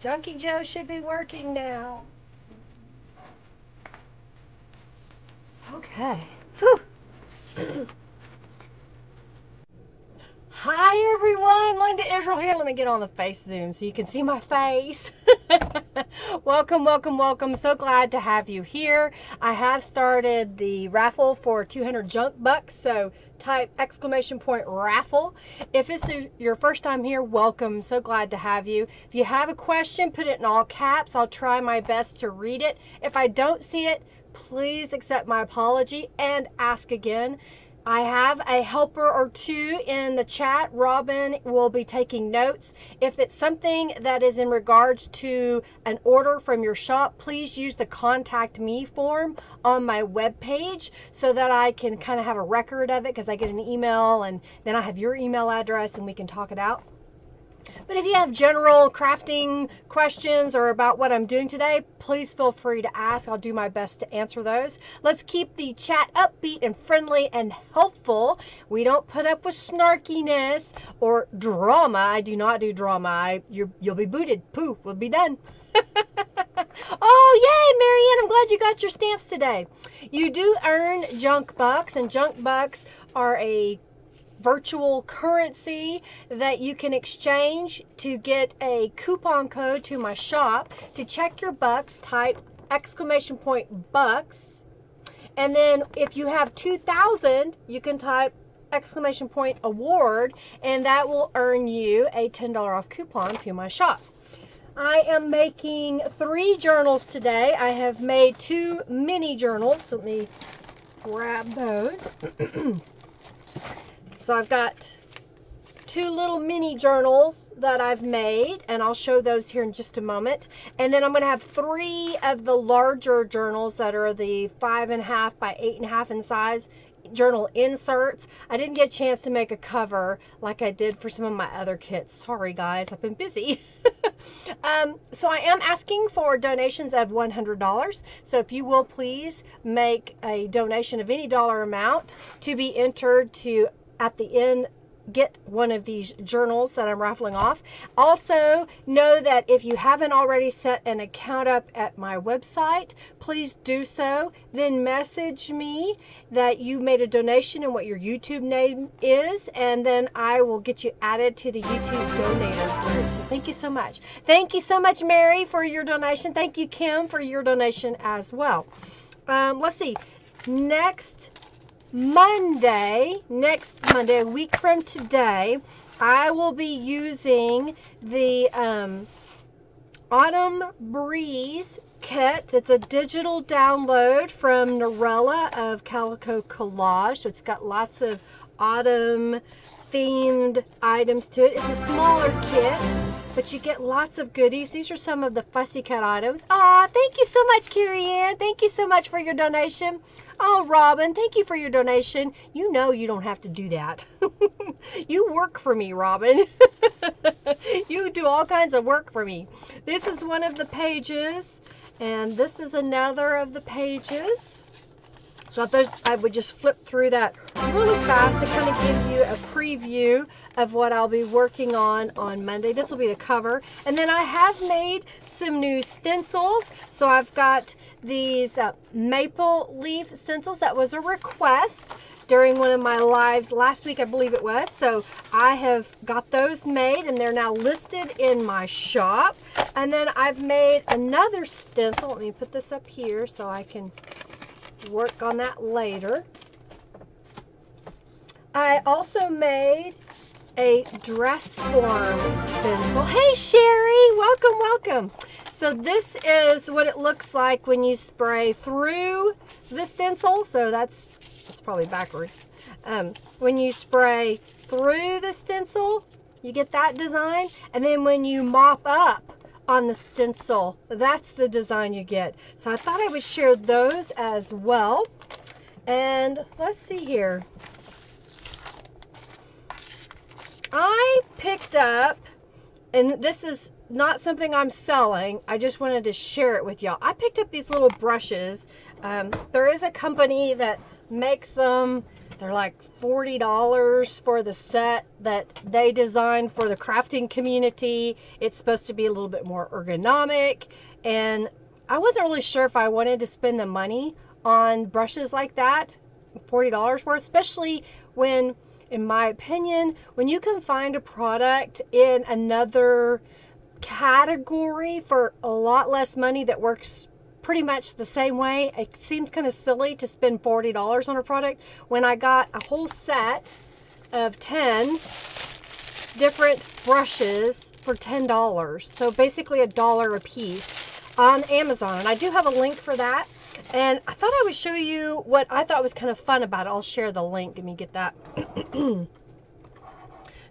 Junkie Joe should be working now. Okay. Hi everyone, Linda Israel here. Let me get on the face zoom so you can see my face. welcome, welcome, welcome. So glad to have you here. I have started the raffle for 200 junk bucks, so type exclamation point raffle. If it's your first time here, welcome. So glad to have you. If you have a question, put it in all caps. I'll try my best to read it. If I don't see it, please accept my apology and ask again. I have a helper or two in the chat. Robin will be taking notes. If it's something that is in regards to an order from your shop, please use the contact me form on my web page so that I can kind of have a record of it because I get an email and then I have your email address and we can talk it out. But if you have general crafting questions or about what I'm doing today, please feel free to ask. I'll do my best to answer those. Let's keep the chat upbeat and friendly and helpful. We don't put up with snarkiness or drama. I do not do drama. I, you will be booted. Pooh, we'll be done. oh, yay, Marianne, I'm glad you got your stamps today. You do earn junk bucks, and junk bucks are a virtual currency that you can exchange to get a coupon code to my shop. To check your bucks, type exclamation point bucks. And then if you have 2,000, you can type exclamation point award and that will earn you a $10 off coupon to my shop. I am making three journals today. I have made two mini journals. Let me grab those. So I've got two little mini journals that I've made and I'll show those here in just a moment. And then I'm going to have three of the larger journals that are the five and a half by eight and a half in size journal inserts. I didn't get a chance to make a cover like I did for some of my other kits. Sorry guys, I've been busy. um, so I am asking for donations of $100. So if you will please make a donation of any dollar amount to be entered to at the end get one of these journals that I'm raffling off. Also, know that if you haven't already set an account up at my website, please do so. Then message me that you made a donation and what your YouTube name is, and then I will get you added to the YouTube donators group. So thank you so much. Thank you so much, Mary, for your donation. Thank you, Kim, for your donation as well. Um, let's see. Next Monday, next Monday, a week from today, I will be using the um, Autumn Breeze kit. It's a digital download from Norella of Calico Collage. So it's got lots of autumn themed items to it. It's a smaller kit, but you get lots of goodies. These are some of the Fussy Cut items. Aw, thank you so much, Carrie Ann. Thank you so much for your donation. Oh, Robin, thank you for your donation. You know you don't have to do that. you work for me, Robin. you do all kinds of work for me. This is one of the pages, and this is another of the pages. So I thought I would just flip through that really fast to kind of give you a preview of what I'll be working on on Monday. This will be the cover. And then I have made some new stencils. So I've got these uh, maple leaf stencils. That was a request during one of my lives last week, I believe it was. So I have got those made and they're now listed in my shop. And then I've made another stencil. Let me put this up here so I can work on that later. I also made a dress form stencil. Hey Sherry, welcome, welcome. So this is what it looks like when you spray through the stencil. So that's, that's probably backwards. Um, when you spray through the stencil, you get that design. And then when you mop up, on the stencil. That's the design you get. So I thought I would share those as well. And let's see here. I picked up, and this is not something I'm selling. I just wanted to share it with y'all. I picked up these little brushes. Um, there is a company that makes them they're like $40 for the set that they designed for the crafting community. It's supposed to be a little bit more ergonomic. And I wasn't really sure if I wanted to spend the money on brushes like that, $40 worth, especially when, in my opinion, when you can find a product in another category for a lot less money that works pretty much the same way. It seems kind of silly to spend $40 on a product when I got a whole set of 10 different brushes for $10. So basically a dollar a piece on Amazon. And I do have a link for that. And I thought I would show you what I thought was kind of fun about it. I'll share the link. Let me get that.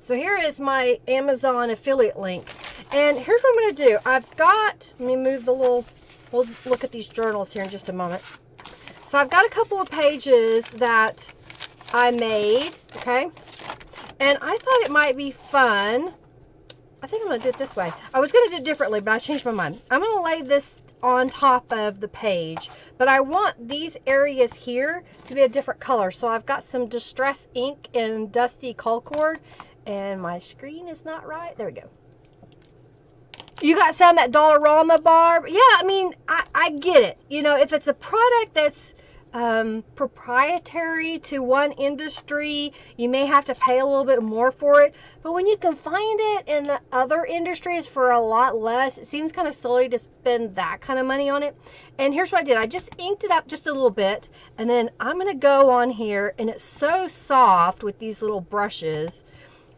so here is my Amazon affiliate link. And here's what I'm going to do. I've got, let me move the little We'll look at these journals here in just a moment. So I've got a couple of pages that I made, okay? And I thought it might be fun. I think I'm going to do it this way. I was going to do it differently, but I changed my mind. I'm going to lay this on top of the page, but I want these areas here to be a different color. So I've got some Distress ink in Dusty Concord, and my screen is not right. There we go. You got some at Dollarama, Barb? Yeah, I mean, I, I get it. You know, if it's a product that's um, proprietary to one industry, you may have to pay a little bit more for it. But when you can find it in the other industries for a lot less, it seems kind of silly to spend that kind of money on it. And here's what I did. I just inked it up just a little bit. And then I'm going to go on here. And it's so soft with these little brushes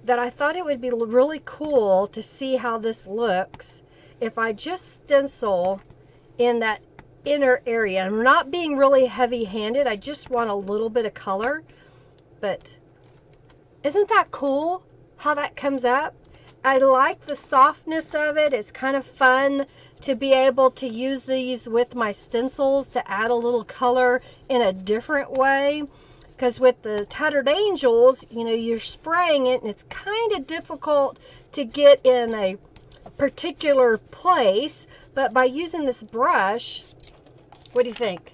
that I thought it would be really cool to see how this looks if I just stencil in that inner area. I'm not being really heavy handed. I just want a little bit of color. But isn't that cool how that comes up? I like the softness of it. It's kind of fun to be able to use these with my stencils to add a little color in a different way because with the tattered angels you know you're spraying it and it's kind of difficult to get in a particular place but by using this brush what do you think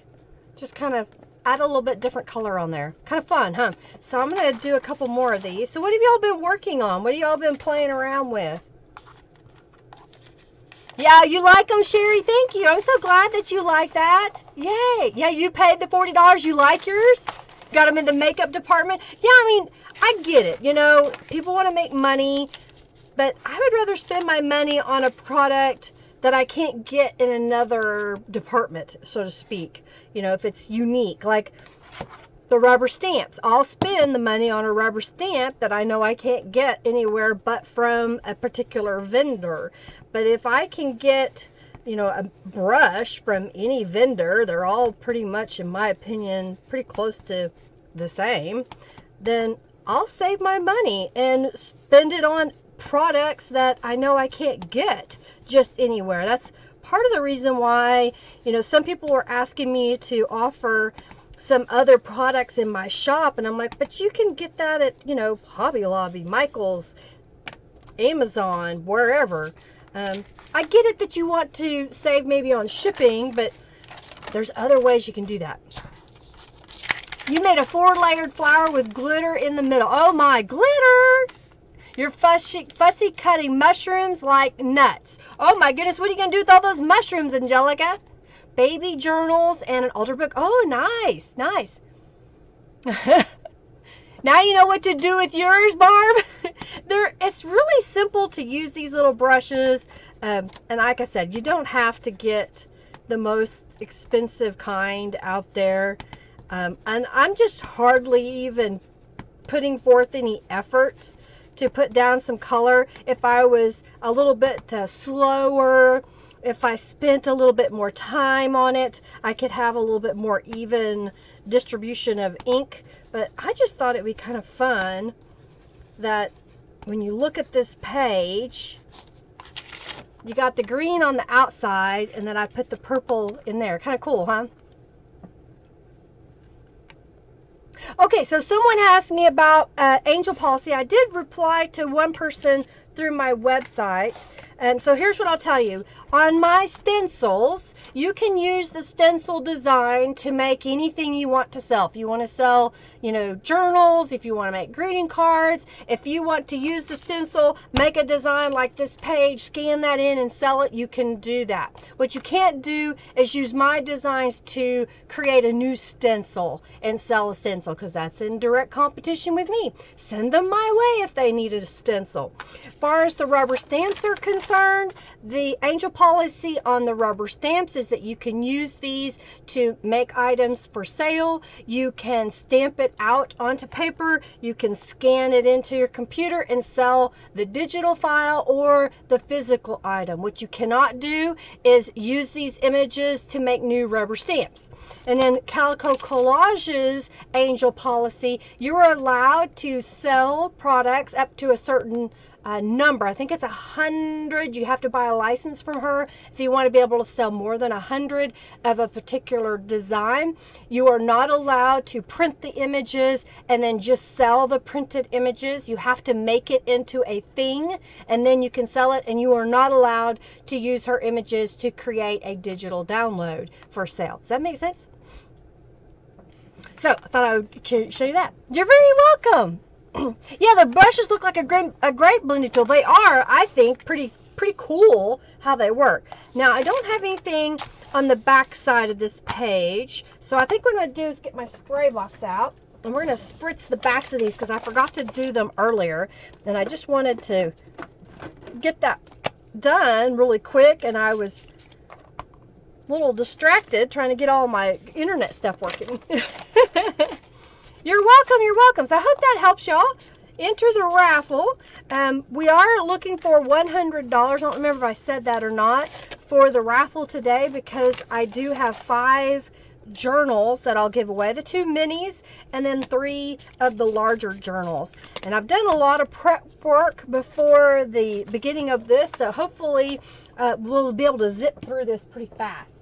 just kind of add a little bit different color on there kind of fun huh so i'm going to do a couple more of these so what have y'all been working on what have y'all been playing around with yeah, you like them, Sherry. Thank you. I'm so glad that you like that. Yay. Yeah, you paid the $40. You like yours? Got them in the makeup department. Yeah, I mean, I get it. You know, people want to make money, but I would rather spend my money on a product that I can't get in another department, so to speak. You know, if it's unique, like the rubber stamps. I'll spend the money on a rubber stamp that I know I can't get anywhere but from a particular vendor. But if I can get you know, a brush from any vendor, they're all pretty much, in my opinion, pretty close to the same, then I'll save my money and spend it on products that I know I can't get just anywhere. That's part of the reason why, you know, some people were asking me to offer some other products in my shop and I'm like, but you can get that at, you know, Hobby Lobby, Michael's, Amazon, wherever. Um, I get it that you want to save maybe on shipping, but there's other ways you can do that. You made a four-layered flower with glitter in the middle. Oh my, glitter! You're fussy, fussy cutting mushrooms like nuts. Oh my goodness, what are you going to do with all those mushrooms, Angelica? Baby journals and an altar book. Oh, nice, nice. now you know what to do with yours, Barb. They're, it's really simple to use these little brushes. Um, and like I said, you don't have to get the most expensive kind out there. Um, and I'm just hardly even putting forth any effort to put down some color. If I was a little bit uh, slower, if I spent a little bit more time on it, I could have a little bit more even distribution of ink. But I just thought it'd be kind of fun that when you look at this page, you got the green on the outside and then I put the purple in there. Kind of cool, huh? Okay, so someone asked me about uh, angel policy. I did reply to one person through my website. And so here's what I'll tell you. On my stencils, you can use the stencil design to make anything you want to sell. If you want to sell, you know, journals, if you want to make greeting cards, if you want to use the stencil, make a design like this page, scan that in and sell it, you can do that. What you can't do is use my designs to create a new stencil and sell a stencil because that's in direct competition with me. Send them my way if they need a stencil. As far as the rubber stamps are concerned, the angel policy on the rubber stamps is that you can use these to make items for sale. You can stamp it out onto paper. You can scan it into your computer and sell the digital file or the physical item. What you cannot do is use these images to make new rubber stamps. And then Calico Collages angel policy, you are allowed to sell products up to a certain uh, number. I think it's a hundred. You have to buy a license from her if you want to be able to sell more than a hundred of a particular design. You are not allowed to print the images and then just sell the printed images. You have to make it into a thing and then you can sell it. And you are not allowed to use her images to create a digital download for sale. Does that make sense? So I thought I would show you that. You're very welcome. yeah, the brushes look like a great a great blending tool. They are, I think, pretty pretty cool how they work. Now I don't have anything on the back side of this page, so I think what I'm gonna do is get my spray box out and we're gonna spritz the backs of these because I forgot to do them earlier, and I just wanted to get that done really quick, and I was a little distracted trying to get all my internet stuff working. You're welcome. You're welcome. So I hope that helps y'all. Enter the raffle. Um, we are looking for $100. I don't remember if I said that or not for the raffle today because I do have five journals that I'll give away. The two minis and then three of the larger journals. And I've done a lot of prep work before the beginning of this. So hopefully uh, we'll be able to zip through this pretty fast.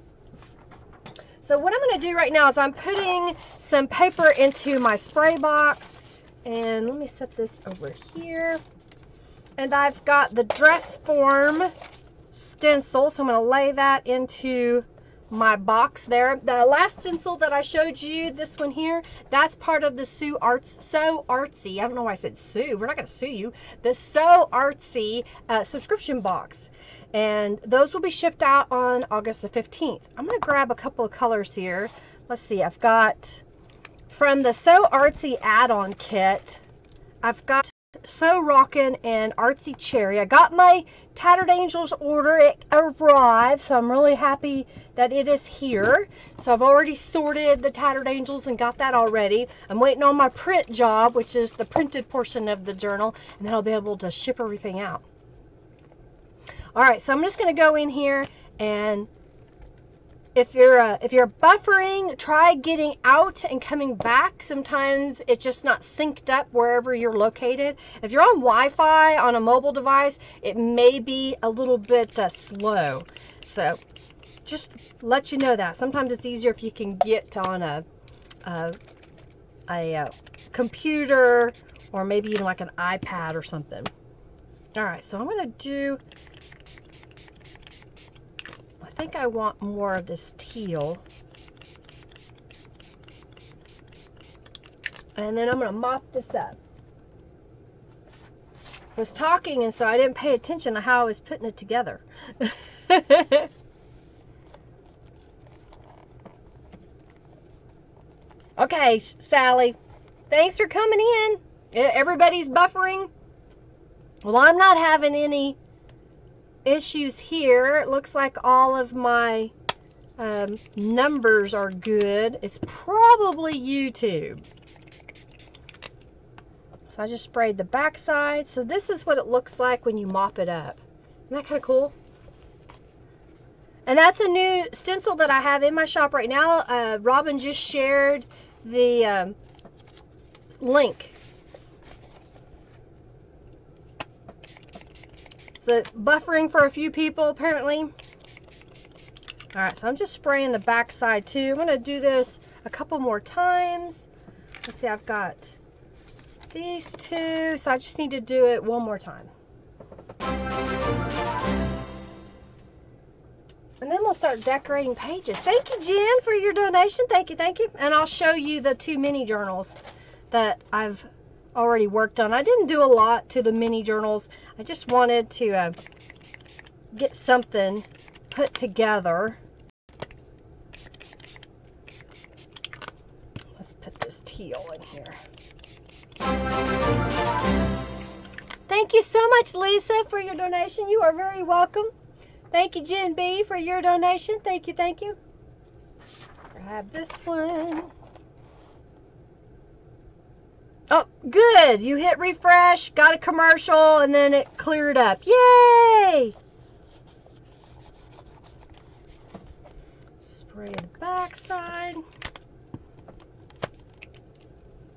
So what I'm going to do right now is I'm putting some paper into my spray box. And let me set this over here. And I've got the dress form stencil. So I'm going to lay that into my box there. The last stencil that I showed you, this one here, that's part of the Sue Arts, Sew Artsy, I don't know why I said Sue, we're not going to sue you, the Sew Artsy uh, subscription box and those will be shipped out on August the 15th. I'm going to grab a couple of colors here. Let's see, I've got from the Sew Artsy add-on kit, I've got So Rockin' and Artsy Cherry. I got my Tattered Angels order. It arrived, so I'm really happy that it is here. So I've already sorted the Tattered Angels and got that already. I'm waiting on my print job, which is the printed portion of the journal, and then I'll be able to ship everything out. All right, so I'm just going to go in here and if you're uh, if you're buffering, try getting out and coming back. Sometimes it's just not synced up wherever you're located. If you're on Wi-Fi on a mobile device, it may be a little bit uh, slow. So just let you know that. Sometimes it's easier if you can get on a a, a, a uh, computer or maybe even like an iPad or something. All right, so I'm going to do think I want more of this teal. And then I'm going to mop this up. I was talking and so I didn't pay attention to how I was putting it together. okay, Sally. Thanks for coming in. Everybody's buffering. Well, I'm not having any issues here. It looks like all of my um, numbers are good. It's probably YouTube. So I just sprayed the back side. So this is what it looks like when you mop it up. Isn't that kind of cool? And that's a new stencil that I have in my shop right now. Uh, Robin just shared the um, link So buffering for a few people apparently. All right, so I'm just spraying the back side too. I'm gonna do this a couple more times. Let's see, I've got these two, so I just need to do it one more time. And then we'll start decorating pages. Thank you, Jen, for your donation. Thank you, thank you. And I'll show you the two mini journals that I've already worked on. I didn't do a lot to the mini journals. I just wanted to uh, get something put together. Let's put this teal in here. Thank you so much, Lisa, for your donation. You are very welcome. Thank you, Jen B, for your donation. Thank you, thank you. Grab this one. Oh, good. You hit refresh, got a commercial, and then it cleared up. Yay! Spray the backside.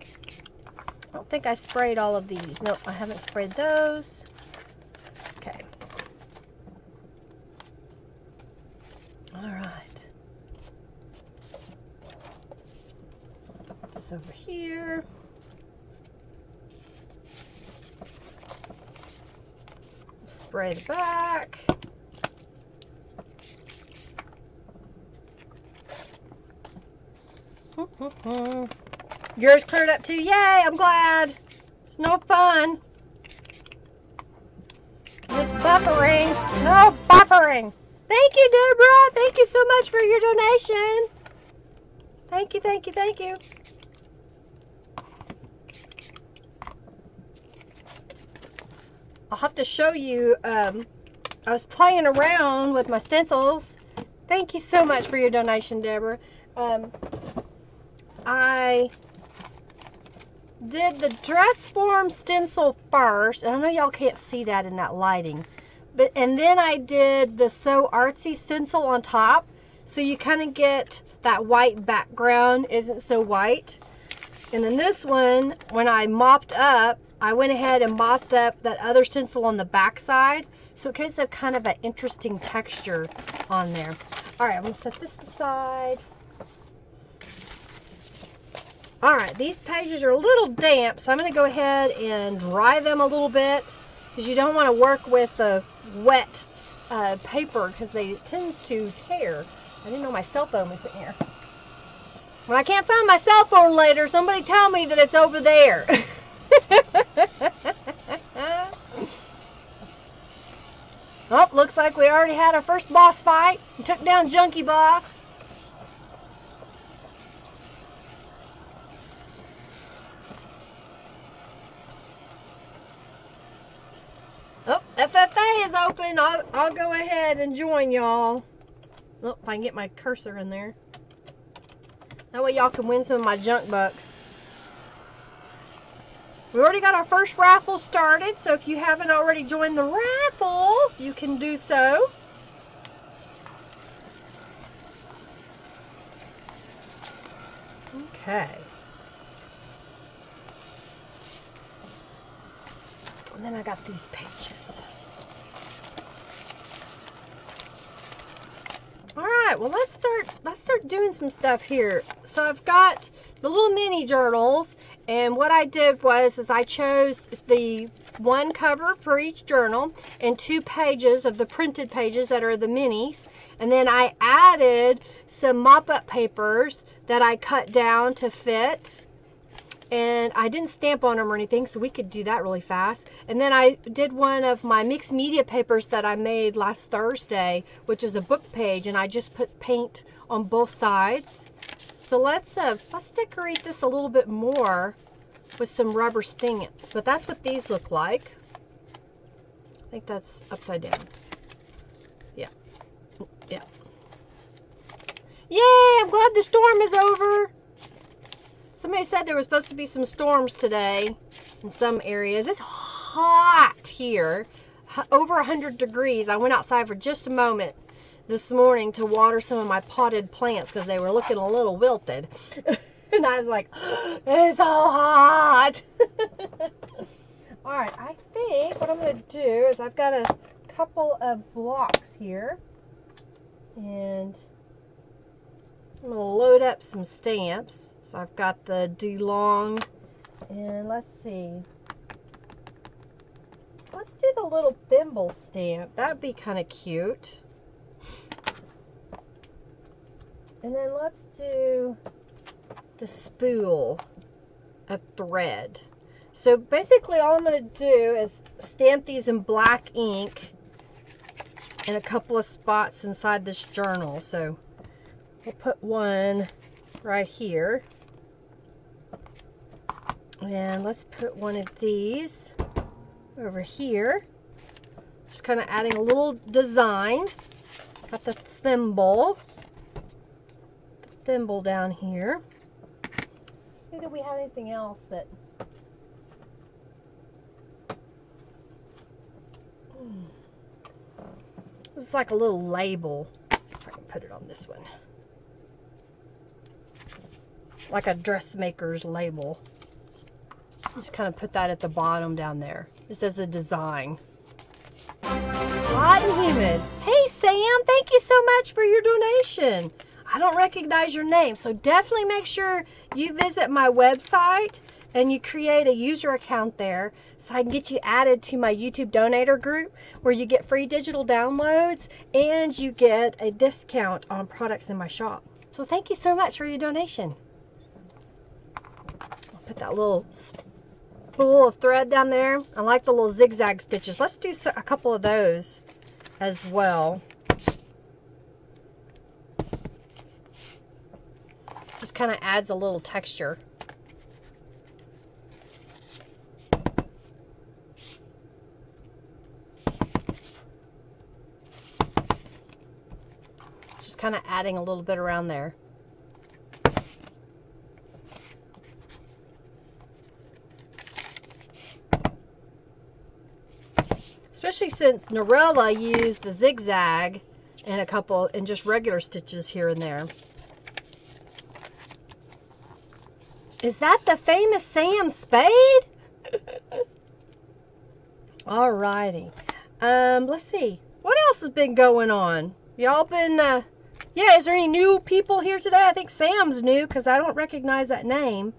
I don't think I sprayed all of these. Nope, I haven't sprayed those. Okay. All right. This over here. Spray the back. Yours cleared up too. Yay, I'm glad. It's no fun. It's buffering. No buffering. Thank you, Deborah. Thank you so much for your donation. Thank you, thank you, thank you. I'll have to show you. Um, I was playing around with my stencils. Thank you so much for your donation, Deborah. Um, I did the dress form stencil first, and I know y'all can't see that in that lighting, but and then I did the Sew Artsy stencil on top, so you kind of get that white background isn't so white. And then this one, when I mopped up, I went ahead and mopped up that other stencil on the back side, so it gets a kind of an interesting texture on there. All right, I'm gonna set this aside. All right, these pages are a little damp, so I'm to go ahead and dry them a little bit because you don't want to work with the wet uh, paper because they tends to tear. I didn't know my cell phone was in here. When I can't find my cell phone later, somebody tell me that it's over there. oh, looks like we already had our first boss fight. We took down Junkie Boss. Oh, FFA is open. I'll, I'll go ahead and join y'all. Oh, if I can get my cursor in there. That way y'all can win some of my junk bucks. We already got our first raffle started, so if you haven't already joined the raffle, you can do so. Okay. And then I got these pages. All right, well let's start let's start doing some stuff here. So I've got the little mini journals and what I did was is I chose the one cover for each journal and two pages of the printed pages that are the minis. And then I added some mop-up papers that I cut down to fit and I didn't stamp on them or anything, so we could do that really fast. And then I did one of my mixed media papers that I made last Thursday, which was a book page, and I just put paint on both sides. So let's uh, let's decorate this a little bit more with some rubber stamps. But that's what these look like. I think that's upside down. Yeah. Yeah. Yay! I'm glad the storm is over. Somebody said there was supposed to be some storms today in some areas. It's hot here, over 100 degrees. I went outside for just a moment this morning to water some of my potted plants because they were looking a little wilted. and I was like, it's so hot. All right, I think what I'm going to do is I've got a couple of blocks here. And I'm going to load up some stamps. So I've got the DeLong, and let's see. Let's do the little thimble stamp. That'd be kind of cute. And then let's do the spool of thread. So basically all I'm going to do is stamp these in black ink in a couple of spots inside this journal. So we'll put one right here. And let's put one of these over here. Just kind of adding a little design. Got the thimble. The thimble down here. Let's see, do we have anything else that... Hmm. This is like a little label. Let's if put it on this one. Like a dressmaker's label. Just kind of put that at the bottom down there, just as a design. Hot and humid. Hey Sam, thank you so much for your donation. I don't recognize your name, so definitely make sure you visit my website and you create a user account there so I can get you added to my YouTube donator group where you get free digital downloads and you get a discount on products in my shop. So thank you so much for your donation. I'll put that little spool of thread down there. I like the little zigzag stitches. Let's do a couple of those as well. Just kind of adds a little texture. Just kind of adding a little bit around there. Especially since Norella used the zigzag and a couple and just regular stitches here and there. Is that the famous Sam Spade? Alrighty. Um, let's see. What else has been going on? Y'all been, uh, yeah, is there any new people here today? I think Sam's new because I don't recognize that name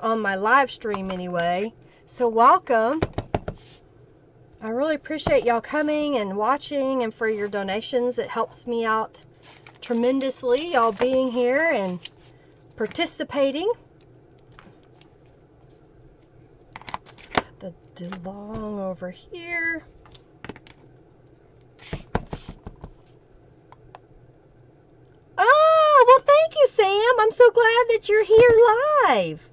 on my live stream anyway. So welcome. I really appreciate y'all coming and watching and for your donations. It helps me out tremendously, y'all being here and participating. Let's put the DeLong over here. Oh, well, thank you, Sam. I'm so glad that you're here live.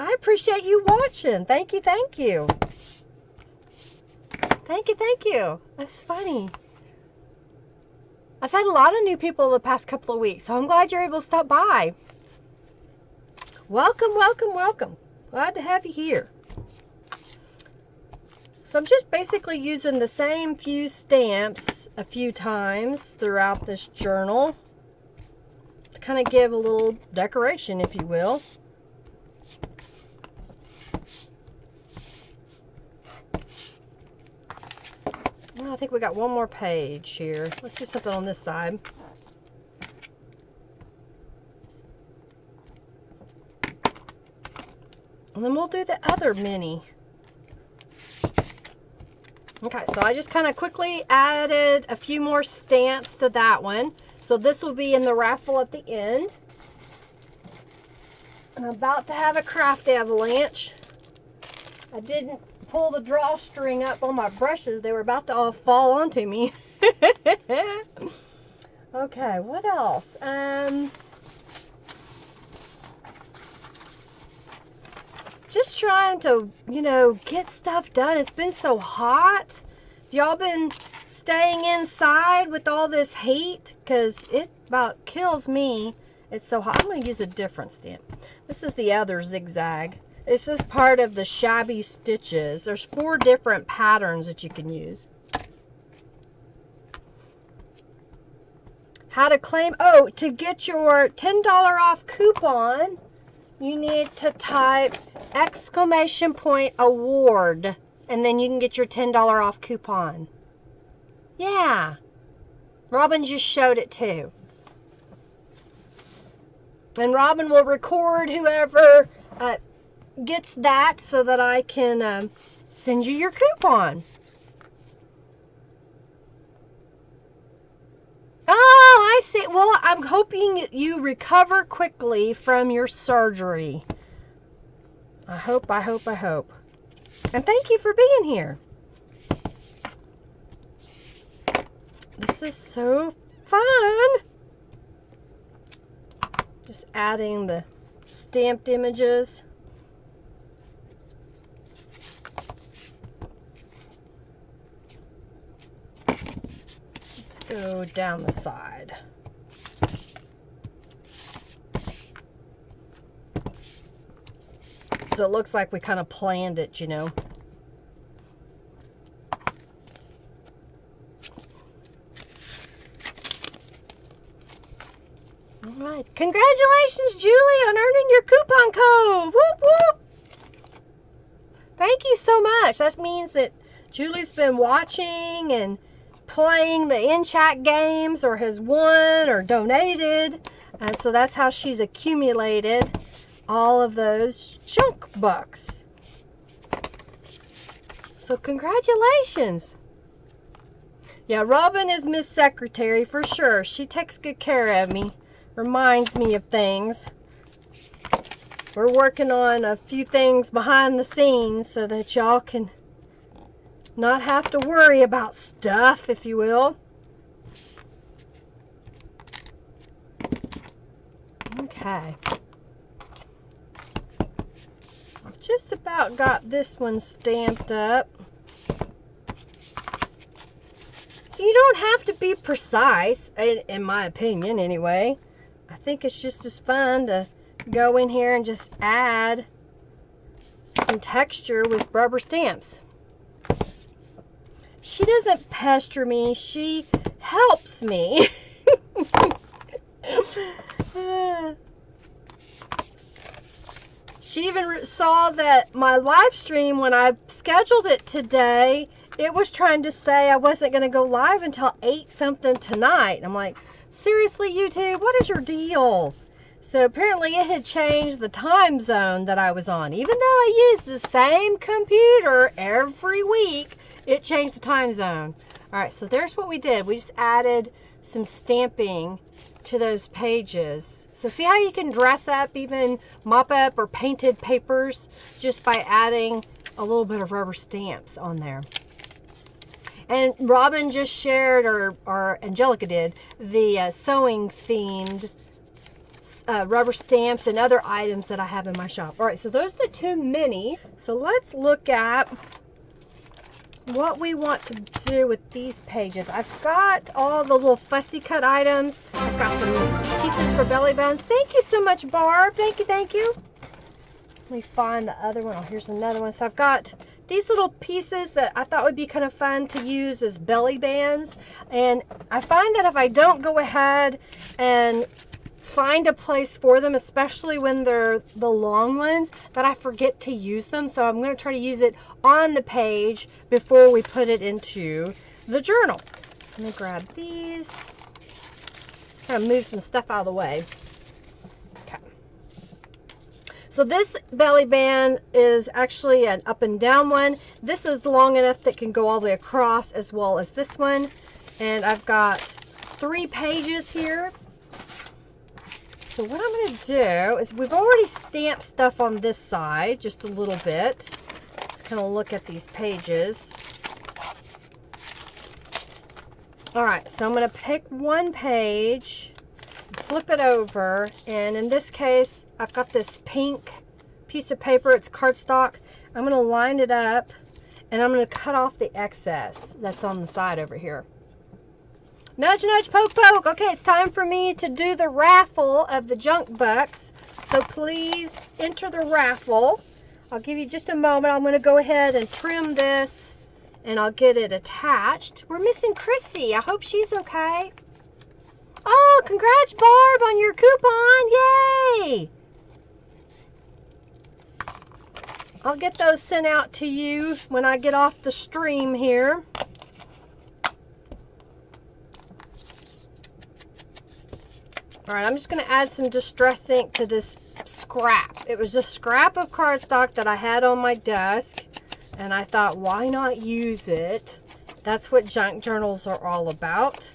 I appreciate you watching. Thank you, thank you. Thank you, thank you. That's funny. I've had a lot of new people the past couple of weeks, so I'm glad you're able to stop by. Welcome, welcome, welcome. Glad to have you here. So I'm just basically using the same few stamps a few times throughout this journal to kind of give a little decoration, if you will. I think we got one more page here. Let's do something on this side. And then we'll do the other mini. Okay, so I just kind of quickly added a few more stamps to that one. So this will be in the raffle at the end. I'm about to have a craft avalanche. I didn't pull the drawstring up on my brushes. They were about to all fall onto me. okay, what else? Um, just trying to, you know, get stuff done. It's been so hot. Y'all been staying inside with all this heat? Because it about kills me. It's so hot. I'm going to use a different stamp. This is the other zigzag. This is part of the shabby stitches. There's four different patterns that you can use. How to claim, oh, to get your $10 off coupon, you need to type exclamation point award and then you can get your $10 off coupon. Yeah. Robin just showed it too. And Robin will record whoever uh, gets that so that I can um, send you your coupon. Oh, I see. Well, I'm hoping you recover quickly from your surgery. I hope, I hope, I hope. And thank you for being here. This is so fun. Just adding the stamped images. Let's go down the side. So it looks like we kind of planned it, you know. All right. Congratulations, Julie, on earning your coupon code. Whoop, whoop. Thank you so much. That means that Julie's been watching and playing the in-chat games or has won or donated. And so that's how she's accumulated all of those junk bucks. So congratulations. Yeah, Robin is Miss Secretary for sure. She takes good care of me reminds me of things. We're working on a few things behind the scenes so that y'all can not have to worry about stuff, if you will. Okay. I've just about got this one stamped up. So you don't have to be precise, in, in my opinion anyway. I think it's just as fun to go in here and just add some texture with rubber stamps. She doesn't pester me, she helps me. she even saw that my live stream when I scheduled it today, it was trying to say I wasn't going to go live until 8 something tonight. I'm like, seriously, YouTube, what is your deal? So apparently it had changed the time zone that I was on. Even though I use the same computer every week, it changed the time zone. All right, so there's what we did. We just added some stamping to those pages. So see how you can dress up even mop up or painted papers just by adding a little bit of rubber stamps on there. And Robin just shared, or, or Angelica did, the uh, sewing themed uh, rubber stamps and other items that I have in my shop. All right, so those are the two mini. So let's look at what we want to do with these pages. I've got all the little fussy cut items. I've got some pieces for belly buttons. Thank you so much, Barb. Thank you, thank you. Let me find the other one. Oh, here's another one. So I've got these little pieces that I thought would be kind of fun to use as belly bands. And I find that if I don't go ahead and find a place for them, especially when they're the long ones, that I forget to use them. So I'm going to try to use it on the page before we put it into the journal. So let me grab these. Kind of move some stuff out of the way. Okay. So this belly band is actually an up and down one. This is long enough that can go all the way across as well as this one. And I've got three pages here. So what I'm going to do is we've already stamped stuff on this side just a little bit. Let's kind of look at these pages. All right, so I'm going to pick one page flip it over and in this case I've got this pink piece of paper it's cardstock I'm going to line it up and I'm going to cut off the excess that's on the side over here nudge nudge poke poke. Okay it's time for me to do the raffle of the junk bucks. So please enter the raffle. I'll give you just a moment. I'm going to go ahead and trim this and I'll get it attached. We're missing Chrissy. I hope she's okay. Oh, congrats, Barb, on your coupon. Yay! I'll get those sent out to you when I get off the stream here. All right, I'm just to add some Distress ink to this scrap. It was a scrap of cardstock that I had on my desk, and I thought, why not use it? That's what junk journals are all about.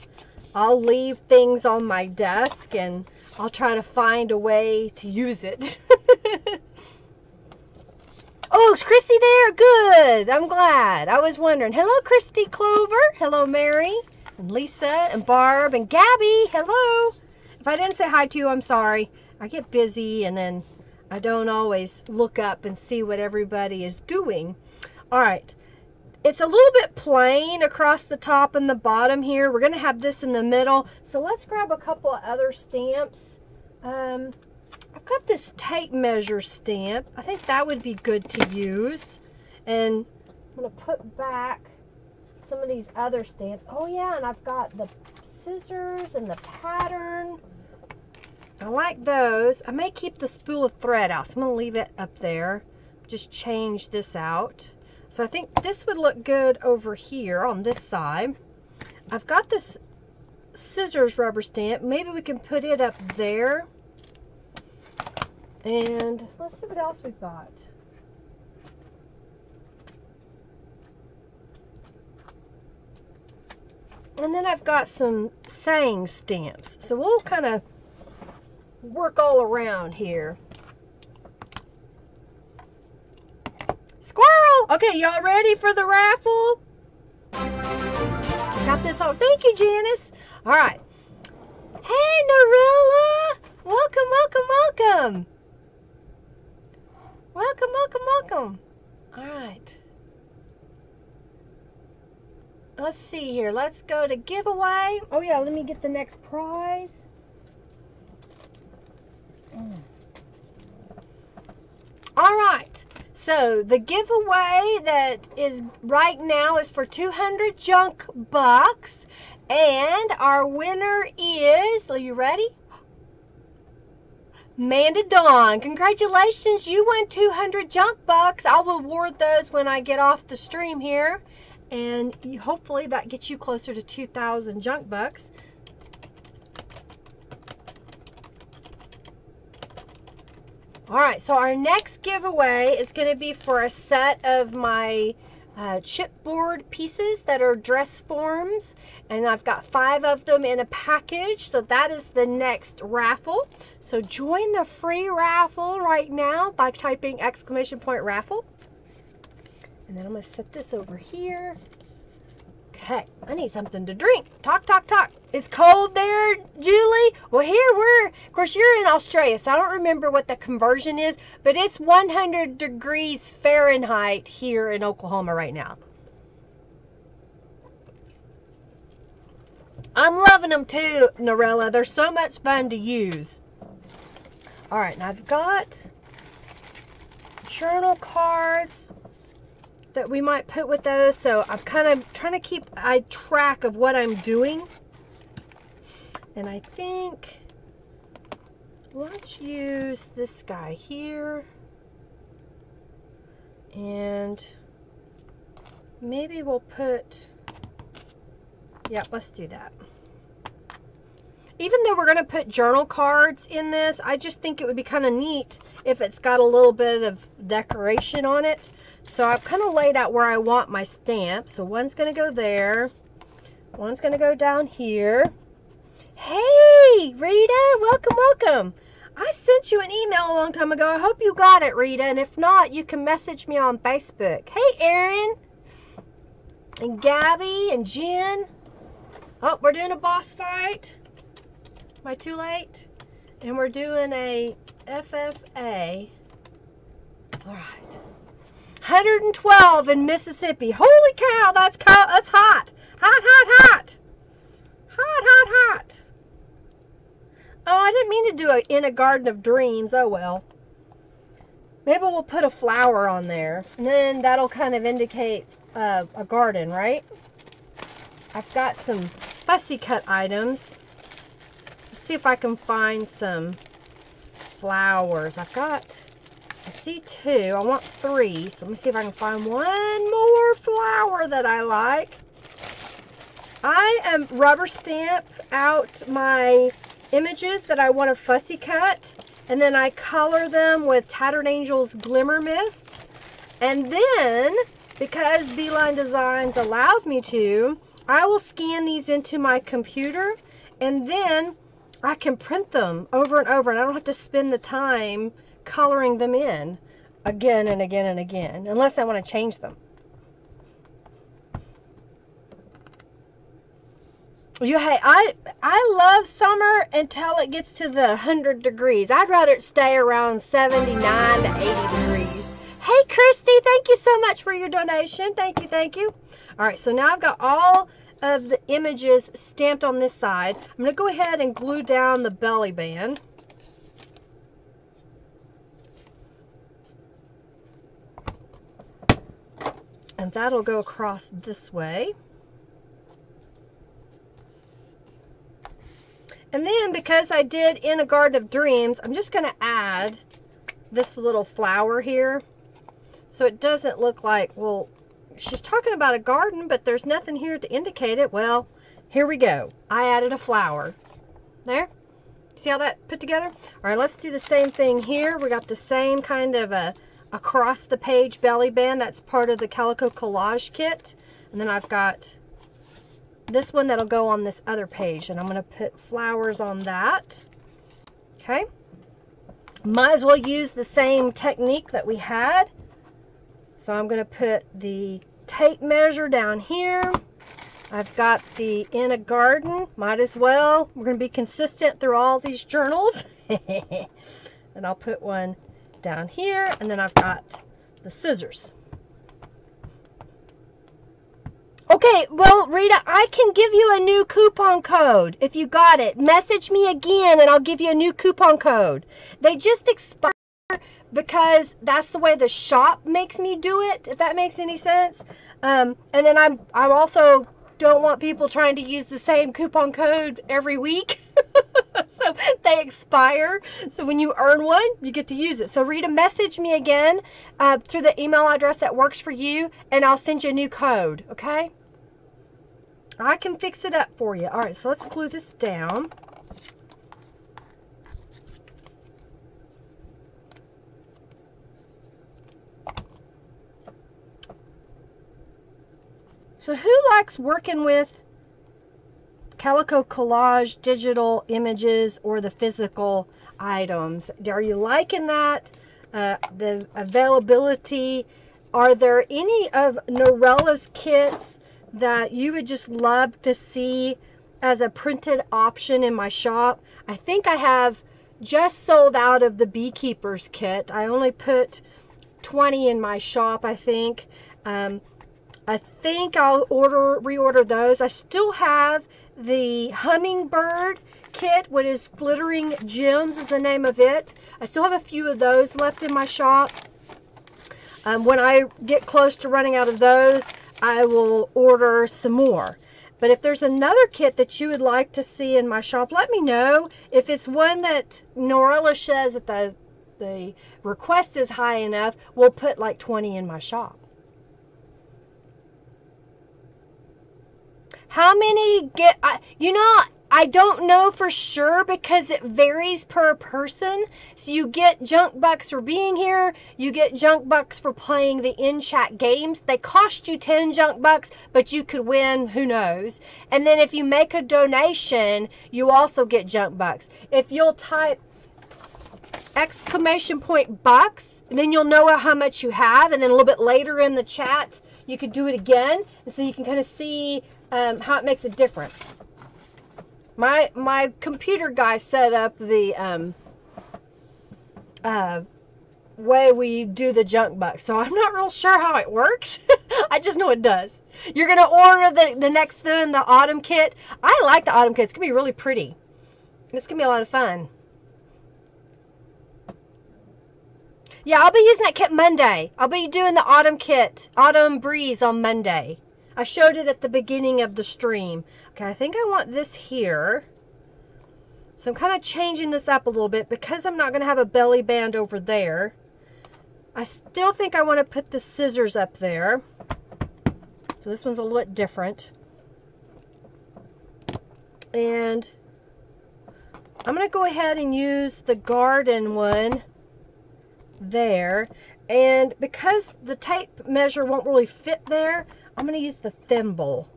I'll leave things on my desk and I'll try to find a way to use it. oh, is Christy there? Good. I'm glad. I was wondering. Hello, Christy Clover. Hello, Mary and Lisa and Barb and Gabby. Hello. If I didn't say hi to you, I'm sorry. I get busy and then I don't always look up and see what everybody is doing. All right. It's a little bit plain across the top and the bottom here. We're going to have this in the middle. So let's grab a couple of other stamps. Um, I've got this tape measure stamp. I think that would be good to use. And I'm going to put back some of these other stamps. Oh yeah, and I've got the scissors and the pattern. I like those. I may keep the spool of thread out, so I'm going to leave it up there. Just change this out. So I think this would look good over here on this side. I've got this scissors rubber stamp. Maybe we can put it up there. And let's see what else we've got. And then I've got some saying stamps. So we'll kind of work all around here. Squirrel! Okay, y'all ready for the raffle? Got this on. Thank you, Janice. All right. Hey, Norella. Welcome, welcome, welcome. Welcome, welcome, welcome. All right. Let's see here. Let's go to giveaway. Oh, yeah, let me get the next prize. All right. So the giveaway that is right now is for 200 junk bucks. And our winner is, are you ready? Manda Dawn. Congratulations, you won 200 junk bucks. I'll award those when I get off the stream here. And hopefully that gets you closer to 2,000 junk bucks. All right, so our next giveaway is going to be for a set of my uh, chipboard pieces that are dress forms and I've got five of them in a package so that is the next raffle. So join the free raffle right now by typing exclamation point raffle. And then I'm going to set this over here Okay, I need something to drink. Talk, talk, talk. It's cold there, Julie. Well, here we're, of course, you're in Australia, so I don't remember what the conversion is, but it's 100 degrees Fahrenheit here in Oklahoma right now. I'm loving them too, Norella. They're so much fun to use. All right, now I've got journal cards that we might put with those. So I'm kind of trying to keep a track of what I'm doing. And I think let's use this guy here. And maybe we'll put, yeah, let's do that. Even though we're going to put journal cards in this, I just think it would be kind of neat if it's got a little bit of decoration on it. So I've kind of laid out where I want my stamp. So one's going to go there. One's going to go down here. Hey, Rita, welcome, welcome. I sent you an email a long time ago. I hope you got it, Rita. And if not, you can message me on Facebook. Hey, Erin. And Gabby and Jen. Oh, we're doing a boss fight. Am I too late? And we're doing a FFA. All right. 112 in Mississippi. Holy cow, that's cow, that's hot. Hot, hot, hot. Hot, hot, hot. Oh, I didn't mean to do it in a garden of dreams. Oh well. Maybe we'll put a flower on there. And then that'll kind of indicate uh, a garden, right? I've got some fussy cut items. Let's see if I can find some flowers. I've got I see two. I want three. So let me see if I can find one more flower that I like. I am rubber stamp out my images that I want to fussy cut. And then I color them with Tattered Angels Glimmer Mist. And then, because Beeline Designs allows me to, I will scan these into my computer and then I can print them over and over and I don't have to spend the time coloring them in again and again and again unless I want to change them. You hey, I I love summer until it gets to the 100 degrees. I'd rather it stay around 79 to 80 degrees. Hey Christy, thank you so much for your donation. Thank you, thank you. All right, so now I've got all of the images stamped on this side. I'm going to go ahead and glue down the belly band. And that'll go across this way. And then because I did In a Garden of Dreams, I'm just going to add this little flower here. So it doesn't look like, well, she's talking about a garden, but there's nothing here to indicate it. Well, here we go. I added a flower. There. See how that put together? All right, let's do the same thing here. We got the same kind of a across the page belly band. That's part of the Calico Collage Kit. And then I've got this one that'll go on this other page. And I'm going to put flowers on that. Okay. Might as well use the same technique that we had. So I'm going to put the tape measure down here. I've got the in a garden, might as well. We're going to be consistent through all these journals. and I'll put one down here, and then I've got the scissors. Okay, well, Rita, I can give you a new coupon code if you got it. Message me again and I'll give you a new coupon code. They just expire because that's the way the shop makes me do it, if that makes any sense. Um, and then I'm, I also don't want people trying to use the same coupon code every week. so they expire. So when you earn one, you get to use it. So Rita, message me again uh, through the email address that works for you, and I'll send you a new code, okay? I can fix it up for you. All right, so let's glue this down. So who likes working with Calico Collage digital images or the physical items? Are you liking that? Uh, the availability? Are there any of Norella's kits that you would just love to see as a printed option in my shop? I think I have just sold out of the Beekeeper's kit. I only put 20 in my shop, I think. Um, I think I'll order reorder those. I still have the Hummingbird kit, what is Glittering Gems is the name of it. I still have a few of those left in my shop. Um, when I get close to running out of those, I will order some more. But if there's another kit that you would like to see in my shop, let me know. If it's one that Norella says that the, the request is high enough, we'll put like 20 in my shop. How many get, you know, I don't know for sure because it varies per person. So you get junk bucks for being here, you get junk bucks for playing the in chat games. They cost you 10 junk bucks, but you could win, who knows. And then if you make a donation, you also get junk bucks. If you'll type exclamation point bucks, then you'll know how much you have. And then a little bit later in the chat, you could do it again. And so you can kind of see um, how it makes a difference. My my computer guy set up the um, uh, way we do the junk buck, so I'm not real sure how it works. I just know it does. You're gonna order the the next thing, the autumn kit. I like the autumn kit. It's gonna be really pretty. It's gonna be a lot of fun. Yeah, I'll be using that kit Monday. I'll be doing the autumn kit, autumn breeze on Monday. I showed it at the beginning of the stream. Okay, I think I want this here. So I'm kind of changing this up a little bit because I'm not going to have a belly band over there. I still think I want to put the scissors up there. So this one's a little bit different. And I'm going to go ahead and use the garden one there. And because the tape measure won't really fit there, I'm going to use the thimble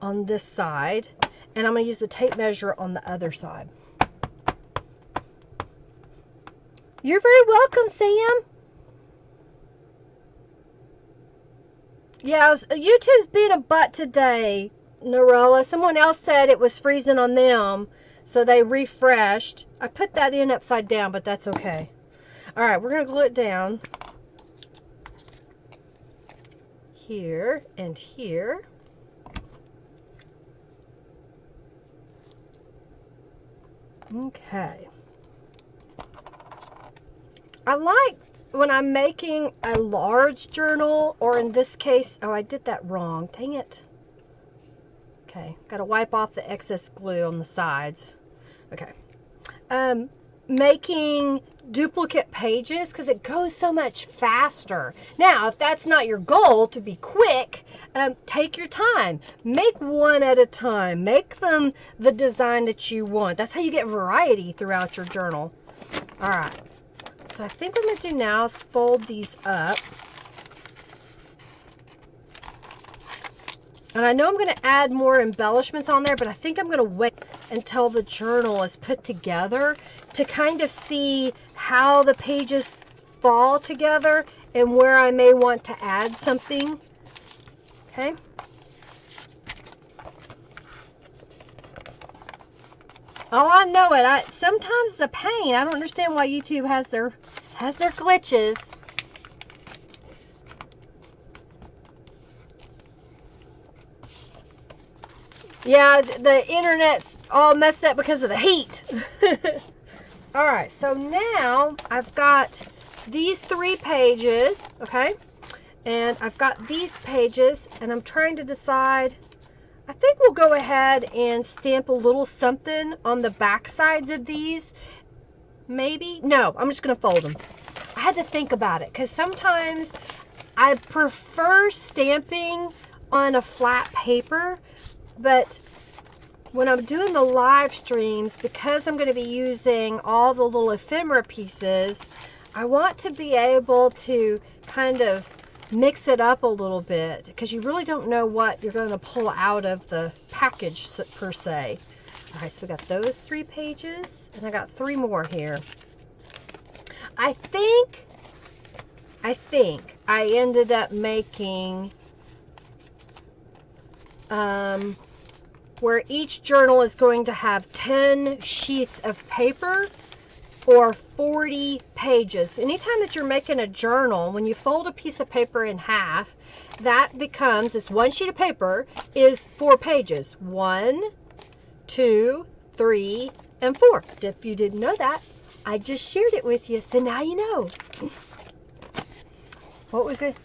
on this side, and I'm going to use the tape measure on the other side. You're very welcome, Sam. Yeah, YouTube's being a butt today, Norella. Someone else said it was freezing on them, so they refreshed. I put that in upside down, but that's okay. All right, we're going to glue it down. Here and here. Okay. I like when I'm making a large journal, or in this case, oh, I did that wrong. Dang it. Okay, got to wipe off the excess glue on the sides. Okay. Um, making duplicate pages because it goes so much faster. Now, if that's not your goal to be quick, um, take your time. Make one at a time. Make them the design that you want. That's how you get variety throughout your journal. All right. So I think what I'm going to do now is fold these up. And I know I'm going to add more embellishments on there, but I think I'm going to wait until the journal is put together to kind of see how the pages fall together and where I may want to add something. Okay. Oh, I know it. I sometimes it's a pain. I don't understand why YouTube has their has their glitches. Yeah, the internet's all messed up because of the heat. all right, so now I've got these three pages, okay? And I've got these pages, and I'm trying to decide I think we'll go ahead and stamp a little something on the back sides of these. Maybe. No, I'm just going to fold them. I had to think about it because sometimes I prefer stamping on a flat paper, but when I'm doing the live streams, because I'm going to be using all the little ephemera pieces, I want to be able to kind of mix it up a little bit because you really don't know what you're going to pull out of the package per se. All right, so we got those three pages and I got three more here. I think, I think I ended up making um, where each journal is going to have 10 sheets of paper or 40 pages. Anytime that you're making a journal, when you fold a piece of paper in half, that becomes, this one sheet of paper is four pages. One, two, three, and four. If you didn't know that, I just shared it with you, so now you know. What was it?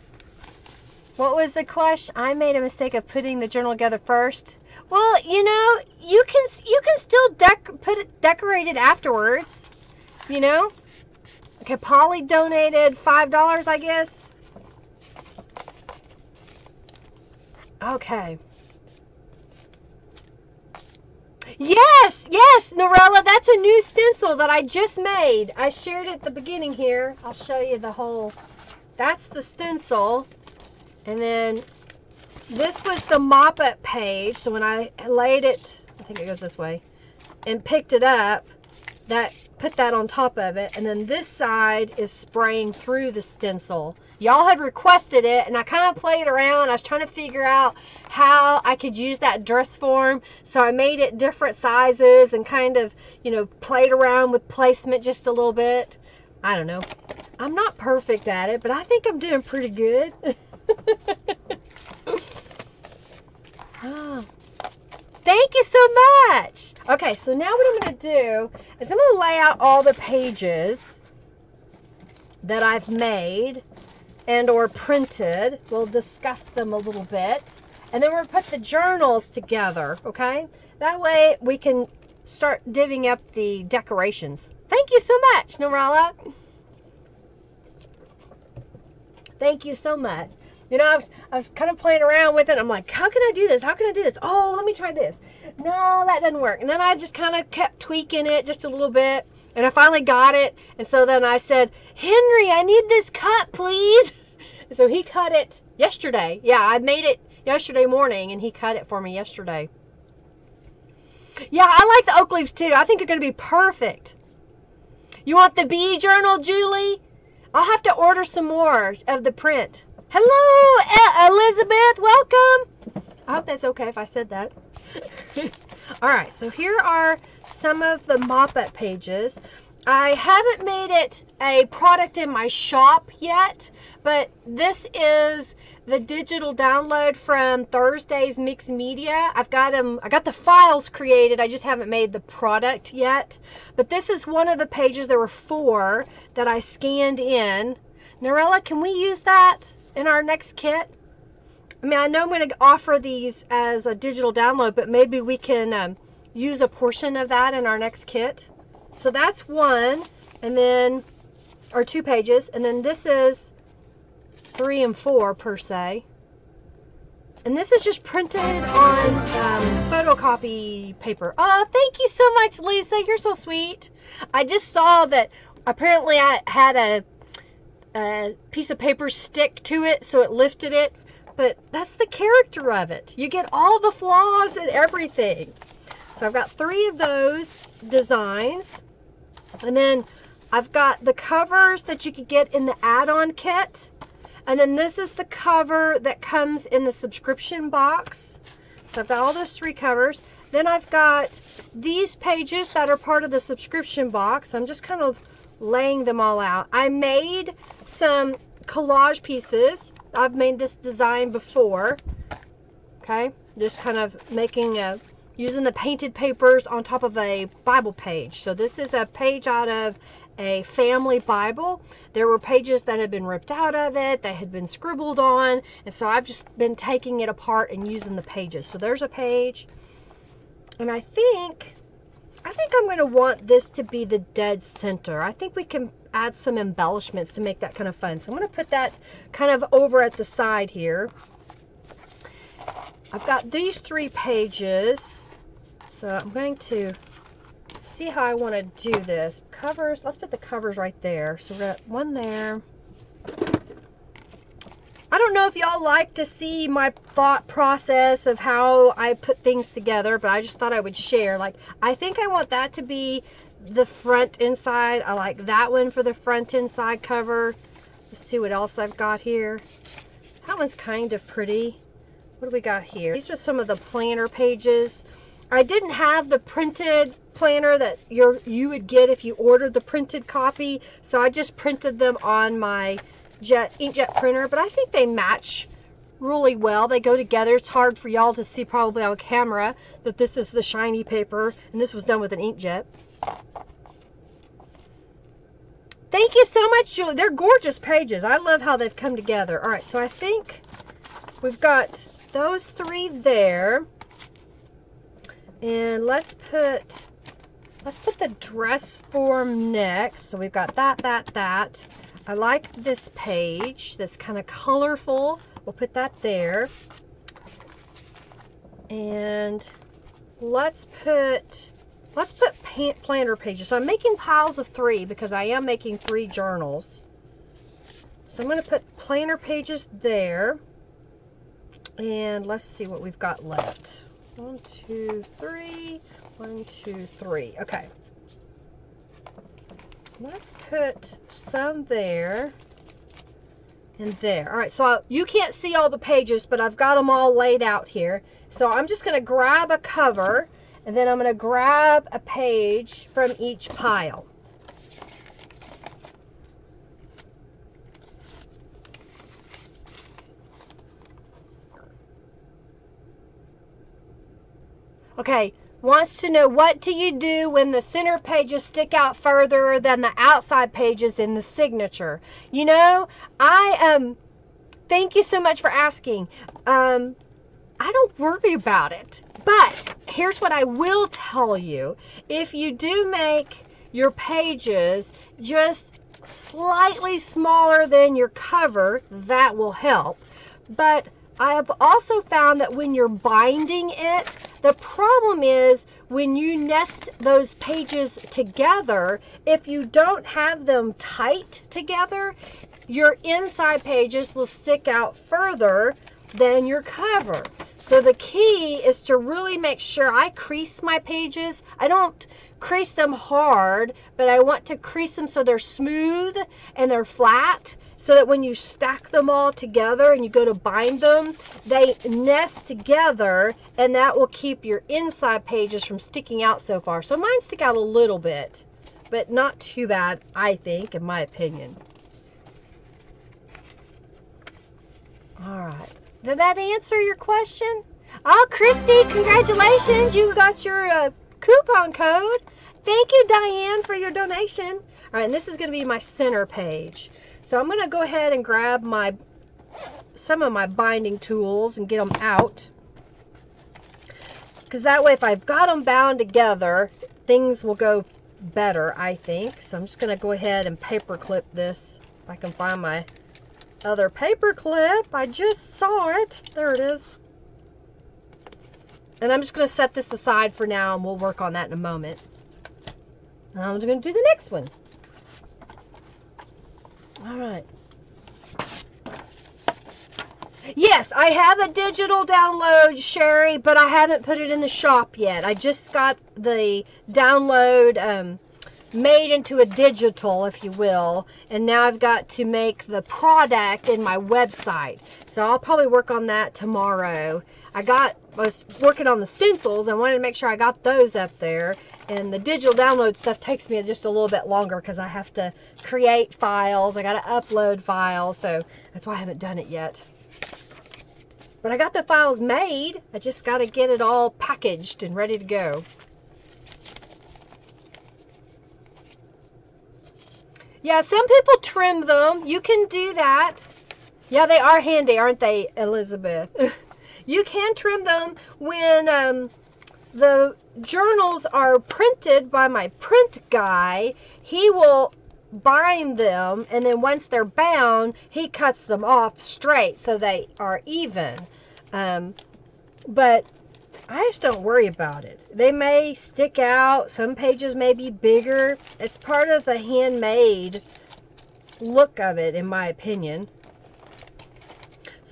What was the question? I made a mistake of putting the journal together first. Well, you know, you can you can still dec put it decorated afterwards. You know? Okay, Polly donated $5, I guess. Okay. Yes, yes, Norella, that's a new stencil that I just made. I shared it at the beginning here. I'll show you the whole. That's the stencil. And then this was the mop-up page. So when I laid it, I think it goes this way, and picked it up, that put that on top of it and then this side is spraying through the stencil. Y'all had requested it and I kind of played around. I was trying to figure out how I could use that dress form so I made it different sizes and kind of you know played around with placement just a little bit. I don't know. I'm not perfect at it but I think I'm doing pretty good oh. Thank you so much. Okay, so now what I'm going to do is I'm going to lay out all the pages that I've made and or printed. We'll discuss them a little bit. And then to put the journals together, okay? That way we can start divvying up the decorations. Thank you so much, Norella. Thank you so much. You know, I was, I was kind of playing around with it. I'm like, how can I do this? How can I do this? Oh, let me try this. No, that doesn't work. And then I just kind of kept tweaking it just a little bit. And I finally got it. And so then I said, Henry, I need this cut, please. And so he cut it yesterday. Yeah, I made it yesterday morning, and he cut it for me yesterday. Yeah, I like the oak leaves too. I think they're going to be perfect. You want the bee journal, Julie? I'll have to order some more of the print. Hello, Elizabeth. Welcome. I hope that's okay if I said that. All right, so here are some of the mop-up pages. I haven't made it a product in my shop yet, but this is the digital download from Thursday's Mixed Media. I've got them, I got the files created. I just haven't made the product yet. But this is one of the pages. There were four that I scanned in. Norella, can we use that in our next kit? I mean, I know I'm going to offer these as a digital download, but maybe we can um, use a portion of that in our next kit. So that's one, and then, or two pages, and then this is three and four per se. And this is just printed on um, photocopy paper. Oh, thank you so much, Lisa. You're so sweet. I just saw that apparently I had a, a piece of paper stick to it, so it lifted it. But that's the character of it. You get all the flaws and everything. So I've got three of those designs. And then I've got the covers that you could get in the add-on kit. And then this is the cover that comes in the subscription box. So I've got all those three covers. Then I've got these pages that are part of the subscription box. I'm just kind of laying them all out. I made some collage pieces. I've made this design before. Okay, just kind of making a, using the painted papers on top of a Bible page. So this is a page out of a family Bible. There were pages that had been ripped out of it, that had been scribbled on, and so I've just been taking it apart and using the pages. So there's a page, and I think, I think I'm going to want this to be the dead center. I think we can add some embellishments to make that kind of fun. So I'm going to put that kind of over at the side here. I've got these three pages, so I'm going to see how I want to do this. Covers, let's put the covers right there. So we got one there. I don't know if y'all like to see my thought process of how I put things together, but I just thought I would share. Like, I think I want that to be the front inside. I like that one for the front inside cover. Let's see what else I've got here. That one's kind of pretty. What do we got here? These are some of the planner pages. I didn't have the printed planner that you you would get if you ordered the printed copy. So I just printed them on my jet inkjet printer, but I think they match really well. They go together. It's hard for y'all to see probably on camera that this is the shiny paper and this was done with an inkjet. Thank you so much, Julie. They're gorgeous pages. I love how they've come together. All right, so I think we've got those three there. And let's put Let's put the dress form next. So we've got that, that, that. I like this page that's kind of colorful. We'll put that there. And let's put let's put planner pages. So I'm making piles of three because I am making three journals. So I'm going to put planner pages there. And let's see what we've got left. One, two, three. One, two, three. Okay. Let's put some there and there. All right, so I, you can't see all the pages, but I've got them all laid out here. So I'm just going to grab a cover, and then I'm going to grab a page from each pile. Okay, wants to know what do you do when the center pages stick out further than the outside pages in the signature. You know, I um thank you so much for asking. Um I don't worry about it. But here's what I will tell you. If you do make your pages just slightly smaller than your cover, that will help. But I have also found that when you're binding it, the problem is when you nest those pages together, if you don't have them tight together, your inside pages will stick out further than your cover. So the key is to really make sure I crease my pages. I don't crease them hard, but I want to crease them so they're smooth and they're flat so that when you stack them all together and you go to bind them, they nest together and that will keep your inside pages from sticking out so far. So mine stick out a little bit, but not too bad, I think, in my opinion. All right. Did that answer your question? Oh, Christy, congratulations. You got your uh, coupon code. Thank you, Diane, for your donation. All right, and this is going to be my center page. So I'm going to go ahead and grab my some of my binding tools and get them out. Because that way, if I've got them bound together, things will go better, I think. So I'm just going to go ahead and paper clip this. If I can find my other paper clip. I just saw it. There it is. And I'm just going to set this aside for now and we'll work on that in a moment. Now I'm just going to do the next one. All right. Yes, I have a digital download, Sherry, but I haven't put it in the shop yet. I just got the download um, made into a digital, if you will. And now I've got to make the product in my website. So I'll probably work on that tomorrow. I got, I was working on the stencils. I wanted to make sure I got those up there. And the digital download stuff takes me just a little bit longer because I have to create files. I got to upload files. So that's why I haven't done it yet. But I got the files made. I just got to get it all packaged and ready to go. Yeah, some people trim them. You can do that. Yeah, they are handy, aren't they, Elizabeth? you can trim them when um, the journals are printed by my print guy. He will bind them, and then once they're bound, he cuts them off straight so they are even. Um, but I just don't worry about it. They may stick out. Some pages may be bigger. It's part of the handmade look of it, in my opinion.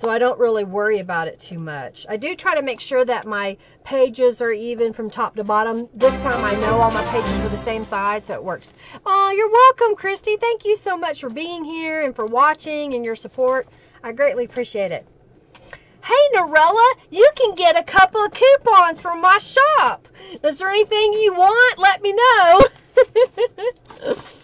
So I don't really worry about it too much. I do try to make sure that my pages are even from top to bottom. This time I know all my pages were the same side, so it works. Oh, you're welcome, Christy. Thank you so much for being here and for watching and your support. I greatly appreciate it. Hey, Norella, you can get a couple of coupons from my shop. Is there anything you want? Let me know.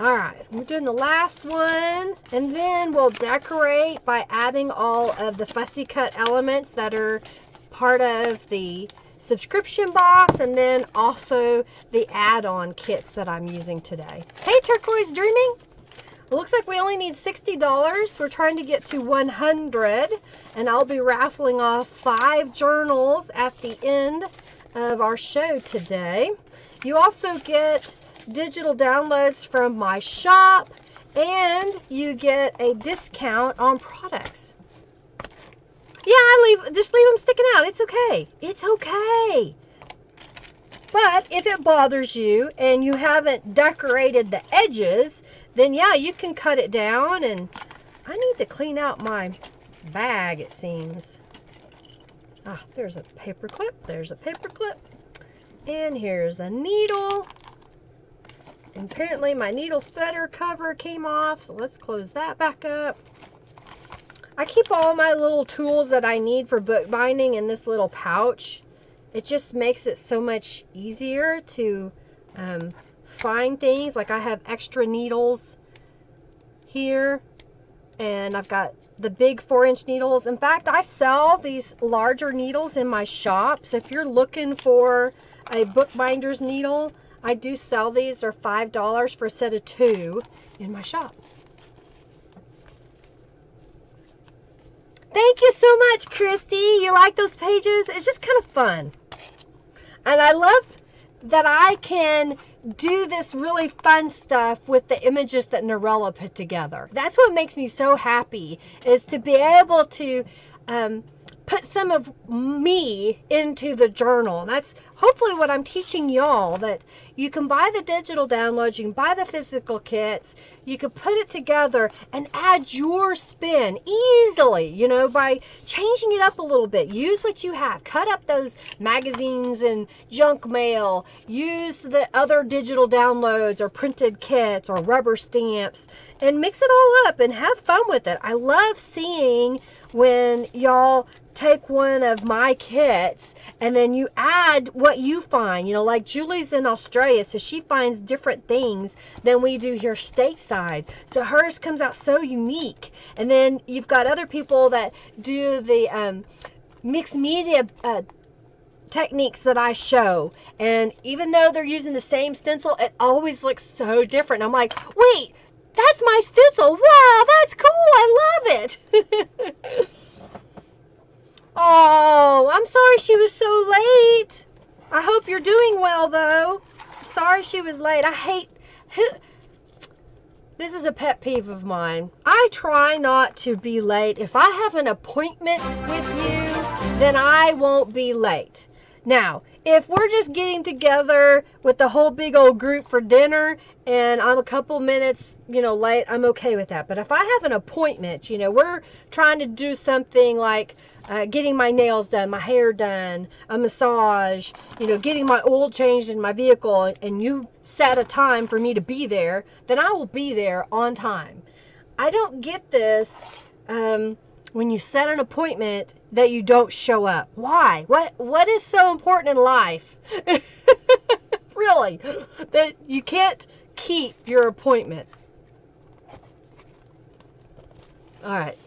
all right, we're doing the last one, and then we'll decorate by adding all of the fussy cut elements that are part of the subscription box and then also the add-on kits that I'm using today. Hey, Turquoise Dreaming. Looks like we only need $60. We're trying to get to 100 and I'll be raffling off five journals at the end of our show today. You also get digital downloads from my shop and you get a discount on products. Yeah, I leave just leave them sticking out. It's okay. It's okay. But if it bothers you and you haven't decorated the edges, then yeah, you can cut it down and I need to clean out my bag, it seems. Ah, there's a paper clip, there's a paper clip, and here's a needle. Apparently my needle fetter cover came off, so let's close that back up. I keep all my little tools that I need for bookbinding in this little pouch. It just makes it so much easier to um, find things. Like I have extra needles here and I've got the big four inch needles. In fact, I sell these larger needles in my shop. So if you're looking for a bookbinder's needle, I do sell these. They're $5 for a set of two in my shop. Thank you so much, Christy. You like those pages? It's just kind of fun. And I love that I can do this really fun stuff with the images that Norella put together. That's what makes me so happy is to be able to um, put some of me into the journal. That's hopefully what I'm teaching y'all that you can buy the digital downloads, you can buy the physical kits, you can put it together and add your spin easily, you know, by changing it up a little bit. Use what you have. Cut up those magazines and junk mail. Use the other digital downloads or printed kits or rubber stamps and mix it all up and have fun with it. I love seeing when y'all take one of my kits and then you add what you find. You know, like Julie's in Australia, so she finds different things than we do here stateside. So hers comes out so unique. And then you've got other people that do the um, mixed media uh, techniques that I show. And even though they're using the same stencil, it always looks so different. I'm like, wait, that's my stencil. Wow, that's cool. I love it. Oh, I'm sorry she was so late. I hope you're doing well, though. Sorry she was late. I hate. This is a pet peeve of mine. I try not to be late. If I have an appointment with you, then I won't be late. Now, if we're just getting together with the whole big old group for dinner and I'm a couple minutes, you know, late, I'm okay with that. But if I have an appointment, you know, we're trying to do something like uh, getting my nails done, my hair done, a massage, you know, getting my oil changed in my vehicle, and you set a time for me to be there, then I will be there on time. I don't get this um, when you set an appointment that you don't show up. Why? What What is so important in life? really, that you can't keep your appointment. All right.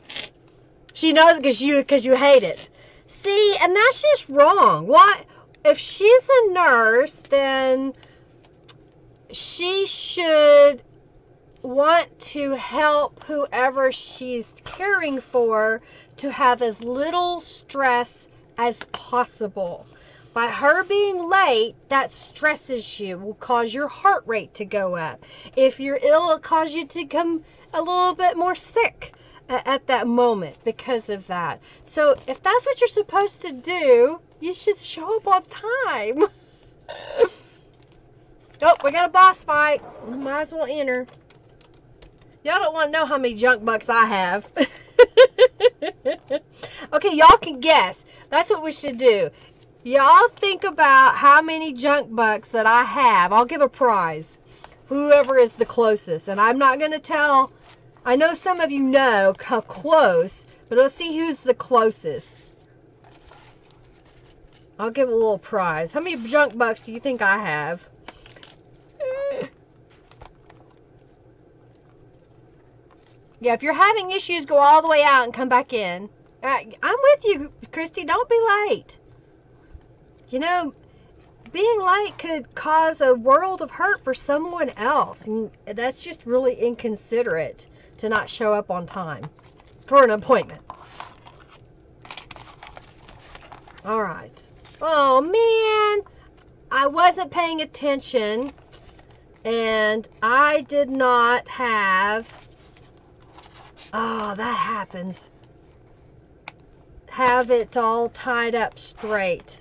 She knows because you because you hate it. See, and that's just wrong. Why? If she's a nurse, then she should want to help whoever she's caring for to have as little stress as possible. By her being late, that stresses you, will cause your heart rate to go up. If you're ill, it'll cause you to become a little bit more sick uh, at that moment because of that. So if that's what you're supposed to do, you should show up on time. oh, we got a boss fight. Might as well enter. Y'all don't want to know how many junk bucks I have. okay, y'all can guess. That's what we should do. Y'all think about how many junk bucks that I have. I'll give a prize. Whoever is the closest. And I'm not going to tell I know some of you know how close, but let's see who's the closest. I'll give a little prize. How many junk bucks do you think I have? Yeah, if you're having issues, go all the way out and come back in. Uh, I'm with you, Christy. Don't be late. You know, being late could cause a world of hurt for someone else. And that's just really inconsiderate to not show up on time for an appointment. All right. Oh, man. I wasn't paying attention and I did not have. Oh, that happens. Have it all tied up straight.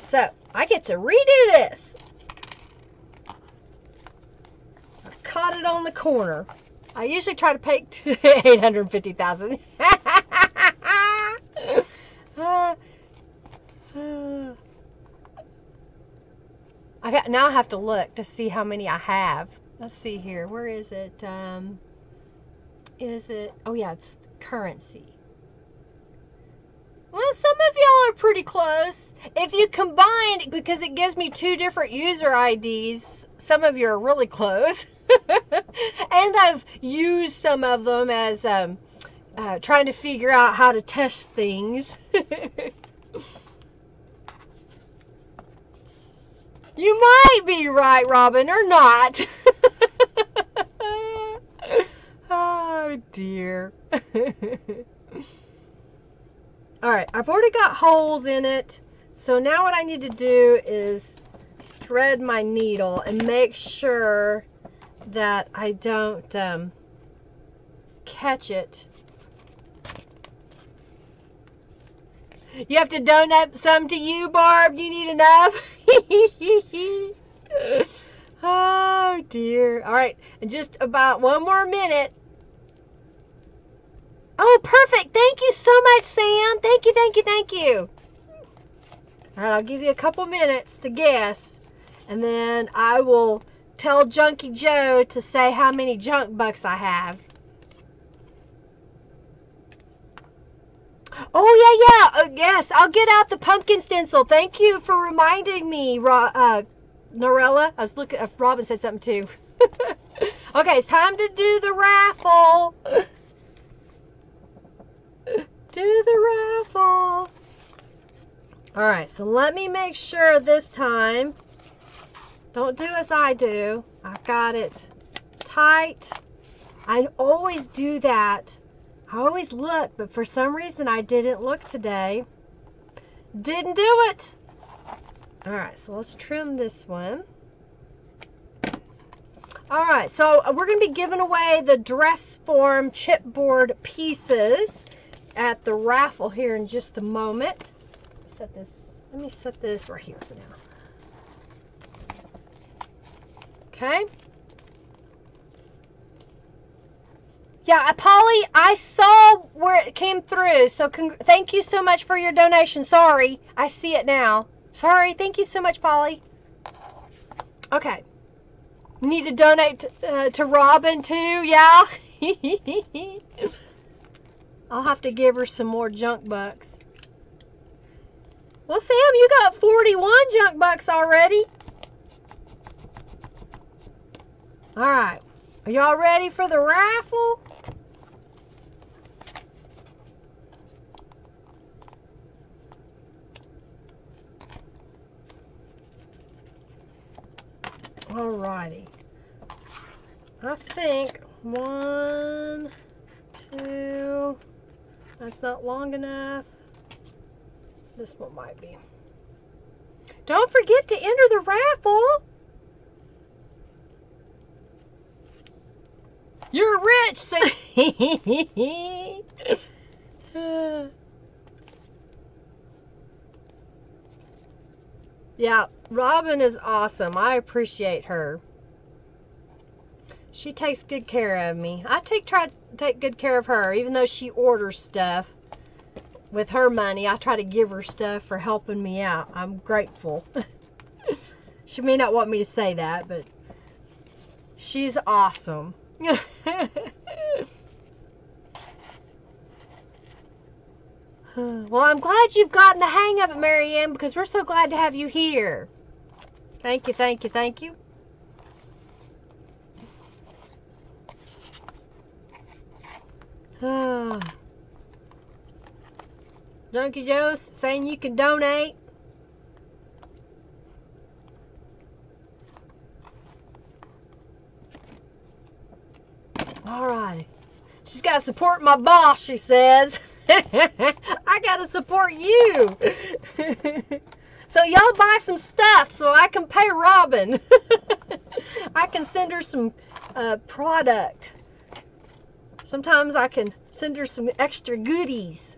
So, I get to redo this. I caught it on the corner. I usually try to pay 850,000. I got now I have to look to see how many I have. Let's see here. Where is it? Um, is it? Oh yeah, it's currency. Well, some of y'all are pretty close. If you combine, because it gives me two different user IDs, some of you are really close. and I've used some of them as um, uh, trying to figure out how to test things. you might be right, Robin, or not. oh, dear. All right, I've already got holes in it. So now what I need to do is thread my needle and make sure that I don't um, catch it You have to donate some to you, Barb. You need enough. oh dear. All right, just about one more minute. Oh, perfect. Thank you so much, Sam. Thank you, thank you, thank you. All right, I'll give you a couple minutes to guess, and then I will tell Junkie Joe to say how many junk bucks I have. Oh yeah, yeah. Uh, yes, I'll get out the pumpkin stencil. Thank you for reminding me, Ro- uh, Norella. I was looking. Uh, Robin said something too. okay, it's time to do the raffle. do the raffle. All right, so let me make sure this time. Don't do as I do. I've got it tight. I always do that I always look, but for some reason I didn't look today. Didn't do it. All right, so let's trim this one. All right, so we're going to be giving away the dress form chipboard pieces at the raffle here in just a moment. Set this, let me set this right here for now. Okay. Yeah, Polly, I saw where it came through. So thank you so much for your donation. Sorry, I see it now. Sorry, thank you so much, Polly. Okay. Need to donate uh, to Robin too, yeah? I'll have to give her some more junk bucks. Well, Sam, you got 41 junk bucks already. All right. Are y'all ready for the raffle? All righty. I think one, two, that's not long enough. This one might be. Don't forget to enter the raffle. You're rich, so Yeah, Robin is awesome. I appreciate her. She takes good care of me. I take try to take good care of her, even though she orders stuff with her money. I try to give her stuff for helping me out. I'm grateful. she may not want me to say that, but she's awesome. well, I'm glad you've gotten the hang of it, Marianne, because we're so glad to have you here. Thank you, thank you, thank you. Junkie Joe's saying you can donate. All right. She's got to support my boss, she says. I gotta support you. so y'all buy some stuff so I can pay Robin. I can send her some uh, product. Sometimes I can send her some extra goodies.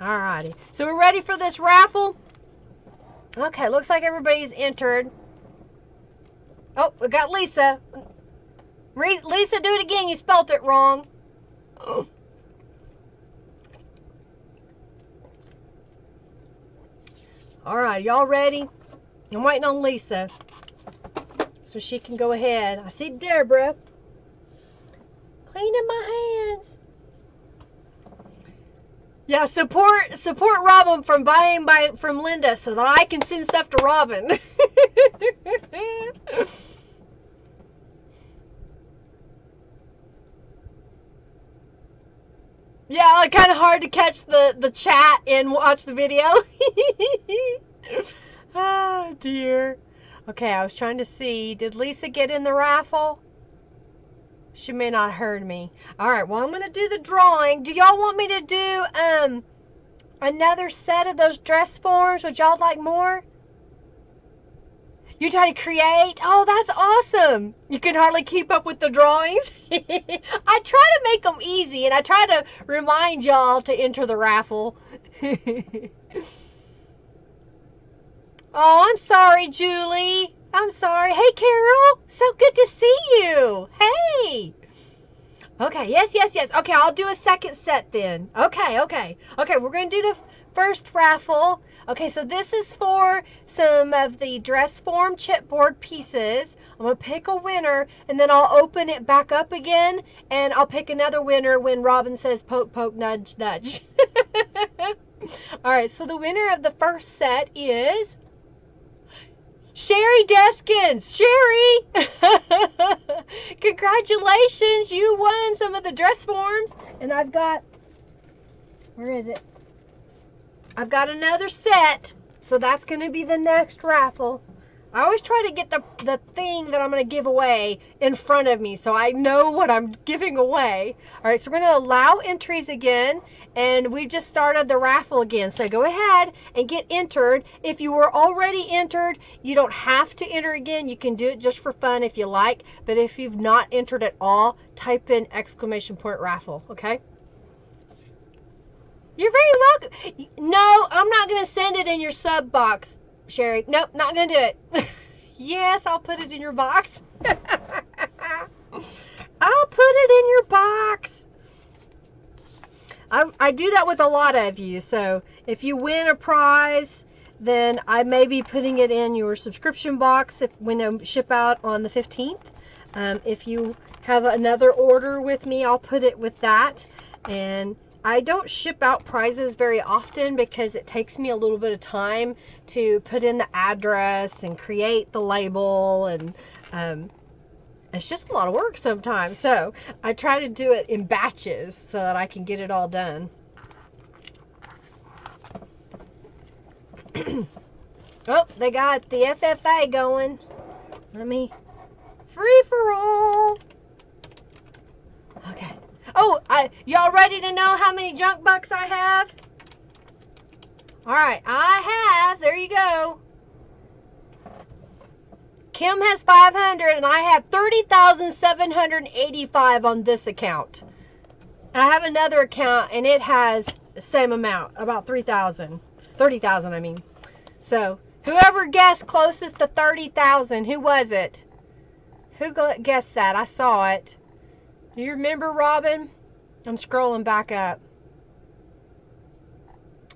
Alrighty. So we're ready for this raffle? Okay, looks like everybody's entered. Oh, we got Lisa. Re Lisa, do it again. You spelt it wrong. All right, y'all ready? I'm waiting on Lisa so she can go ahead. I see Deborah cleaning my hands. Yeah, support support Robin from buying by from Linda so that I can send stuff to Robin. Yeah, kind of hard to catch the, the chat and watch the video. oh, dear. Okay, I was trying to see. Did Lisa get in the raffle? She may not heard me. All right, well, I'm going to do the drawing. Do y'all want me to do um another set of those dress forms? Would y'all like more? You try to create? Oh, that's awesome. You can hardly keep up with the drawings. I try to make them easy and I try to remind y'all to enter the raffle. oh, I'm sorry, Julie. I'm sorry. Hey, Carol. So good to see you. Hey. Okay, yes, yes, yes. Okay, I'll do a second set then. Okay, okay. Okay, we're going to do the first raffle. Okay, so this is for some of the dress form chipboard pieces. I'm going to pick a winner and then I'll open it back up again and I'll pick another winner when Robin says poke, poke, nudge, nudge. All right, so the winner of the first set is Sherry Deskins. Sherry! Congratulations, you won some of the dress forms. And I've got, where is it? I've got another set, so that's going to be the next raffle. I always try to get the, the thing that I'm going to give away in front of me so I know what I'm giving away. All right, so we're going to allow entries again, and we've just started the raffle again. So go ahead and get entered. If you were already entered, you don't have to enter again. You can do it just for fun if you like. But if you've not entered at all, type in exclamation point raffle, okay? You're very welcome. No, I'm not going to send it in your sub box, Sherry. Nope, not going to do it. yes, I'll put it in your box. I'll put it in your box. I, do that with a lot of you. So if you win a prize, then I may be putting it in your subscription box if, when I ship out on the 15th. Um, if you have another order with me, I'll put it with that. And I don't ship out prizes very often because it takes me a little bit of time to put in the address and create the label and um, it's just a lot of work sometimes. So I try to do it in batches so that I can get it all done. oh, they got the FFA going. Let me free for all. Okay. Oh, y'all ready to know how many junk bucks I have? All right, I have. There you go. Kim has 500 and I have 30,785 on this account. I have another account and it has the same amount, about 3,000. 30,000, I mean. So, whoever guessed closest to 30,000, who was it? Who guessed that? I saw it. Do you remember, Robin? I'm scrolling back up.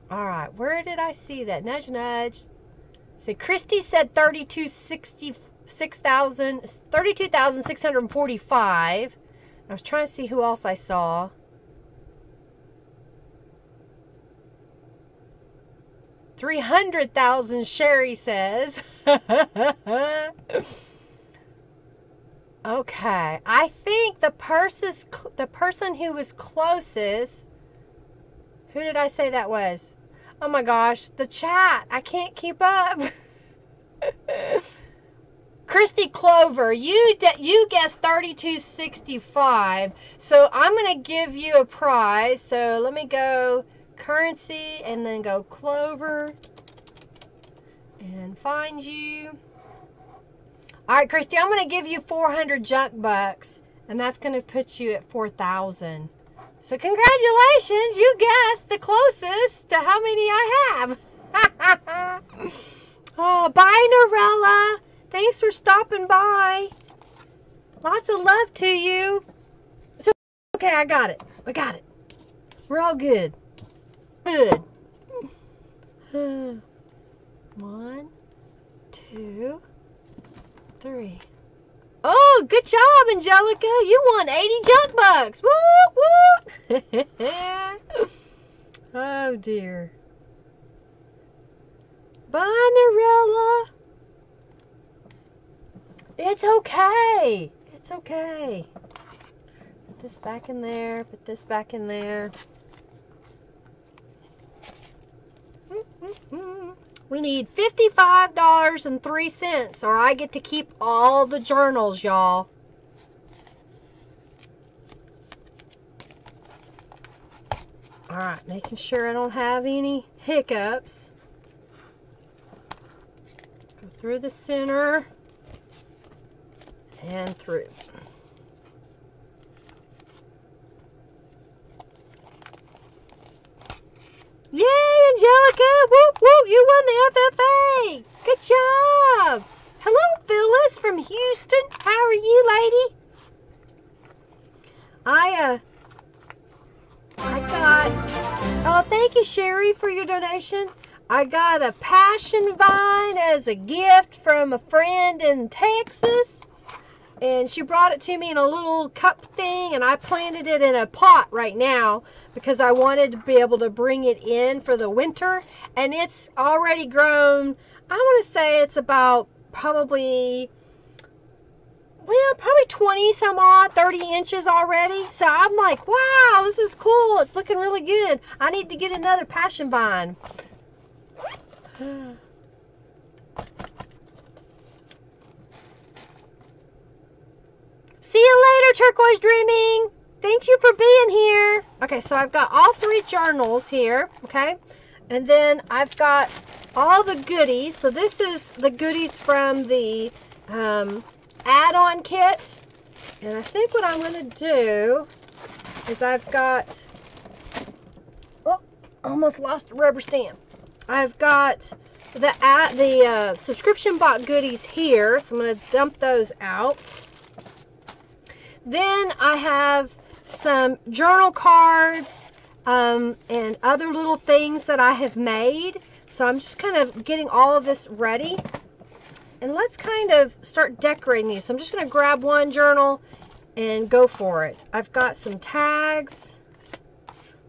All right, where did I see that? Nudge, nudge. See, Christy said 32,600, 32,645. I was trying to see who else I saw. Three hundred thousand, Sherry says. Okay, I think the person's the person who was closest. Who did I say that was? Oh my gosh, the chat. I can't keep up. Christy Clover, you you guessed 3265. So I'm going to give you a prize. So let me go currency and then go Clover and find you. All right, Christy, I'm going to give you 400 junk bucks, and that's going to put you at 4,000. So congratulations, you guessed the closest to how many I have. Ah, oh, bye, Norella. Thanks for stopping by. Lots of love to you. Okay, I got it. I got it. We're all good. Good. One, two three. Oh, good job, Angelica. You won 80 junk bucks. Woo, woo. oh, dear. Bye, Norella. It's okay. It's okay. Put this back in there. Put this back in there. We need $55.03 or I get to keep all the journals, y'all. All right, making sure I don't have any hiccups. Go through the center and through. Yay, Angelica! Whoop whoop! You won the FFA. Good job. Hello, Phyllis from Houston. How are you, lady? I uh, I got. Oh, thank you, Sherry, for your donation. I got a passion vine as a gift from a friend in Texas and she brought it to me in a little cup thing and I planted it in a pot right now because I wanted to be able to bring it in for the winter and it's already grown I want to say it's about probably well probably 20 some odd 30 inches already. So I'm like wow this is cool. It's looking really good. I need to get another passion vine See you later, Turquoise Dreaming. Thank you for being here. Okay, so I've got all three journals here, okay? And then I've got all the goodies. So this is the goodies from the um, add-on kit. And I think what I'm going to do is I've got, oh, almost lost a rubber stamp. I've got the, uh, the uh, subscription box goodies here. So I'm going to dump those out. Then I have some journal cards um, and other little things that I have made. So I'm just kind of getting all of this ready. And let's kind of start decorating these. So I'm just going to grab one journal and go for it. I've got some tags.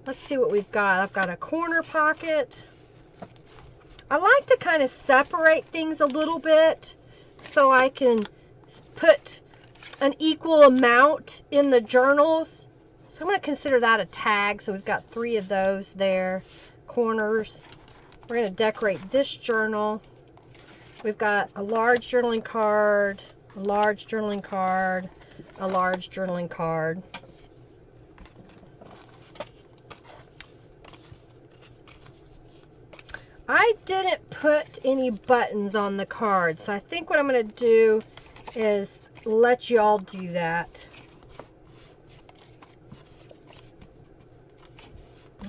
Let's see what we've got. I've got a corner pocket. I like to kind of separate things a little bit so I can put an equal amount in the journals. So I'm going to consider that a tag. So we've got three of those there, corners. We're going to decorate this journal. We've got a large journaling card, a large journaling card, a large journaling card. I didn't put any buttons on the card, so I think what I'm going to do is let y'all do that.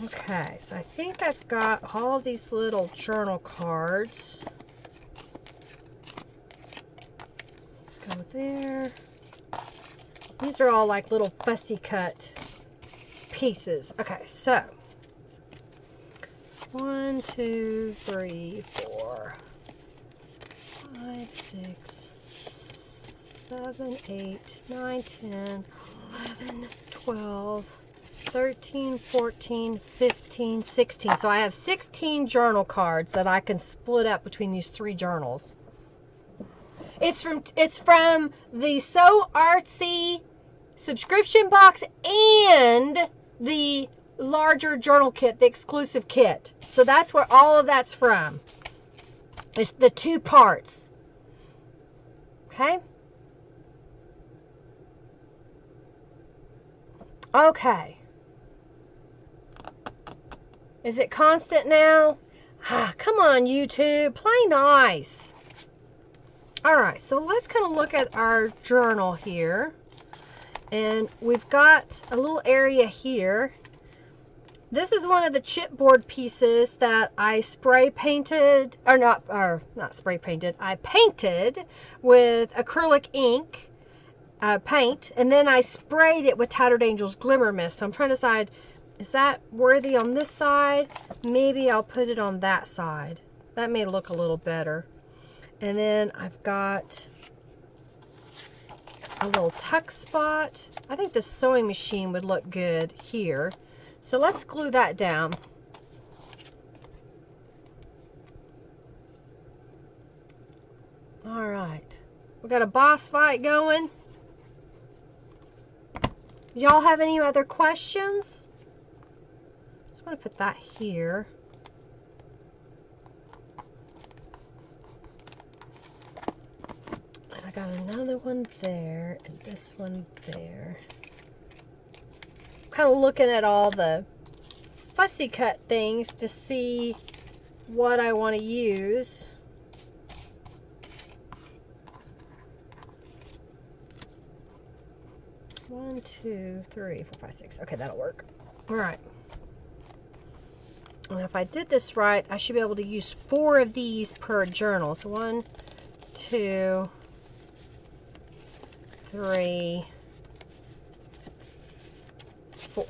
Okay, so I think I've got all these little journal cards. Let's go there. These are all like little fussy cut pieces. Okay, so one, two, three, four, five, six, 7, 8, 9, 10, 11, 12, 13, 14, 15, 16. So I have 16 journal cards that I can split up between these three journals. It's from it's from the Sew Artsy subscription box and the larger journal kit, the exclusive kit. So that's where all of that's from. It's the two parts. Okay? Okay. Is it constant now? Ah, come on, YouTube. Play nice. All right, so let's kind of look at our journal here. And we've got a little area here. This is one of the chipboard pieces that I spray painted, or not, or not spray painted, I painted with acrylic ink uh, paint, and then I sprayed it with Tattered Angels Glimmer Mist. So I'm trying to decide, is that worthy on this side? Maybe I'll put it on that side. That may look a little better. And then I've got a little tuck spot. I think the sewing machine would look good here. So let's glue that down. All right, we got a boss fight going. Y'all have any other questions? Just want to put that here. And I got another one there and this one there. kind of looking at all the fussy cut things to see what I want to use. One, two, three, four, five, six. Okay, that'll work. All right. And if I did this right, I should be able to use four of these per journal. So one, two, three, four.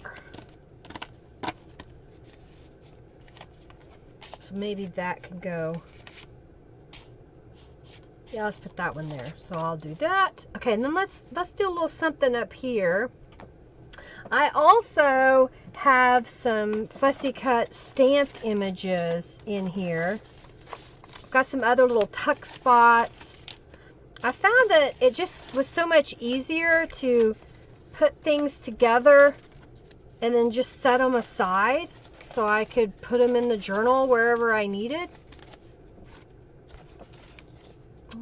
So maybe that could go. Yeah, let's put that one there. So I'll do that. Okay, and then let's let's do a little something up here. I also have some fussy cut stamped images in here. I've got some other little tuck spots. I found that it just was so much easier to put things together and then just set them aside so I could put them in the journal wherever I needed.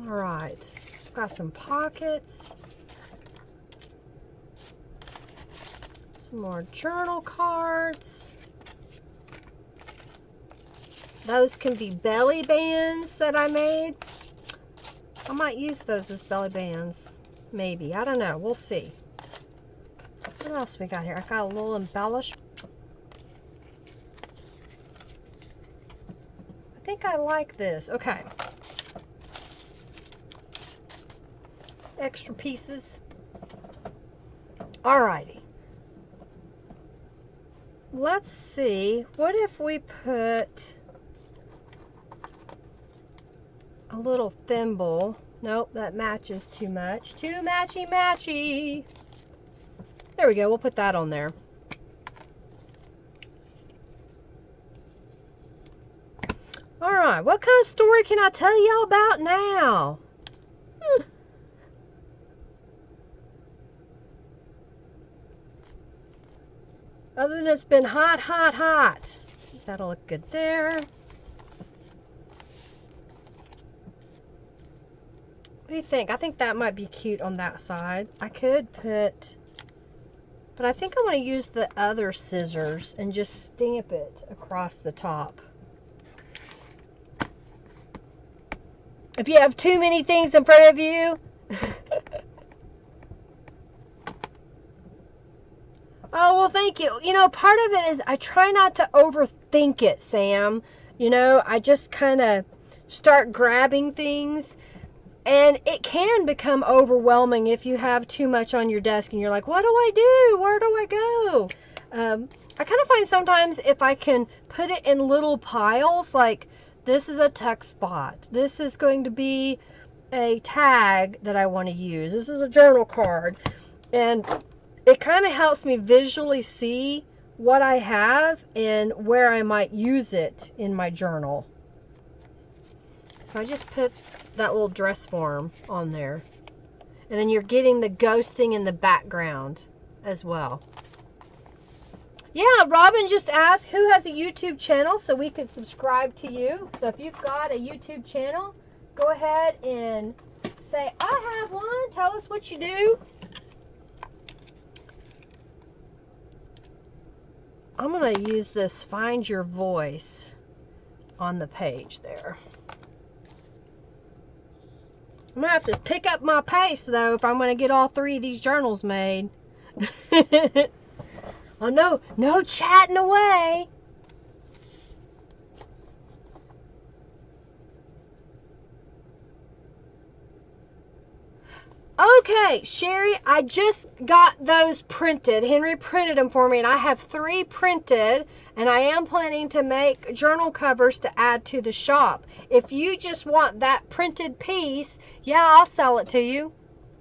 All right, got some pockets. Some more journal cards. Those can be belly bands that I made. I might use those as belly bands. Maybe. I don't know. We'll see. What else we got here? I got a little embellish. I think I like this. Okay. Extra pieces. Alrighty let's see, what if we put a little thimble? Nope, that matches too much. Too matchy matchy. There we go, we'll put that on there. All right, what kind of story can I tell y'all about now? Hmm. Other than it's been hot, hot, hot. That'll look good there. What do you think? I think that might be cute on that side. I could put, but I think I want to use the other scissors and just stamp it across the top. If you have too many things in front of you, Oh, well, thank you. You know, part of it is I try not to overthink it, Sam. You know, I just kind of start grabbing things. And it can become overwhelming if you have too much on your desk and you're like, what do I do? Where do I go? Um, I kind of find sometimes if I can put it in little piles, like this is a tuck spot, this is going to be a tag that I want to use, this is a journal card. And it kind of helps me visually see what I have and where I might use it in my journal. So I just put that little dress form on there. And then you're getting the ghosting in the background as well. Yeah, Robin just asked who has a YouTube channel so we could subscribe to you. So if you've got a YouTube channel, go ahead and say, I have one. Tell us what you do. I'm going to use this Find Your Voice on the page there. I'm going to have to pick up my pace, though, if I'm going to get all three of these journals made. oh, no, no chatting away. Okay, Sherry, I just got those printed. Henry printed them for me, and I have three printed, and I am planning to make journal covers to add to the shop. If you just want that printed piece, yeah, I'll sell it to you.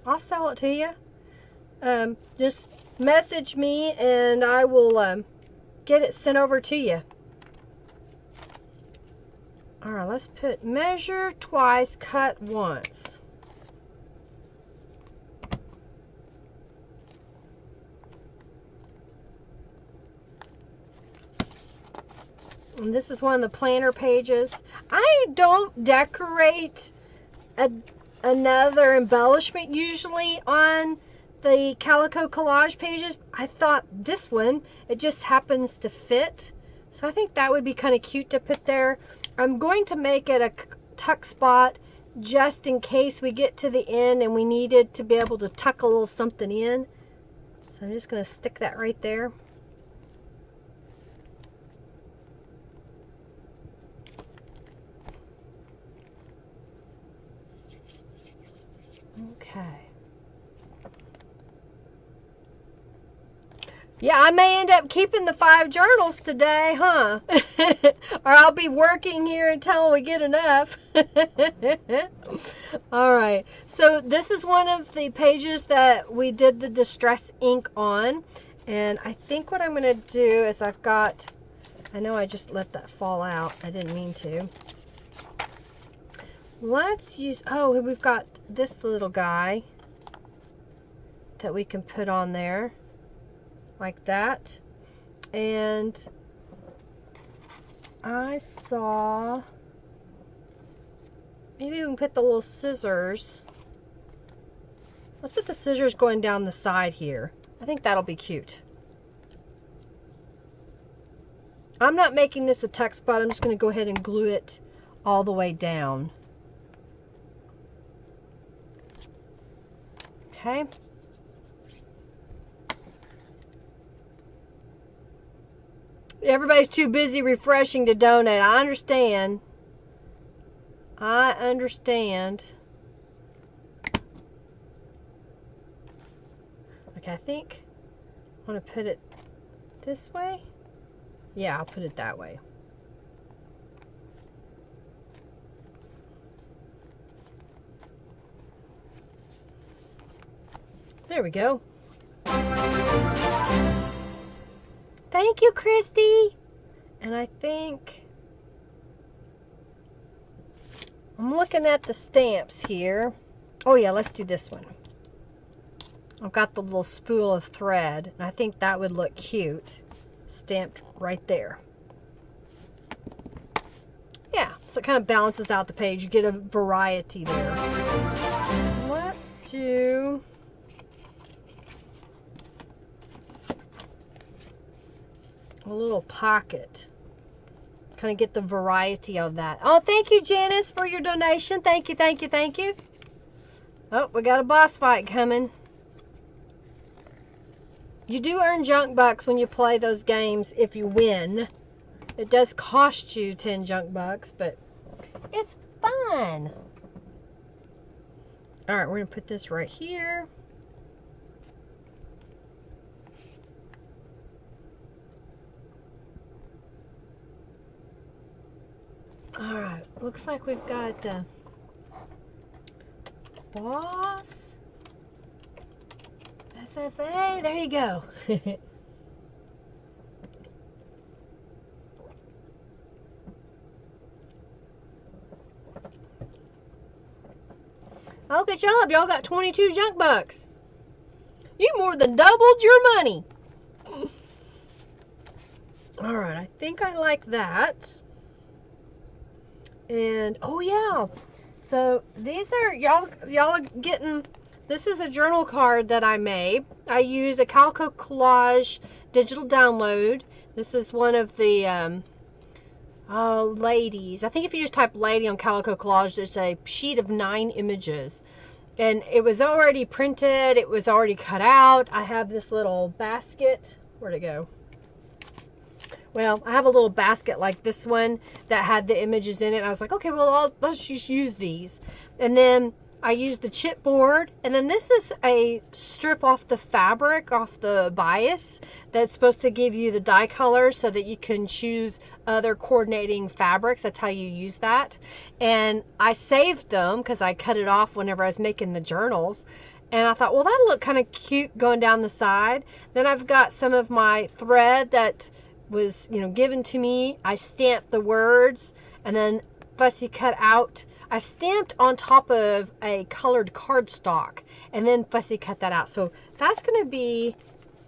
I'll sell it to you. Um, just message me, and I will um, get it sent over to you. All right, let's put measure twice, cut once. And this is one of the planner pages. I don't decorate a, another embellishment usually on the Calico Collage pages. I thought this one, it just happens to fit. So I think that would be kind of cute to put there. I'm going to make it a tuck spot just in case we get to the end and we needed to be able to tuck a little something in. So I'm just going to stick that right there. Okay. Yeah, I may end up keeping the five journals today, huh? or I'll be working here until we get enough. All right. So this is one of the pages that we did the distress ink on. And I think what I'm going to do is I've got, I know I just let that fall out. I didn't mean to. Let's use, oh, we've got this little guy that we can put on there like that. And I saw, maybe we can put the little scissors. Let's put the scissors going down the side here. I think that'll be cute. I'm not making this a tuck spot. I'm just going to go ahead and glue it all the way down. Okay. Everybody's too busy refreshing to donate. I understand. I understand. Okay, I think I want to put it this way. Yeah, I'll put it that way. There we go. Thank you, Christy. And I think I'm looking at the stamps here. Oh yeah, let's do this one. I've got the little spool of thread, and I think that would look cute, stamped right there. Yeah, so it kind of balances out the page. You get a variety there. Let's do a little pocket. Kind of get the variety of that. Oh, thank you, Janice, for your donation. Thank you, thank you, thank you. Oh, we got a boss fight coming. You do earn junk bucks when you play those games if you win. It does cost you 10 junk bucks, but it's fun. All right, we're going to put this right here. All right, looks like we've got uh, boss. FFA, there you go. oh, good job. Y'all got 22 junk bucks. You more than doubled your money. All right, I think I like that. And oh yeah, so these are y'all y'all are getting. This is a journal card that I made. I use a Calico Collage digital download. This is one of the um, oh ladies. I think if you just type lady on Calico Collage, there's a sheet of nine images. And it was already printed. It was already cut out. I have this little basket. Where'd it go? Well, I have a little basket like this one that had the images in it. I was like, okay, well, I'll, let's just use these. And then I used the chipboard. And then this is a strip off the fabric, off the bias, that's supposed to give you the dye color so that you can choose other coordinating fabrics. That's how you use that. And I saved them because I cut it off whenever I was making the journals. And I thought, well, that'll look kind of cute going down the side. Then I've got some of my thread that was, you know, given to me. I stamped the words and then fussy cut out. I stamped on top of a colored cardstock and then fussy cut that out. So that's going to be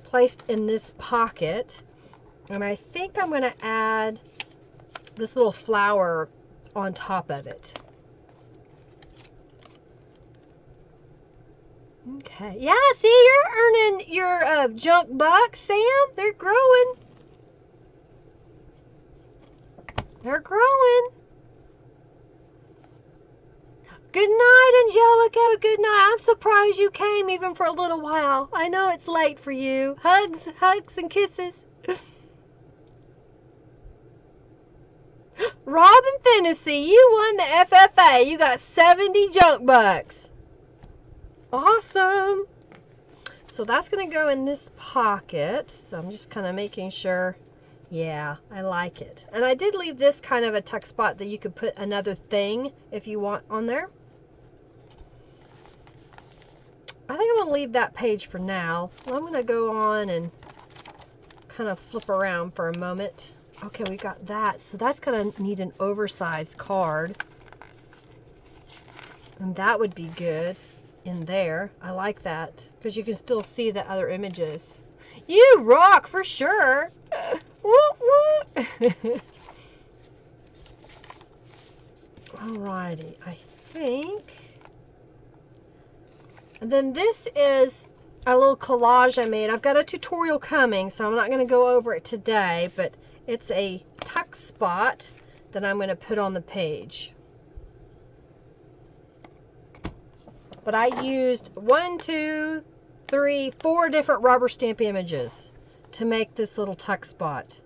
placed in this pocket. And I think I'm going to add this little flower on top of it. Okay. Yeah, see, you're earning your uh, junk bucks, Sam. They're growing. They're growing. Good night, Angelica. Good night. I'm surprised you came even for a little while. I know it's late for you. Hugs, hugs, and kisses. Robin Fantasy, you won the FFA. You got 70 junk bucks. Awesome. So that's going to go in this pocket. So I'm just kind of making sure. Yeah, I like it. And I did leave this kind of a tuck spot that you could put another thing if you want on there. I think I'm going to leave that page for now. I'm going to go on and kind of flip around for a moment. Okay, we got that. So that's going to need an oversized card. And that would be good in there. I like that because you can still see the other images. You rock for sure. woo woo. Alrighty, I think. And then this is a little collage I made. I've got a tutorial coming, so I'm not going to go over it today, but it's a tuck spot that I'm going to put on the page. But I used one, two, three, four different rubber stamp images to make this little tuck spot.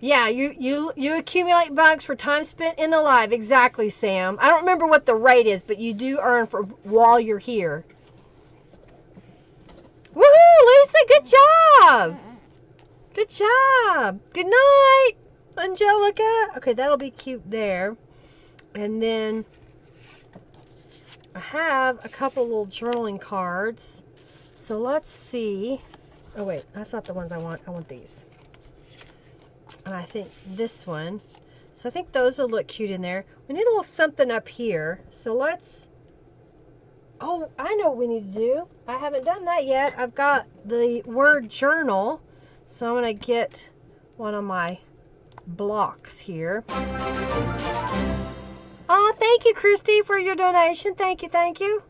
Yeah, you, you you accumulate bugs for time spent in the live. Exactly, Sam. I don't remember what the rate is, but you do earn for while you're here. Woohoo, Lisa, good job. Good job. Good night, Angelica. Okay, that'll be cute there. And then I have a couple little journaling cards. So let's see. Oh wait, that's not the ones I want. I want these and I think this one. So I think those will look cute in there. We need a little something up here. So let's, oh, I know what we need to do. I haven't done that yet. I've got the word journal. So I'm to get one of my blocks here. Oh, thank you, Christy, for your donation. Thank you, thank you.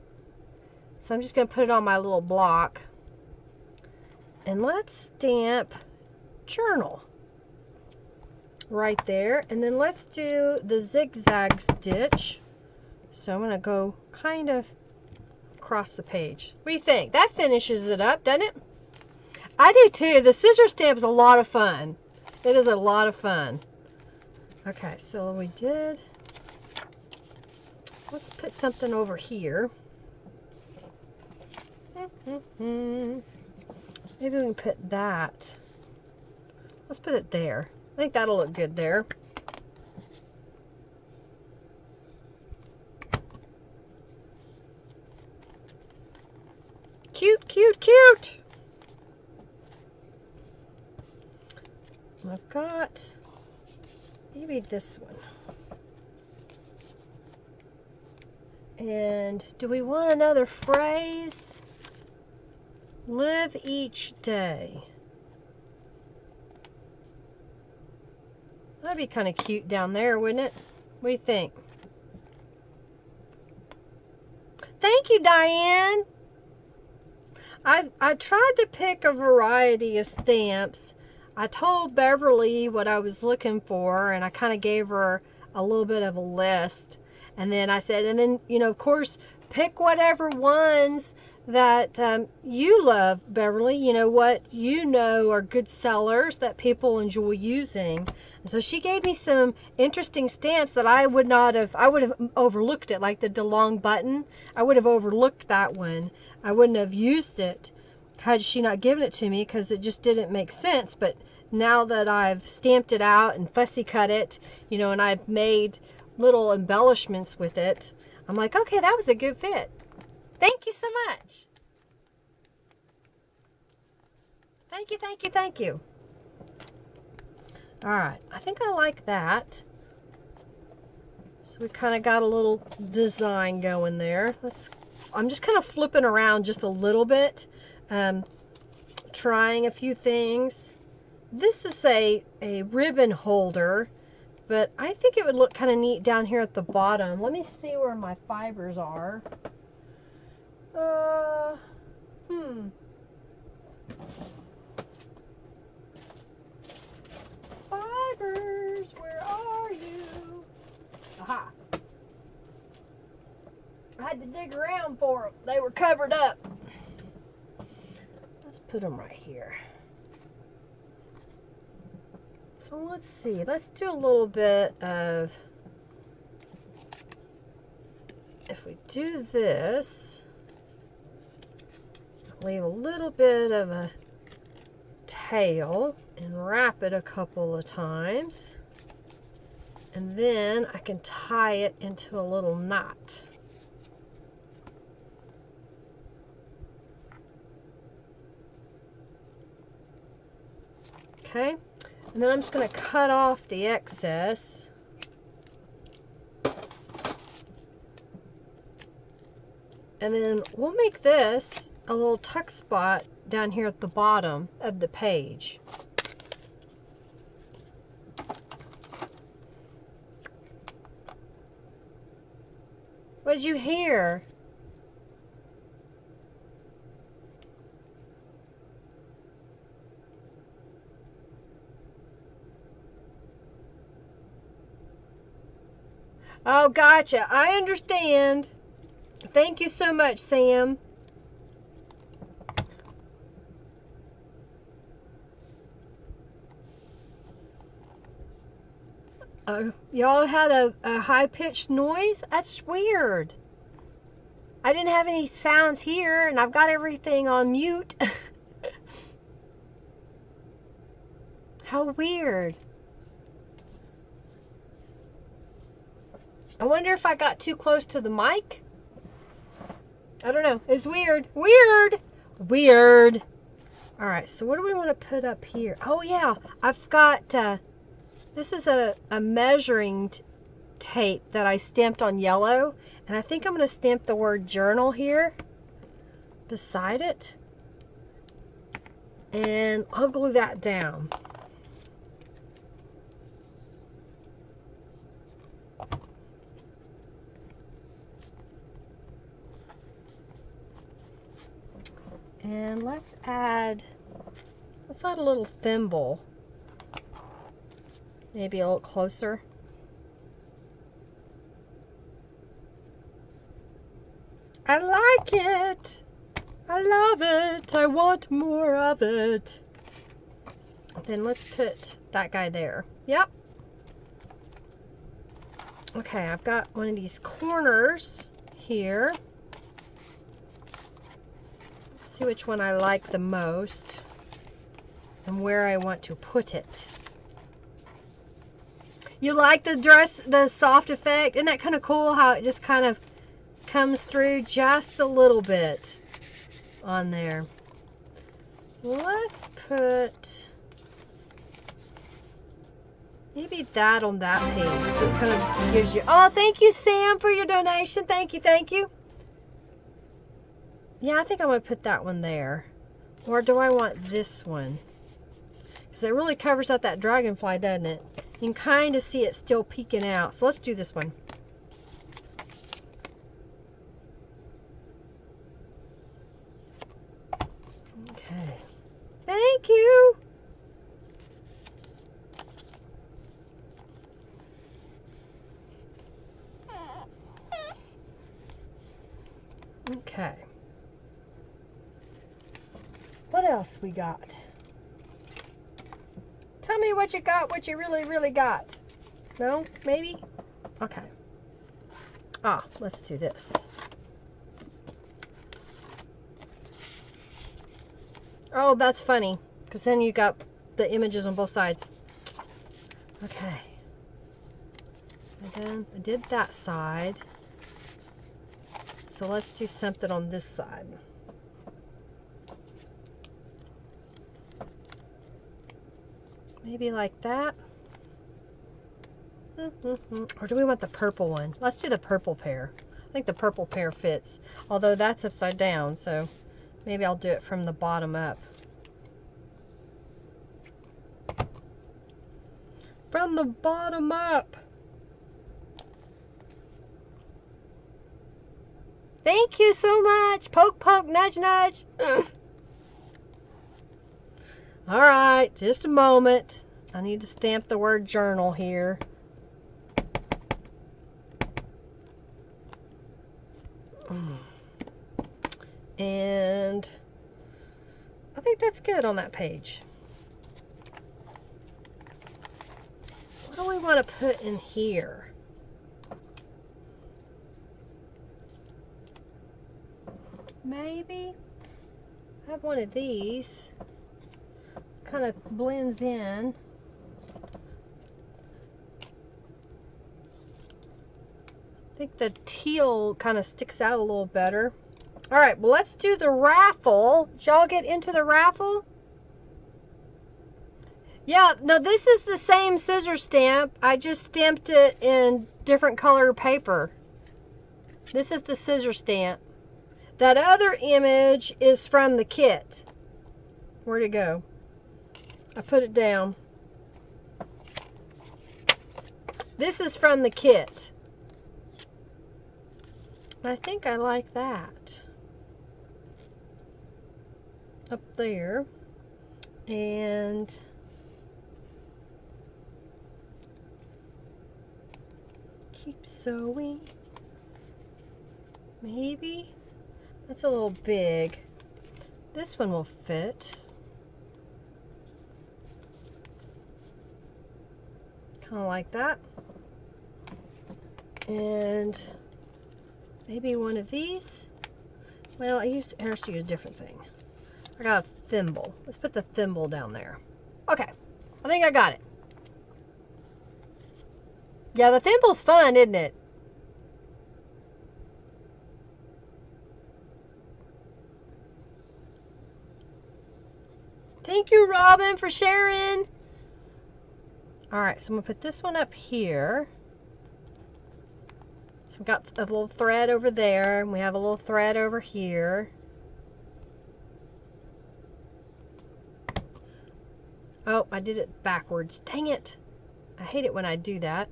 So I'm just going to put it on my little block. And let's stamp journal right there. And then let's do the zigzag stitch. So I'm to go kind of across the page. What do you think? That finishes it up, doesn't it? I do too. The scissor stamp is a lot of fun. It is a lot of fun. Okay, so we did. Let's put something over here. Maybe we can put that. Let's put it there. I think that'll look good there. Cute, cute, cute. I've got maybe this one. And do we want another phrase? Live each day. That'd be kind of cute down there, wouldn't it? What do you think? Thank you, Diane. I, I tried to pick a variety of stamps. I told Beverly what I was looking for, and I kind of gave her a little bit of a list. And then I said, and then, you know, of course, pick whatever ones that um, you love, Beverly. You know, what you know are good sellers that people enjoy using. So she gave me some interesting stamps that I would not have, I would have overlooked it, like the DeLong button. I would have overlooked that one. I wouldn't have used it had she not given it to me because it just didn't make sense. But now that I've stamped it out and fussy cut it, you know, and I've made little embellishments with it, I'm like, okay, that was a good fit. Thank you so much. Thank you, thank you, thank you. All right, I think I like that. So we kind of got a little design going there. Let's, I'm just kind of flipping around just a little bit, um, trying a few things. This is a, a ribbon holder, but I think it would look kind of neat down here at the bottom. Let me see where my fibers are. Uh, hmm. Fibers, where are you? Aha. I had to dig around for them. They were covered up. Put them right here. So let's see. Let's do a little bit of. If we do this, leave a little bit of a tail and wrap it a couple of times. And then I can tie it into a little knot. Okay, and then I'm just going to cut off the excess. And then we'll make this a little tuck spot down here at the bottom of the page. What did you hear? Oh, gotcha. I understand. Thank you so much, Sam. Uh, y'all had a, a high pitched noise? That's weird. I didn't have any sounds here, and I've got everything on mute. How weird. I wonder if I got too close to the mic. I don't know. It's weird. Weird. Weird. All right, so what do we want to put up here? Oh, yeah. I've got, uh, this is a, a measuring tape that I stamped on yellow. And I think I'm going to stamp the word journal here beside it. And I'll glue that down. And let's add, let's add a little thimble. Maybe a little closer. I like it. I love it. I want more of it. Then let's put that guy there. Yep. Okay, I've got one of these corners here see which one I like the most and where I want to put it. You like the dress, the soft effect? Isn't that kind of cool how it just kind of comes through just a little bit on there. Let's put maybe that on that page so it kind of gives you, oh, thank you, Sam, for your donation. Thank you, thank you. Yeah, I think I'm going to put that one there. Or do I want this one? Because it really covers up that dragonfly, doesn't it? You can kind of see it still peeking out. So let's do this one. Okay. Thank you. Okay. What else we got? Tell me what you got, what you really, really got. No? Maybe? Okay. Ah, let's do this. Oh, that's funny. Because then you got the images on both sides. Okay. Again, I did that side. So let's do something on this side. Maybe like that. Or do we want the purple one? Let's do the purple pair. I think the purple pair fits. Although that's upside down, so maybe I'll do it from the bottom up. From the bottom up. Thank you so much. Poke, poke, nudge, nudge. All right, just a moment. I need to stamp the word journal here. Mm. And I think that's good on that page. What do we want to put in here? Maybe I have one of these. Kind of blends in. I think the teal kind of sticks out a little better. All right, well, let's do the raffle. Did y'all get into the raffle? Yeah, no, this is the same scissor stamp. I just stamped it in different color paper. This is the scissor stamp. That other image is from the kit. Where'd it go? I put it down. This is from the kit. I think I like that. Up there. And keep sewing. Maybe. That's a little big. This one will fit. Kind of like that. And maybe one of these. Well, I used I used to use a different thing. I got a thimble. Let's put the thimble down there. Okay, I think I got it. Yeah, the thimble's fun, isn't it? Thank you, Robin, for sharing. All right, so I'm gonna put this one up here. So we've got a little thread over there, and we have a little thread over here. Oh, I did it backwards. Dang it. I hate it when I do that.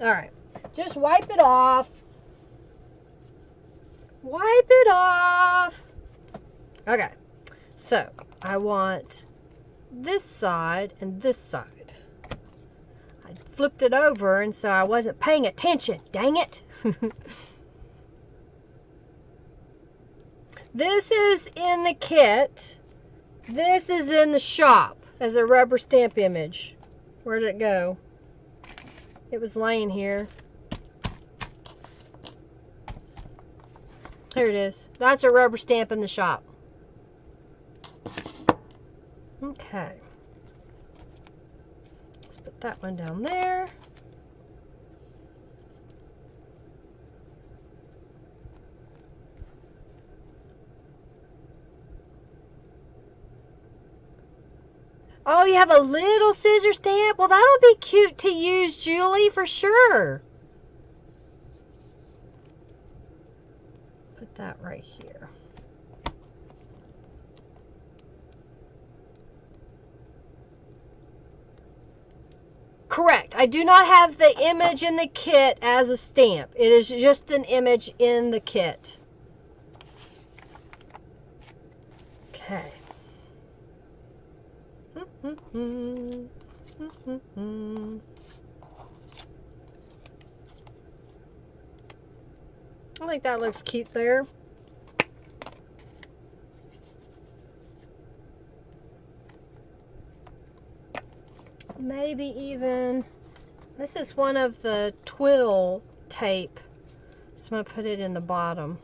All right, just wipe it off. Wipe it off. Okay. So I want this side and this side. I flipped it over and so I wasn't paying attention. Dang it. this is in the kit. This is in the shop as a rubber stamp image. Where did it go? It was laying here. Here it is. That's a rubber stamp in the shop. Okay. Let's put that one down there. Oh, you have a little scissor stamp? Well, that'll be cute to use, Julie, for sure. Put that right here. Correct. I do not have the image in the kit as a stamp. It is just an image in the kit. Okay. I think that looks cute there. Maybe even, this is one of the twill tape. So I'm going to put it in the bottom.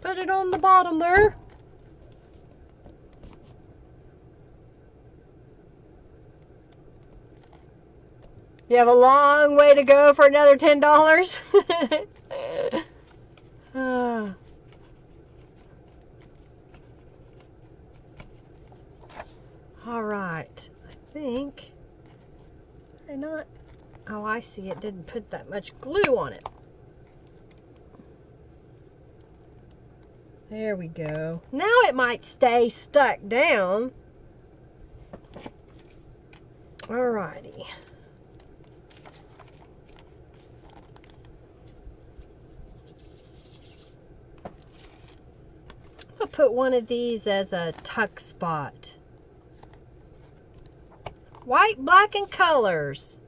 Put it on the bottom there. You have a long way to go for another $10. Ah. All right, I think, I not, oh, I see, it didn't put that much glue on it. There we go. Now it might stay stuck down. Alrighty. I'll put one of these as a tuck spot. White, black, and colors.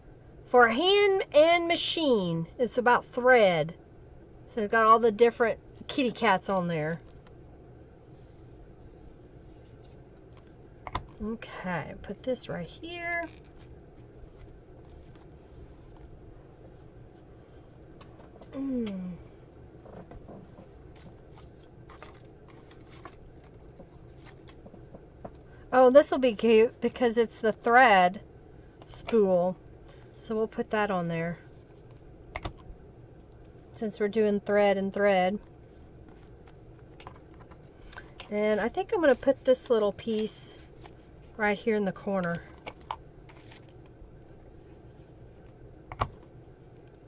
for hand and machine. It's about thread. So it's got all the different kitty cats on there. Okay, put this right here. Mm. Oh, this will be cute because it's the thread spool. So we'll put that on there. Since we're doing thread and thread. And I think I'm going to put this little piece right here in the corner.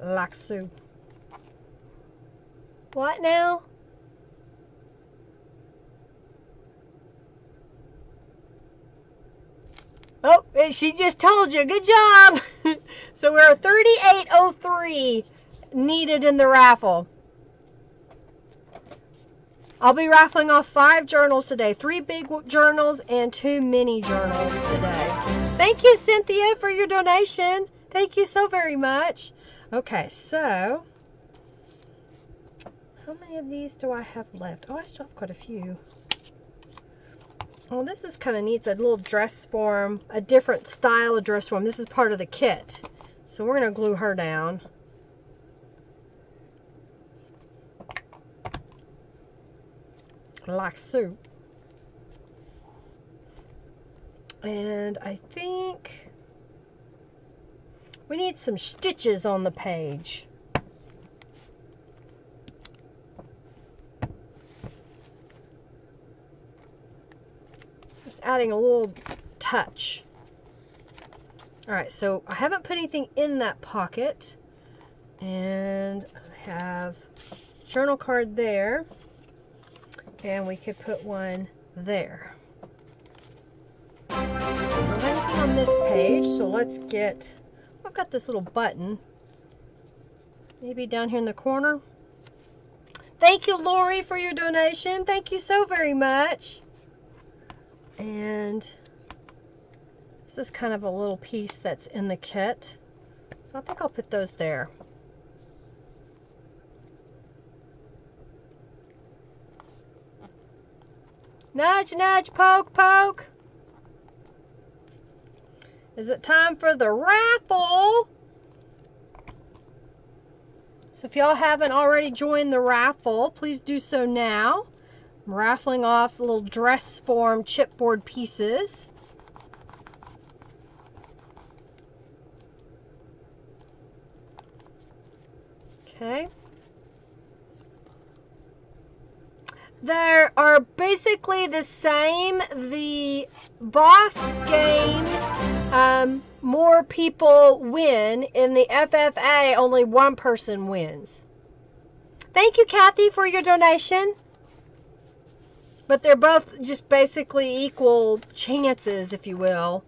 Like so. What now? She just told you. Good job. so we're 3803 needed in the raffle. I'll be raffling off five journals today. Three big journals and two mini journals today. Thank you, Cynthia, for your donation. Thank you so very much. Okay, so how many of these do I have left? Oh, I still have quite a few. Oh, this is kind of neat. It's a little dress form, a different style of dress form. This is part of the kit. So we're going to glue her down. Like so. And I think we need some stitches on the page. Just adding a little touch. All right, so I haven't put anything in that pocket. And I have journal card there. And we could put one there. on this page, so let's get, I've got this little button. Maybe down here in the corner. Thank you, Lori, for your donation. Thank you so very much. And this is kind of a little piece that's in the kit. So I think I'll put those there. Nudge, nudge, poke, poke. Is it time for the raffle? So if y'all haven't already joined the raffle, please do so now. I'm raffling off little dress form chipboard pieces. Okay. There are basically the same. The boss games, um, more people win. In the FFA, only one person wins. Thank you, Kathy, for your donation. But they're both just basically equal chances, if you will.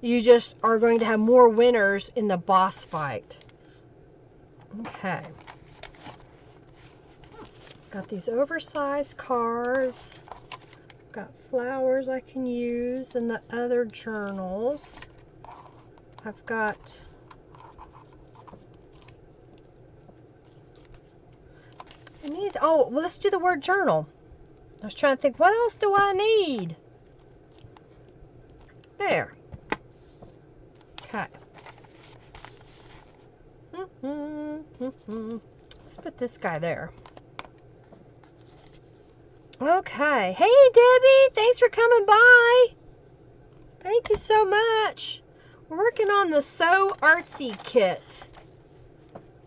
You just are going to have more winners in the boss fight. Okay. Got these oversized cards. Got flowers I can use in the other journals. I've got I need, oh, well, let's do the word journal. I was trying to think, what else do I need? There. Okay. Let's put this guy there. Okay. Hey, Debbie. Thanks for coming by. Thank you so much. We're working on the Sew Artsy kit.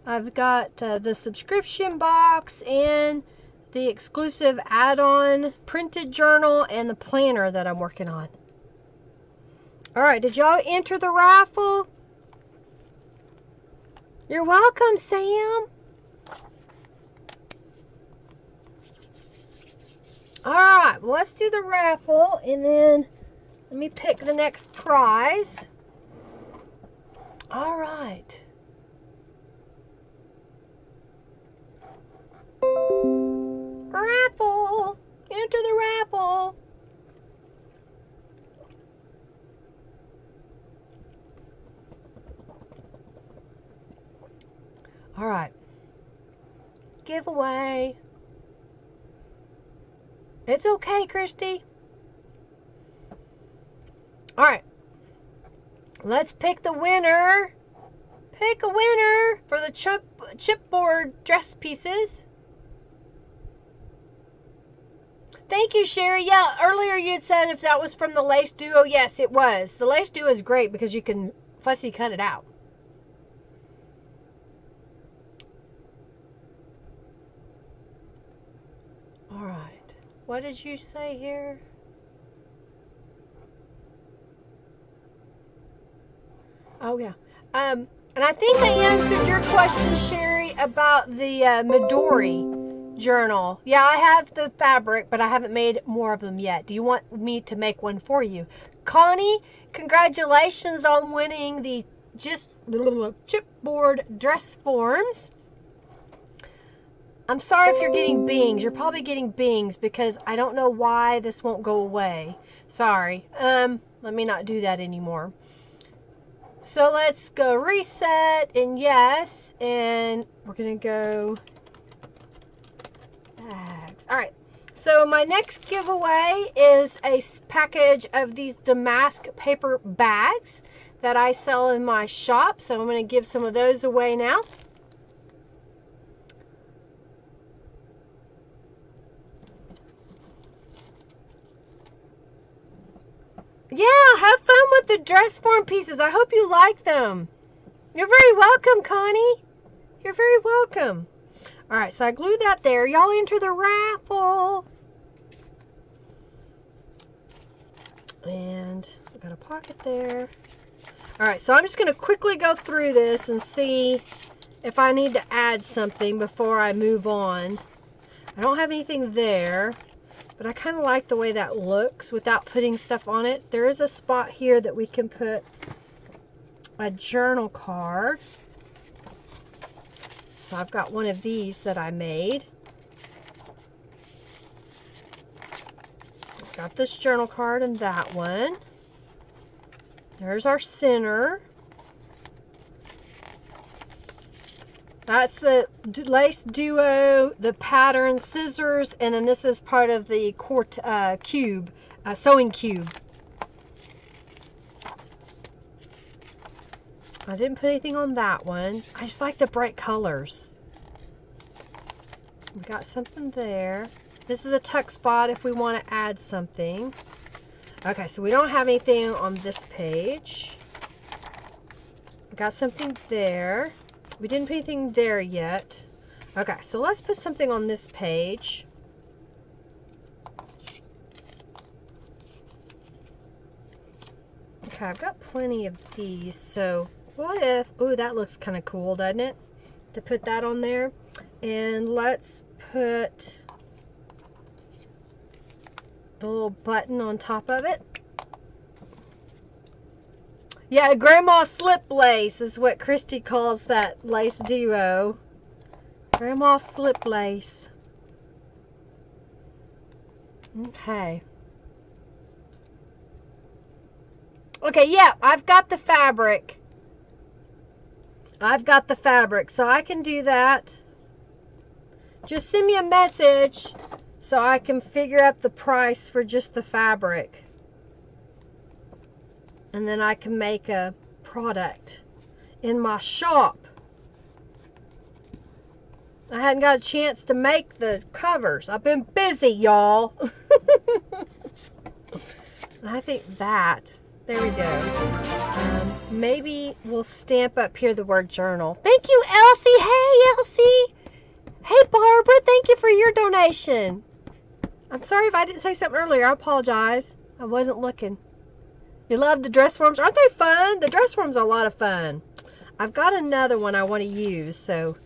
I've got uh, the subscription box and the exclusive add-on printed journal and the planner that I'm working on. All right, did y'all enter the raffle? You're welcome, Sam. All right, well, let's do the raffle and then let me pick the next prize. All right. Raffle! Enter the raffle! All right. Giveaway. It's okay, Christy. All right. Let's pick the winner. Pick a winner for the chip chipboard dress pieces. Thank you, Sherry. Yeah, earlier you had said if that was from the Lace Duo. Yes, it was. The Lace Duo is great because you can fussy cut it out. All right. What did you say here? Oh, yeah. Um, and I think I answered your question, Sherry, about the uh, Midori journal. Yeah, I have the fabric, but I haven't made more of them yet. Do you want me to make one for you? Connie, congratulations on winning the just little chipboard dress forms. I'm sorry if you're getting bings. You're probably getting bings because I don't know why this won't go away. Sorry. Um, let me not do that anymore. So let's go reset and yes, and we're gonna go bags. All right. So my next giveaway is a package of these damask paper bags that I sell in my shop. So I'm going to give some of those away now. Yeah, have fun with the dress form pieces. I hope you like them. You're very welcome, Connie. You're very welcome. All right, so I glued that there. Y'all enter the raffle. And I got a pocket there. All right, so I'm just going to quickly go through this and see if I need to add something before I move on. I don't have anything there. But I kind of like the way that looks without putting stuff on it. There is a spot here that we can put a journal card. So I've got one of these that I made. I've Got this journal card and that one. There's our center. That's the lace duo, the pattern, scissors, and then this is part of the quart, uh, cube, uh, sewing cube. I didn't put anything on that one. I just like the bright colors. We got something there. This is a tuck spot if we want to add something. Okay, so we don't have anything on this page. Got something there. We didn't put anything there yet. Okay, so let's put something on this page. Okay, I've got plenty of these, so what if, oh, that looks kind of cool, doesn't it? To put that on there. And let's put the little button on top of it. Yeah, Grandma Slip Lace is what Christy calls that lace duo. Grandma Slip Lace. Okay. Okay, yeah, I've got the fabric. I've got the fabric, so I can do that. Just send me a message so I can figure out the price for just the fabric and then I can make a product in my shop. I hadn't got a chance to make the covers. I've been busy, y'all. I think that, there we go. Um, maybe we'll stamp up here the word journal. Thank you, Elsie. Hey, Elsie. Hey, Barbara. Thank you for your donation. I'm sorry if I didn't say something earlier. I apologize. I wasn't looking. You love the dress forms? Aren't they fun? The dress forms are a lot of fun. I've got another one I want to use, so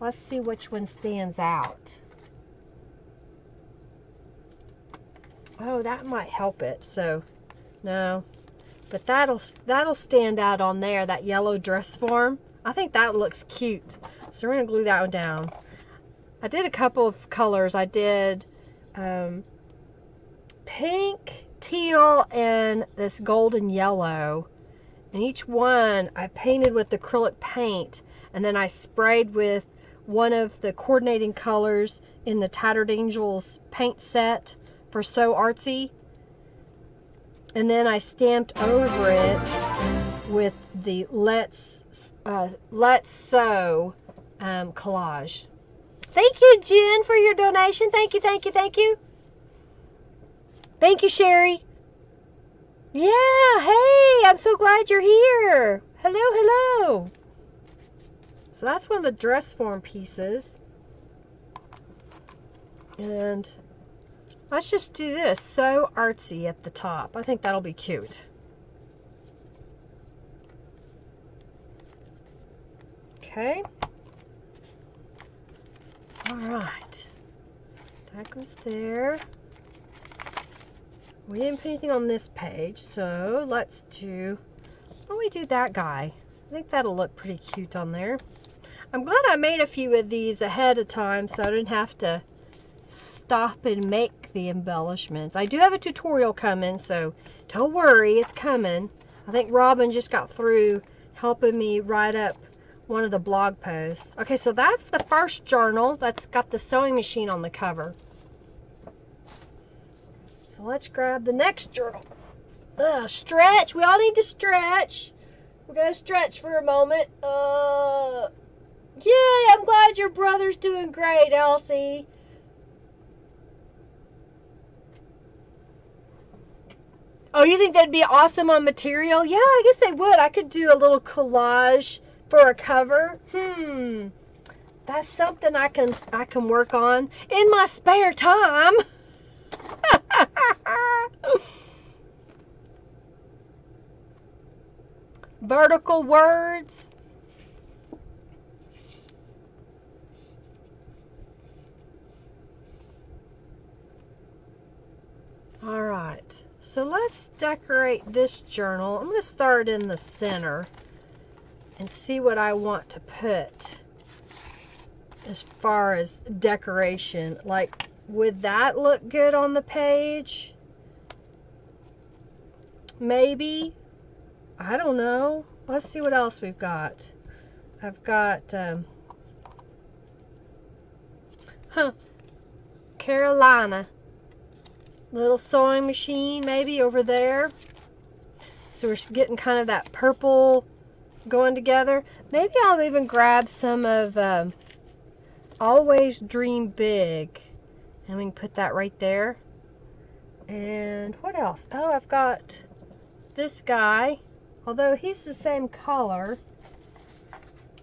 let's see which one stands out. Oh, that might help it. So, no. But that'll that'll stand out on there, that yellow dress form. I think that looks cute. So we're going to glue that one down. I did a couple of colors. I did um, pink, teal and this golden yellow. And each one I painted with acrylic paint. and then I sprayed with one of the coordinating colors in the Tattered Angels paint set for Sew Artsy. And then I stamped over it with the Let's uh, Let's Sew um, collage. Thank you, Jen, for your donation. Thank you, thank you, thank you. Thank you, Sherry. Yeah, hey, I'm so glad you're here. Hello, hello. So that's one of the dress form pieces. And let's just do this. Sew Artsy at the top. I think that'll be cute. Okay. All right. That goes there. We didn't put anything on this page, so let's do, why we do that guy? I think that'll look pretty cute on there. I'm glad I made a few of these ahead of time so I didn't have to stop and make the embellishments. I do have a tutorial coming, so don't worry, it's coming. I think Robin just got through helping me write up one of the blog posts. Okay, so that's the first journal that's got the sewing machine on the cover. So let's grab the next journal. Ugh, stretch. We all need to stretch. We're going to stretch for a moment. Uh, yay, I'm glad your brother's doing great, Elsie. Oh, you think that'd be awesome on material? Yeah, I guess they would. I could do a little collage for a cover. Hmm. That's something I can I can work on in my spare time. Vertical words. All right, so let's decorate this journal. I'm going to start in the center and see what I want to put as far as decoration. Like, would that look good on the page? Maybe. I don't know. Let's see what else we've got. I've got, um, huh, Carolina. Little sewing machine maybe over there. So we're getting kind of that purple going together. Maybe I'll even grab some of um, Always Dream Big. And we can put that right there. And what else? Oh, I've got this guy. Although he's the same color.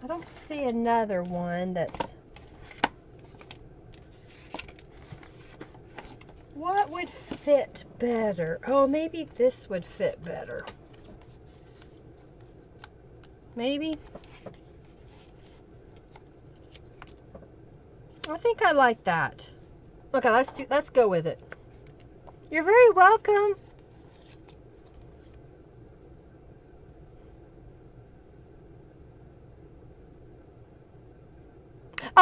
I don't see another one that's What would fit better? Oh, maybe this would fit better. Maybe. I think I like that. Okay, let's do let's go with it. You're very welcome.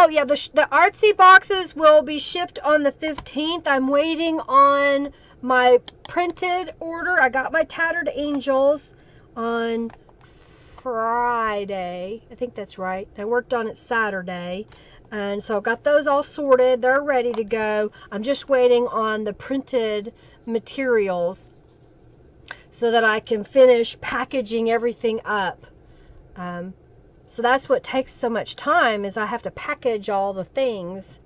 Oh yeah, the, the artsy boxes will be shipped on the 15th. I'm waiting on my printed order. I got my Tattered Angels on Friday. I think that's right. I worked on it Saturday. And so I got those all sorted. They're ready to go. I'm just waiting on the printed materials so that I can finish packaging everything up. Um, so that's what takes so much time is I have to package all the things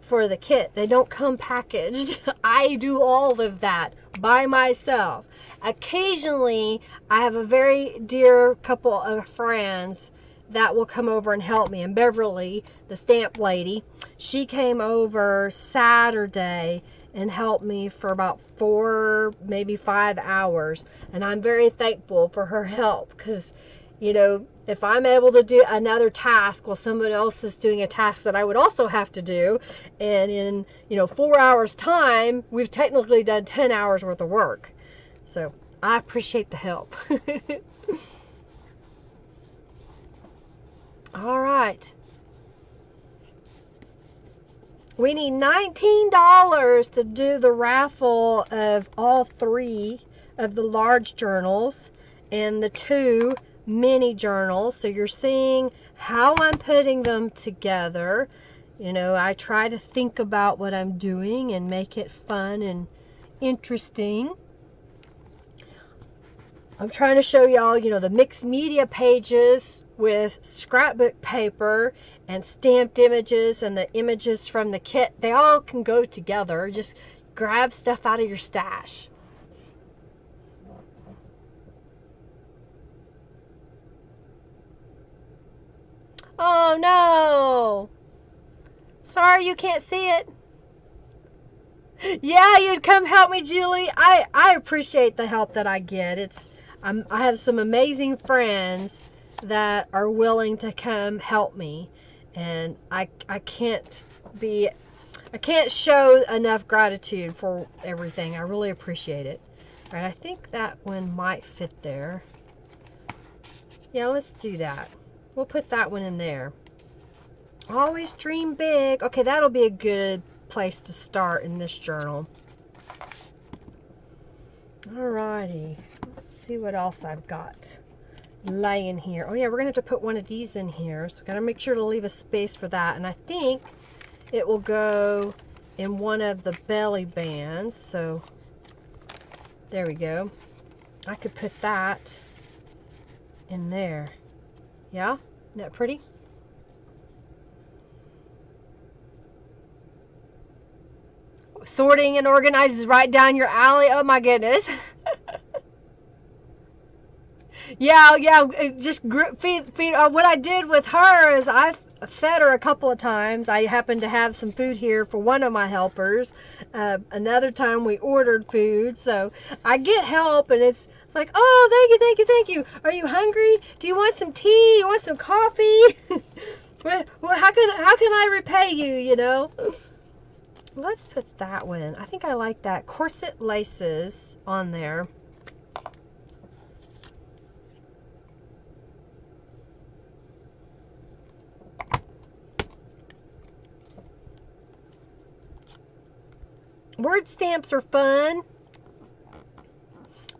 for the kit. They don't come packaged. I do all of that by myself. Occasionally, I have a very dear couple of friends that will come over and help me. And Beverly, the stamp lady, she came over Saturday and helped me for about four, maybe five hours. And I'm very thankful for her help because, you know, if I'm able to do another task while somebody else is doing a task that I would also have to do, and in you know four hours time, we've technically done 10 hours worth of work. So I appreciate the help. All right. We need $19 to do the raffle of all three of the large journals and the two mini journals. So you're seeing how I'm putting them together. You know, I try to think about what I'm doing and make it fun and interesting. I'm trying to show y'all, you know, the mixed media pages with scrapbook paper and stamped images and the images from the kit. They all can go together. Just grab stuff out of your stash. Oh no! Sorry you can't see it. Yeah, you'd come help me, Julie. I, I appreciate the help that I get. It's I'm, I have some amazing friends that are willing to come help me, and I I can't be I can't show enough gratitude for everything. I really appreciate it. All right, I think that one might fit there. Yeah, let's do that. We'll put that one in there. Always dream big. Okay, that'll be a good place to start in this journal. Alrighty, let's see what else I've got laying here. Oh yeah, we're gonna have to put one of these in here. So we gotta make sure to leave a space for that. And I think it will go in one of the belly bands. So there we go. I could put that in there. Yeah, isn't that pretty? Sorting and organizes right down your alley. Oh my goodness. yeah, yeah. Just feed, feed. Uh, what I did with her is I fed her a couple of times. I happened to have some food here for one of my helpers. Uh, another time we ordered food, so I get help, and it's it's like, oh, thank you, thank you, thank you. Are you hungry? Do you want some tea? You want some coffee? well, how can how can I repay you? You know. Let's put that one. I think I like that corset laces on there. Word stamps are fun.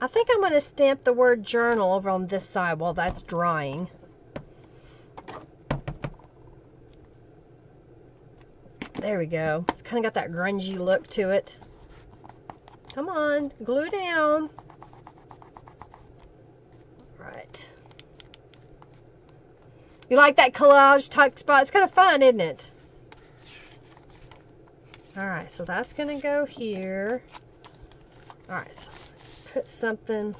I think I'm going to stamp the word journal over on this side while that's drying. There we go. It's kind of got that grungy look to it. Come on, glue down. Right. You like that collage type spot? It's kind of fun, isn't it? Alright, so that's going to go here. Alright, so let's put something...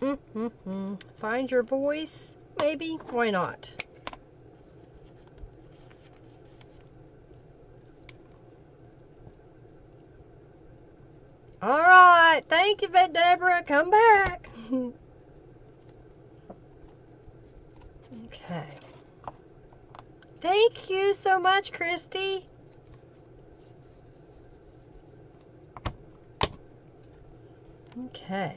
Mm -hmm -hmm. Find your voice, maybe? Why not? All right. Thank you, Vet Deborah. Come back. Okay. Thank you so much, Christy. Okay.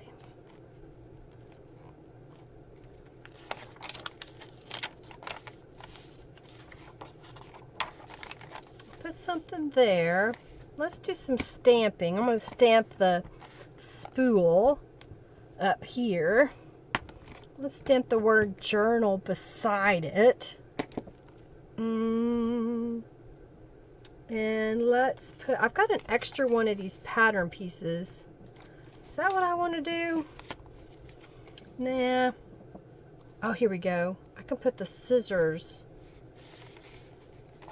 Put something there. Let's do some stamping. I'm going to stamp the spool up here. Let's stamp the word journal beside it. Mm. And let's put, I've got an extra one of these pattern pieces. That what I want to do? Nah. Oh, here we go. I can put the scissors.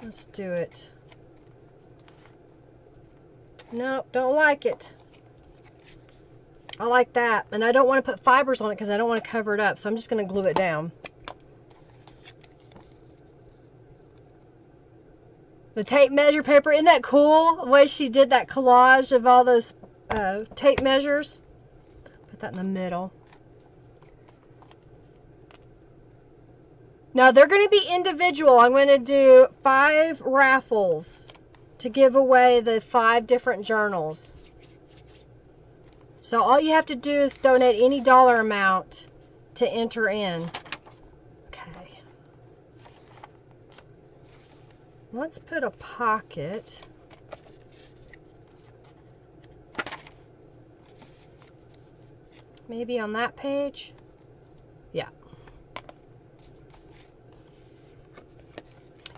Let's do it. Nope, don't like it. I like that. And I don't want to put fibers on it because I don't want to cover it up. So I'm just going to glue it down. The tape measure paper. Isn't that cool? The way she did that collage of all those uh, tape measures. Put that in the middle. Now they're going to be individual. I'm going to do five raffles to give away the five different journals. So all you have to do is donate any dollar amount to enter in. Okay. Let's put a pocket. Maybe on that page. Yeah.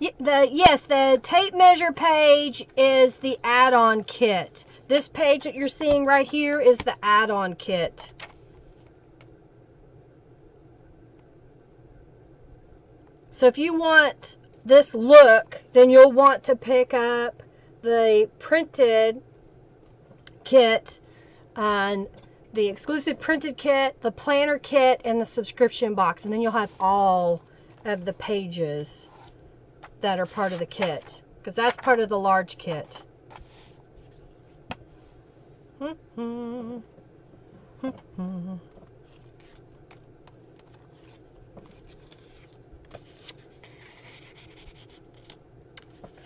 The yes, the tape measure page is the add-on kit. This page that you're seeing right here is the add-on kit. So if you want this look, then you'll want to pick up the printed kit and the exclusive printed kit, the planner kit, and the subscription box. And then you'll have all of the pages that are part of the kit because that's part of the large kit. Got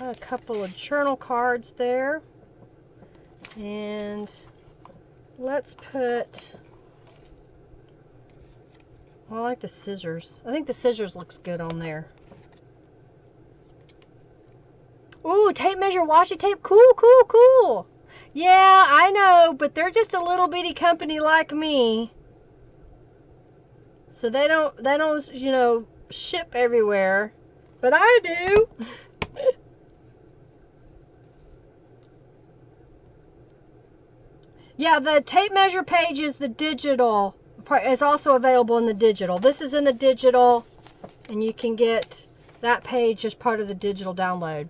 a couple of journal cards there. And let's put, well, I like the scissors. I think the scissors looks good on there. Ooh, tape measure washi tape. Cool, cool, cool. Yeah, I know, but they're just a little bitty company like me. So they don't they don't, you know, ship everywhere. But I do. yeah, the tape measure page is the digital. It's also available in the digital. This is in the digital, and you can get that page as part of the digital download.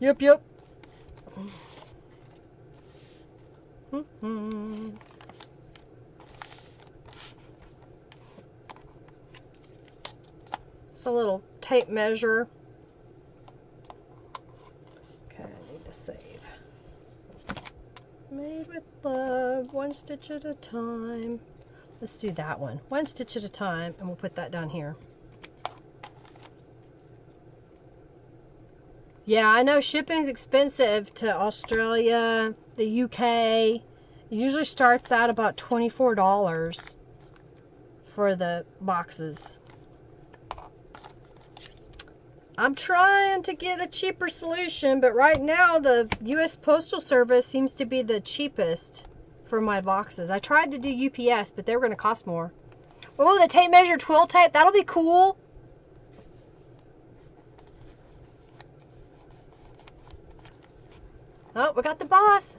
Yep, yep. It's a little tape measure. Okay, I need to save. Made with love, one stitch at a time. Let's do that one. One stitch at a time, and we'll put that down here. Yeah, I know shipping's expensive to Australia, the UK. It usually starts out about $24 for the boxes. I'm trying to get a cheaper solution, but right now the US Postal Service seems to be the cheapest for my boxes. I tried to do UPS, but they were going to cost more. Oh, the tape measure twill tape, that'll be cool. Oh, we got the boss.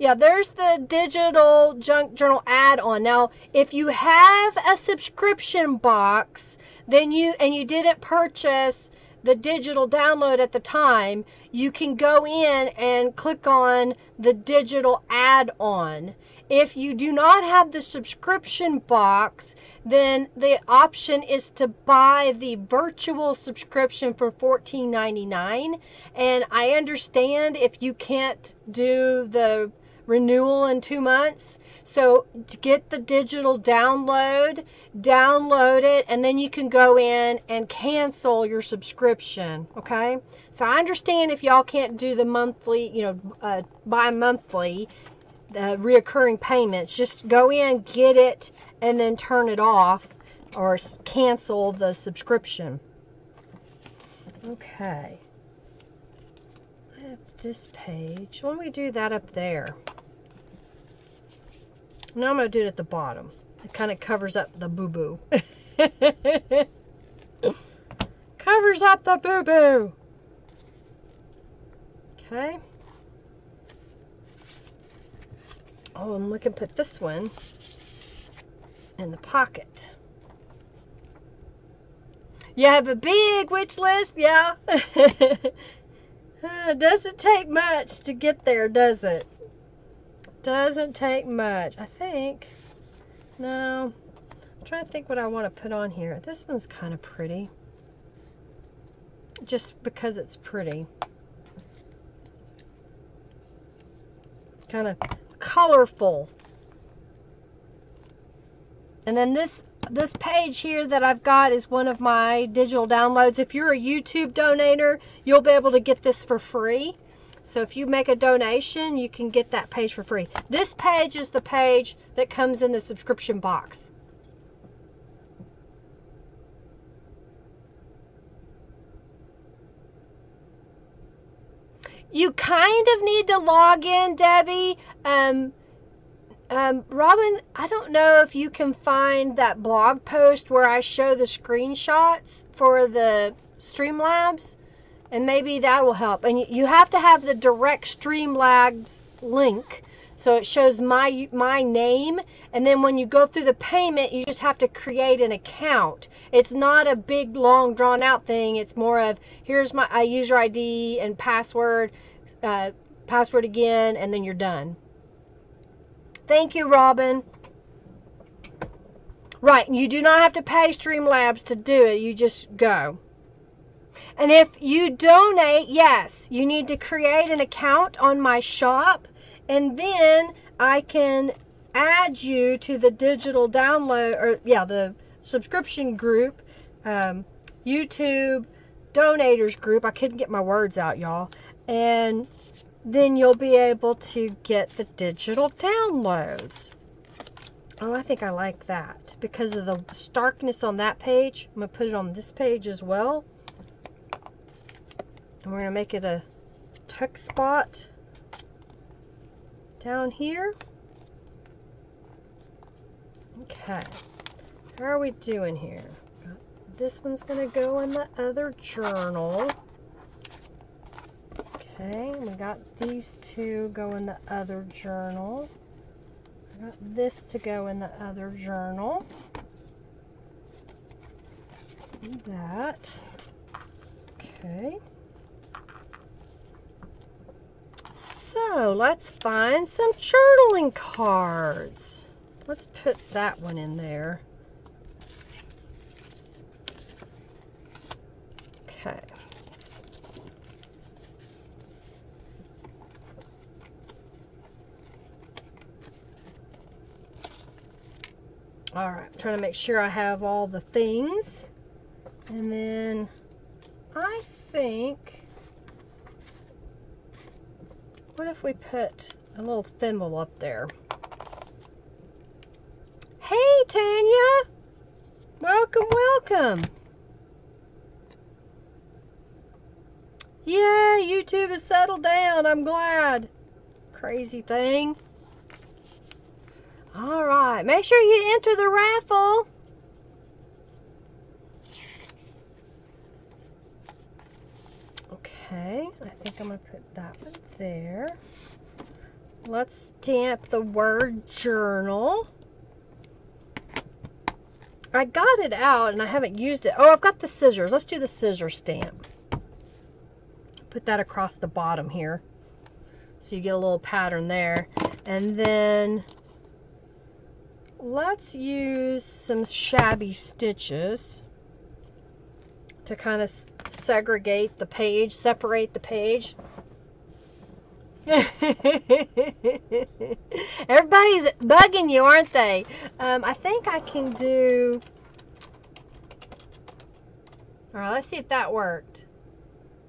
Yeah, there's the digital junk journal add-on. Now, if you have a subscription box, then you and you didn't purchase the digital download at the time, you can go in and click on the digital add-on. If you do not have the subscription box, then the option is to buy the virtual subscription for $14.99. And I understand if you can't do the renewal in two months. So get the digital download, download it, and then you can go in and cancel your subscription. Okay. So I understand if y'all can't do the monthly, you know, uh, bi monthly the reoccurring payments. Just go in, get it, and then turn it off or cancel the subscription. Okay. I have this page. Why don't we do that up there? Now I'm going to do it at the bottom. It kind of covers up the boo-boo. covers up the boo-boo. Okay. Oh, and we can put this one in the pocket. You have a big wish list? Yeah. doesn't take much to get there, does it? Doesn't take much. I think. No. I'm trying to think what I want to put on here. This one's kind of pretty. Just because it's pretty. Kind of colorful. And then this this page here that I've got is one of my digital downloads. If you're a YouTube donator, you'll be able to get this for free. So if you make a donation, you can get that page for free. This page is the page that comes in the subscription box. You kind of need to log in, Debbie. Um, um, Robin, I don't know if you can find that blog post where I show the screenshots for the Streamlabs and maybe that will help. And you have to have the direct Streamlabs link, so it shows my my name, and then when you go through the payment, you just have to create an account. It's not a big, long, drawn out thing. It's more of here's my uh, user ID and password, uh, password again, and then you're done. Thank you, Robin. Right, you do not have to pay Streamlabs to do it. You just go. And if you donate, yes, you need to create an account on my shop, and then I can add you to the digital download, or yeah, the subscription group, um, YouTube donators group. I couldn't get my words out, y'all. And then you'll be able to get the digital downloads. Oh, I think I like that because of the starkness on that page. I'm going to put it on this page as well. And we're going to make it a tuck spot down here. Okay. How are we doing here? This one's going to go in the other journal. Okay, we got these two go in the other journal. I got this to go in the other journal. That. Okay. So let's find some journaling cards. Let's put that one in there. Okay. All right, I'm trying to make sure I have all the things. And then I think, what if we put a little thimble up there? Hey, Tanya. Welcome, welcome. Yeah, YouTube has settled down. I'm glad. Crazy thing. All right, make sure you enter the raffle. Okay, I think I'm going to put that one there. Let's stamp the word journal. I got it out and I haven't used it. Oh, I've got the scissors. Let's do the scissor stamp. Put that across the bottom here. So you get a little pattern there. And then let's use some shabby stitches to kind of segregate the page, separate the page. Everybody's bugging you, aren't they? Um, I think I can do... Alright, let's see if that worked.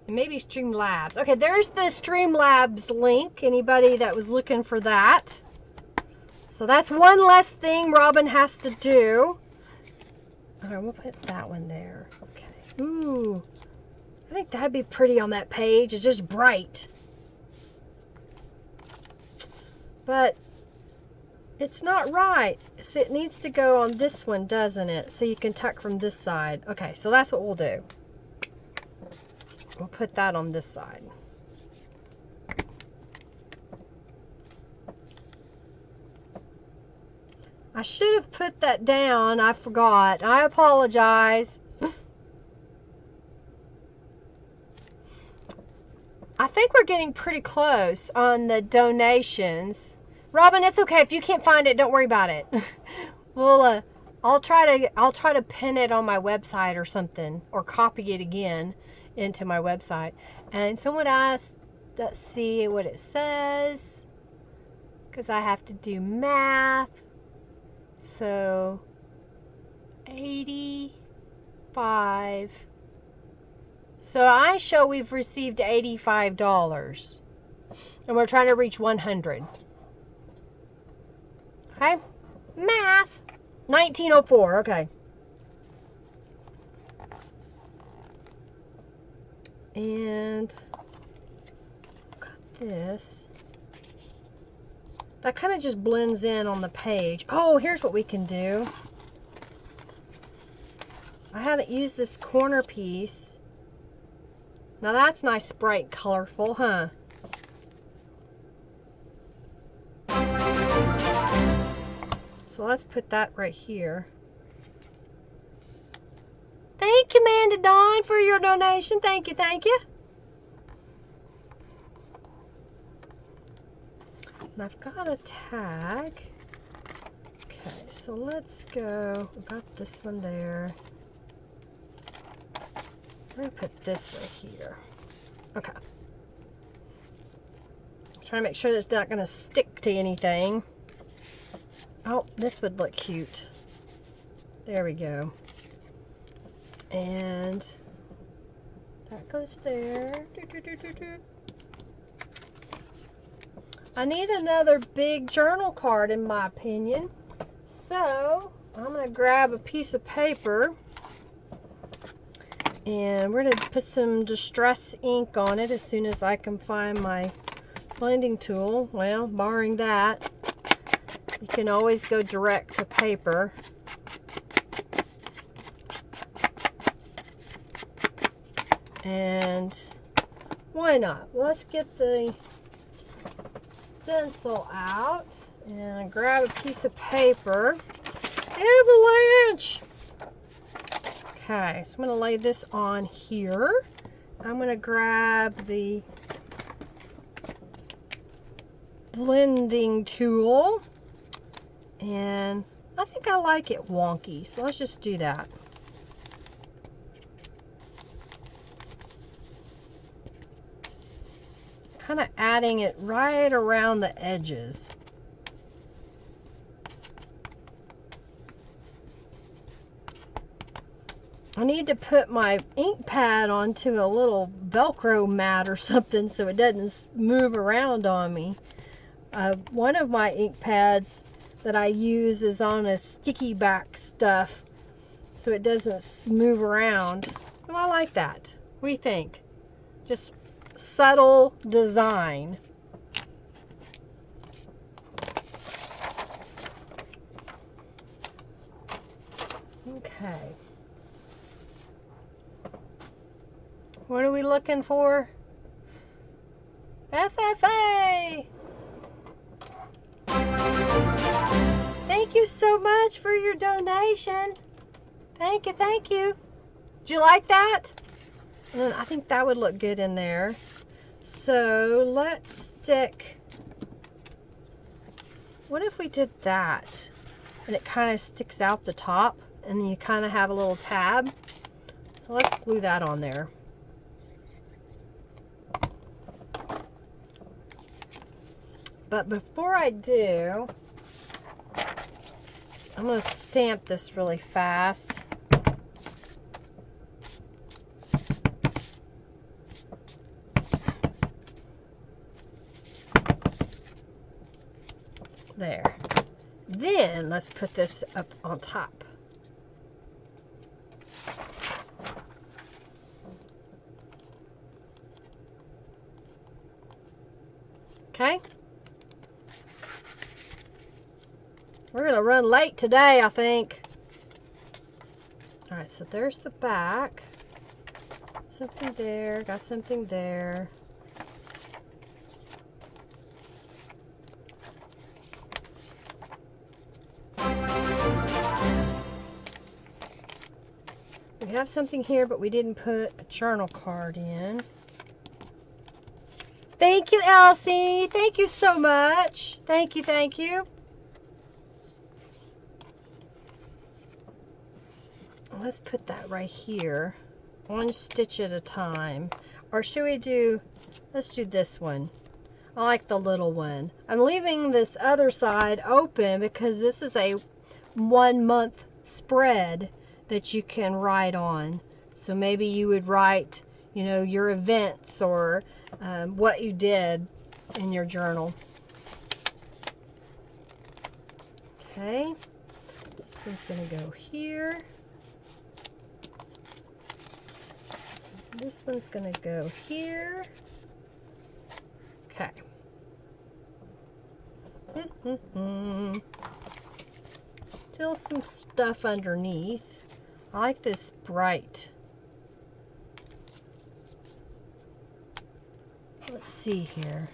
And maybe Streamlabs. Okay, there's the Streamlabs link. Anybody that was looking for that. So that's one less thing Robin has to do. Okay, we'll put that one there. Okay. Ooh. I think that'd be pretty on that page. It's just bright. But it's not right. So it needs to go on this one, doesn't it? So you can tuck from this side. Okay, so that's what we'll do. We'll put that on this side. I should have put that down. I forgot. I apologize. I think we're getting pretty close on the donations. Robin, it's okay if you can't find it. Don't worry about it. well, uh, I'll try to I'll try to pin it on my website or something, or copy it again into my website. And someone asked, let's see what it says, because I have to do math. So, 85. So I show we've received $85. And we're trying to reach 100. Okay? Math. 1904. Okay. And got this. That kind of just blends in on the page. Oh, here's what we can do. I haven't used this corner piece. Now that's nice, bright, colorful, huh? So let's put that right here. Thank you, Amanda Dawn, for your donation. Thank you, thank you. And I've got a tag. Okay, so let's go. We got this one there. I'm gonna put this right here. Okay. I'm trying to make sure it's not gonna stick to anything. Oh, this would look cute. There we go. And that goes there. Doo -doo -doo I need another big journal card in my opinion. So I'm going to grab a piece of paper and we're going to put some distress ink on it as soon as I can find my blending tool. Well, barring that, you can always go direct to paper. And why not? Let's get the stencil out and grab a piece of paper. Avalanche! Okay, so I'm going to lay this on here. I'm going to grab the blending tool and I think I like it wonky so let's just do that kind of adding it right around the edges. I need to put my ink pad onto a little velcro mat or something so it doesn't move around on me. Uh, one of my ink pads that I use is on a sticky back stuff so it doesn't move around. Oh, I like that. You think? Just subtle design. Okay. What are we looking for? FFA! Thank you so much for your donation. Thank you, thank you. Do you like that? I think that would look good in there. So let's stick, what if we did that? And it kind of sticks out the top and you kind of have a little tab. So let's glue that on there. But before I do, I'm going to stamp this really fast. There. Then let's put this up on top. Okay. We're going to run late today, I think. All right, so there's the back. Something there, got something there. We have something here, but we didn't put a journal card in. Thank you, Elsie. Thank you so much. Thank you, thank you. Let's put that right here. One stitch at a time. Or should we do, let's do this one. I like the little one. I'm leaving this other side open because this is a one month spread that you can write on. So maybe you would write, you know, your events or um, what you did in your journal. Okay, this one's to go here. This one's going to go here. Okay. Mm-hmm. Still some stuff underneath. I like this bright. Let's see here.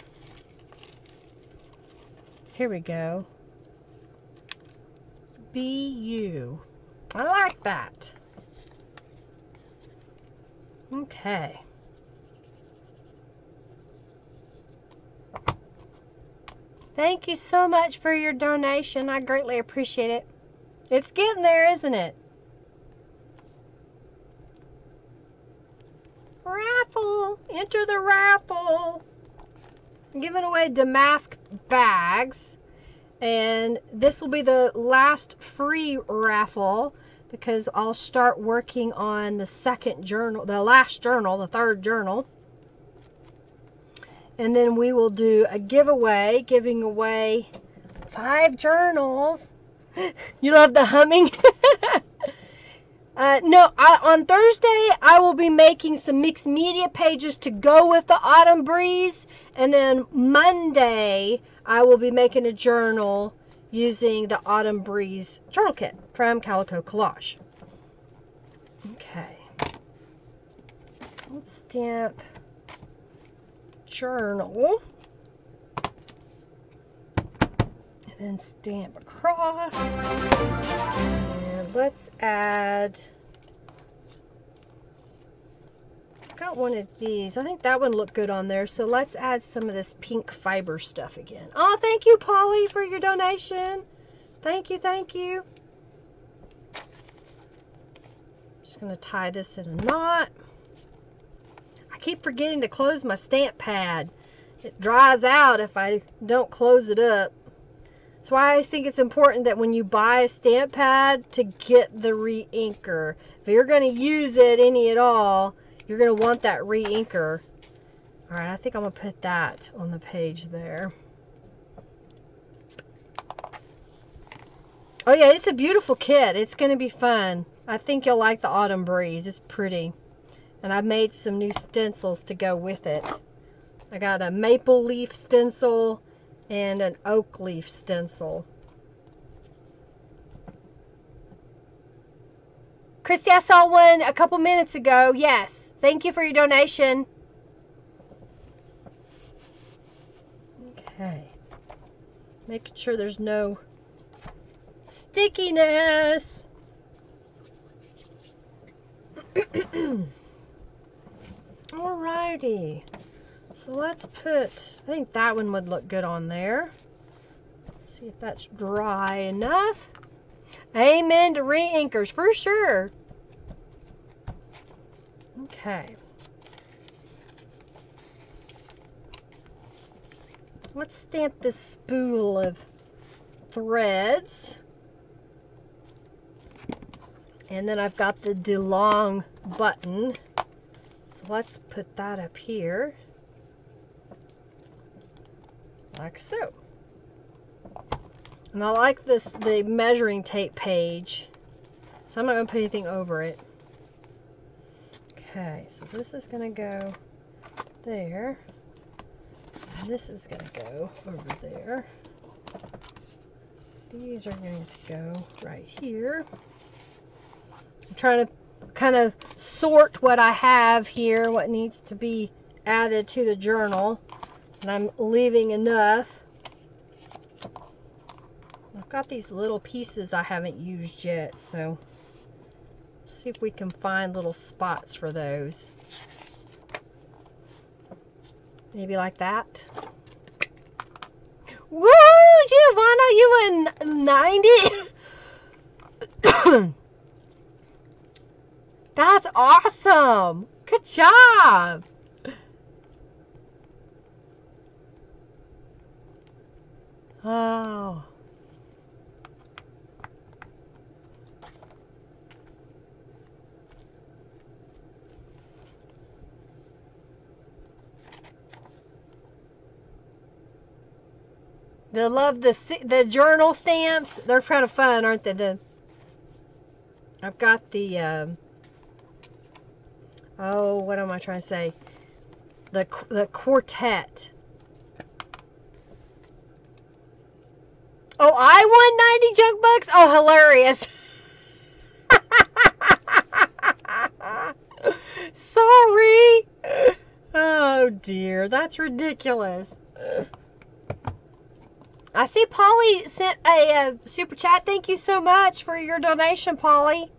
Here we go. You. I like that. Okay. Thank you so much for your donation. I greatly appreciate it. It's getting there, isn't it? Raffle! Enter the raffle! I'm giving away Damask bags. And this will be the last free raffle because I'll start working on the second journal, the last journal, the third journal. And then we will do a giveaway, giving away five journals. You love the humming? uh, no, I, on Thursday, I will be making some mixed media pages to go with the Autumn Breeze. And then Monday, I will be making a journal using the Autumn Breeze journal kit from Calico Collage. Okay. Let's stamp journal. And then stamp across. And let's add got one of these. I think that one looked good on there. So let's add some of this pink fiber stuff again. Oh, thank you, Polly, for your donation. Thank you, thank you. Just going to tie this in a knot. I keep forgetting to close my stamp pad. It dries out if I don't close it up. That's why I think it's important that when you buy a stamp pad to get the re-inker. If you're going to use it any at all, you're going to want that re-inker. Alright, I think I'm going to put that on the page there. Oh yeah, it's a beautiful kit. It's going to be fun. I think you'll like the Autumn Breeze. It's pretty. And I made some new stencils to go with it. I got a maple leaf stencil and an oak leaf stencil. Christy, I saw one a couple minutes ago. Yes. Thank you for your donation. Okay. Making sure there's no stickiness. Alrighty. So let's put, I think that one would look good on there. Let's see if that's dry enough. Amen to re-inkers for sure. Okay. Let's stamp this spool of threads. And then I've got the DeLong button. So let's put that up here. Like so. And I like this, the measuring tape page. So I'm not going to put anything over it. Okay, so this is going to go there. And this is going to go over there. These are going to go right here. I'm trying to kind of sort what I have here, what needs to be added to the journal. And I'm leaving enough. I've got these little pieces I haven't used yet, so see if we can find little spots for those. Maybe like that. Woo! Giovanna, you a 90? That's awesome! Good job! Oh. They love the the journal stamps. They're kind of fun, aren't they? The I've got the um, oh, what am I trying to say? The the quartet. Oh, I won 90 junk bucks? Oh, hilarious. Sorry. Oh, dear. That's ridiculous. I see Polly sent a, a super chat. Thank you so much for your donation, Polly.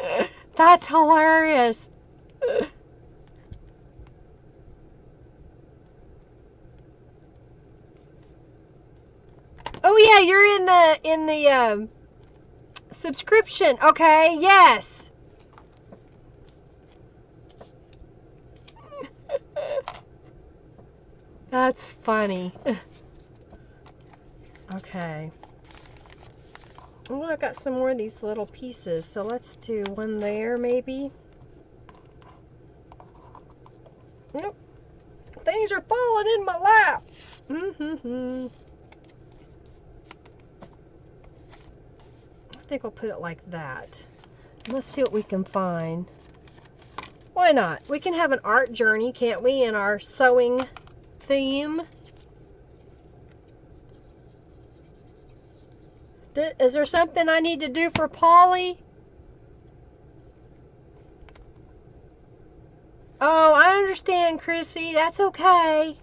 That's hilarious. Oh yeah, you're in the in the um, subscription. Okay, yes. That's funny. okay. Oh, I've got some more of these little pieces, so let's do one there maybe. Nope. Things are falling in my lap. Mm-hmm. I think I'll put it like that. Let's see what we can find. Why not? We can have an art journey, can't we, in our sewing theme? Is there something I need to do for Polly? Oh, I understand, Chrissy. That's okay.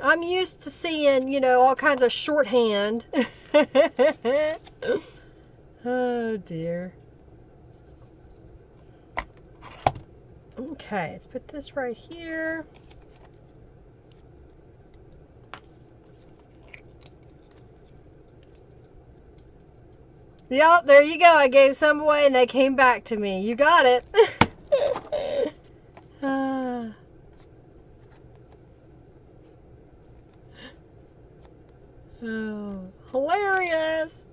I'm used to seeing, you know, all kinds of shorthand. oh, dear. Okay, let's put this right here. Yep, there you go. I gave some away and they came back to me. You got it. ah. Oh, hilarious.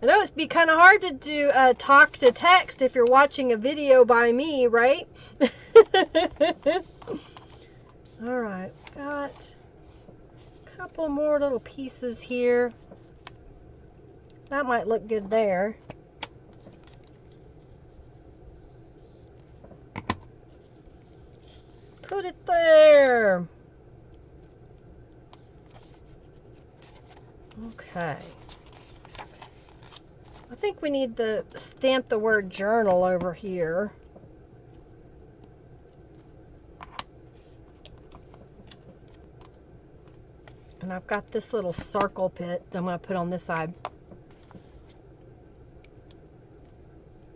I know it's be kind of hard to do uh, talk to text if you're watching a video by me, right? All right, got couple more little pieces here. That might look good there. Put it there. Okay. I think we need to stamp the word journal over here. And I've got this little circle pit that I'm going to put on this side.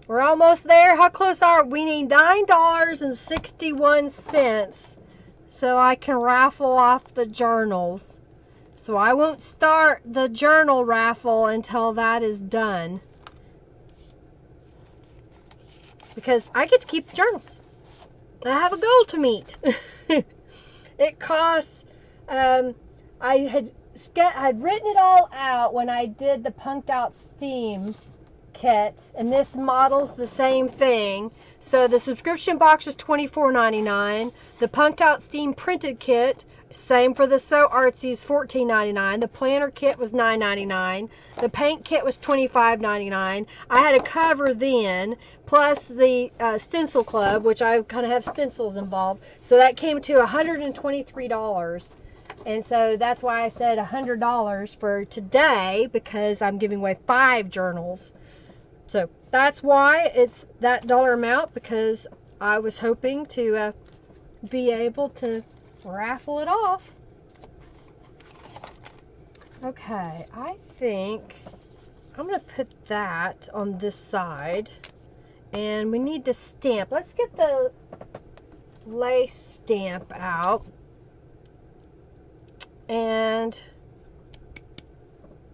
We're almost there. How close are we? need $9.61 so I can raffle off the journals. So I won't start the journal raffle until that is done. Because I get to keep the journals. I have a goal to meet. it costs, um, I had, I had written it all out when I did the Punked Out Steam kit and this model's the same thing. So the subscription box is $24.99 the punked out steam printed kit same for the Sew Artsies $14.99 the planner kit was $9.99 the paint kit was $25.99 I had a cover then plus the uh, stencil club which I kind of have stencils involved. So that came to $123 and so that's why I said $100 for today because I'm giving away five journals so that's why it's that dollar amount because I was hoping to uh, be able to raffle it off. Okay, I think I'm going to put that on this side. And we need to stamp. Let's get the lace stamp out. And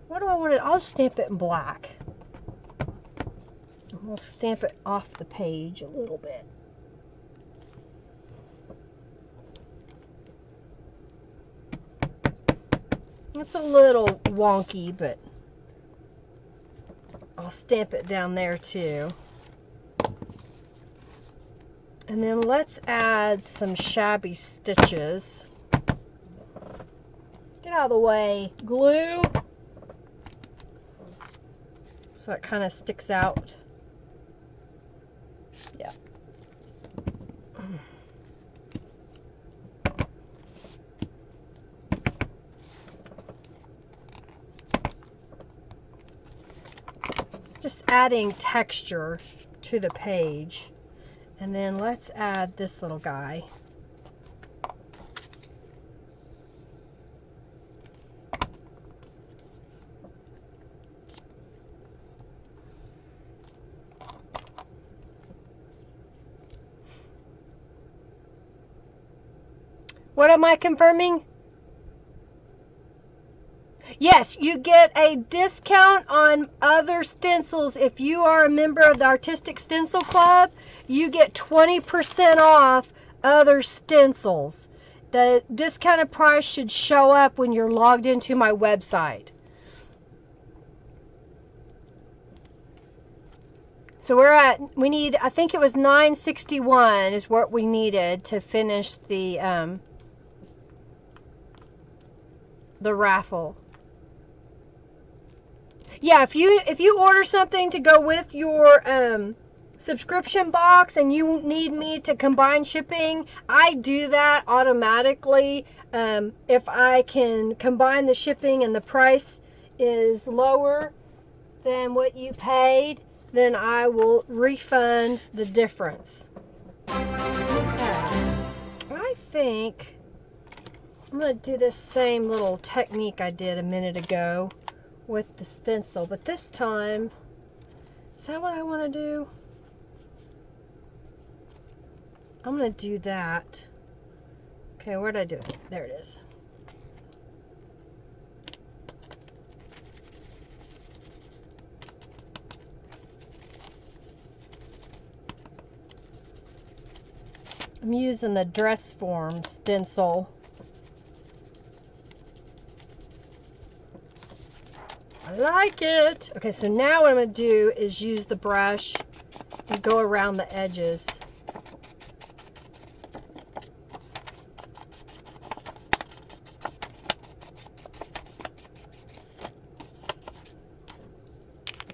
what do I want to, I'll stamp it in black. We'll stamp it off the page a little bit. It's a little wonky, but I'll stamp it down there too. And then let's add some shabby stitches. Get out of the way. Glue. So it kind of sticks out. Yeah. Just adding texture to the page. And then let's add this little guy. Confirming? Yes, you get a discount on other stencils. If you are a member of the Artistic Stencil Club, you get 20% off other stencils. The discounted price should show up when you're logged into my website. So we're at, we need, I think it was 961 is what we needed to finish the, um, the raffle. Yeah, if you if you order something to go with your um, subscription box and you need me to combine shipping, I do that automatically. Um, if I can combine the shipping and the price is lower than what you paid, then I will refund the difference. Okay. I think I'm going to do this same little technique I did a minute ago with the stencil, but this time, is that what I want to do? I'm going to do that. Okay, where did I do it? There it is. I'm using the dress form stencil. I like it. Okay, so now what I'm going to do is use the brush and go around the edges.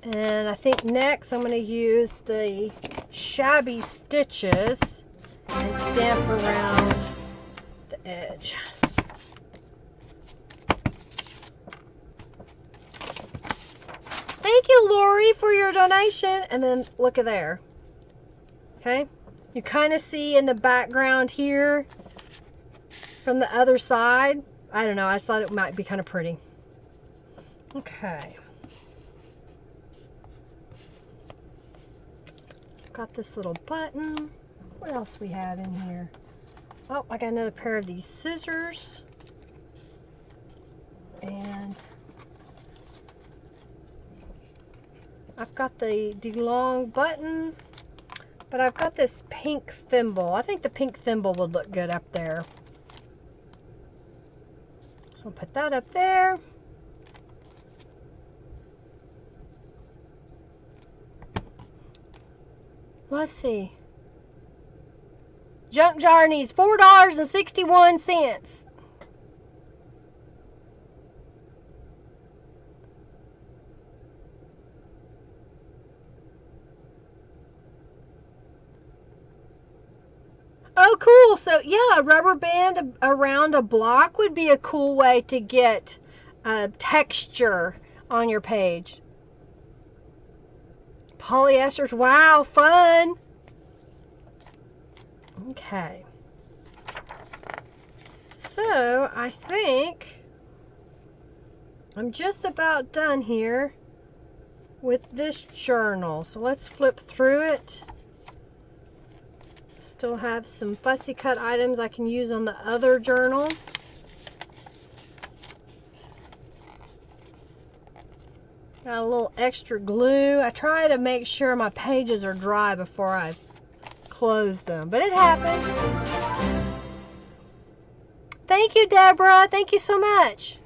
And I think next I'm going to use the shabby stitches and stamp around the edge. Thank you, Lori, for your donation. And then look at there. Okay. You kind of see in the background here from the other side. I don't know. I thought it might be kind of pretty. Okay. Got this little button. What else we have in here? Oh, I got another pair of these scissors. And I've got the DeLong button, but I've got this pink thimble. I think the pink thimble would look good up there. So I'll put that up there. Let's see. Junk jar needs $4.61. Oh, cool. So, yeah, a rubber band around a block would be a cool way to get uh, texture on your page. Polyesters. Wow, fun. Okay. So, I think I'm just about done here with this journal. So, let's flip through it. Still have some fussy cut items I can use on the other journal. Got a little extra glue. I try to make sure my pages are dry before I close them, but it happens. Thank you, Deborah. Thank you so much.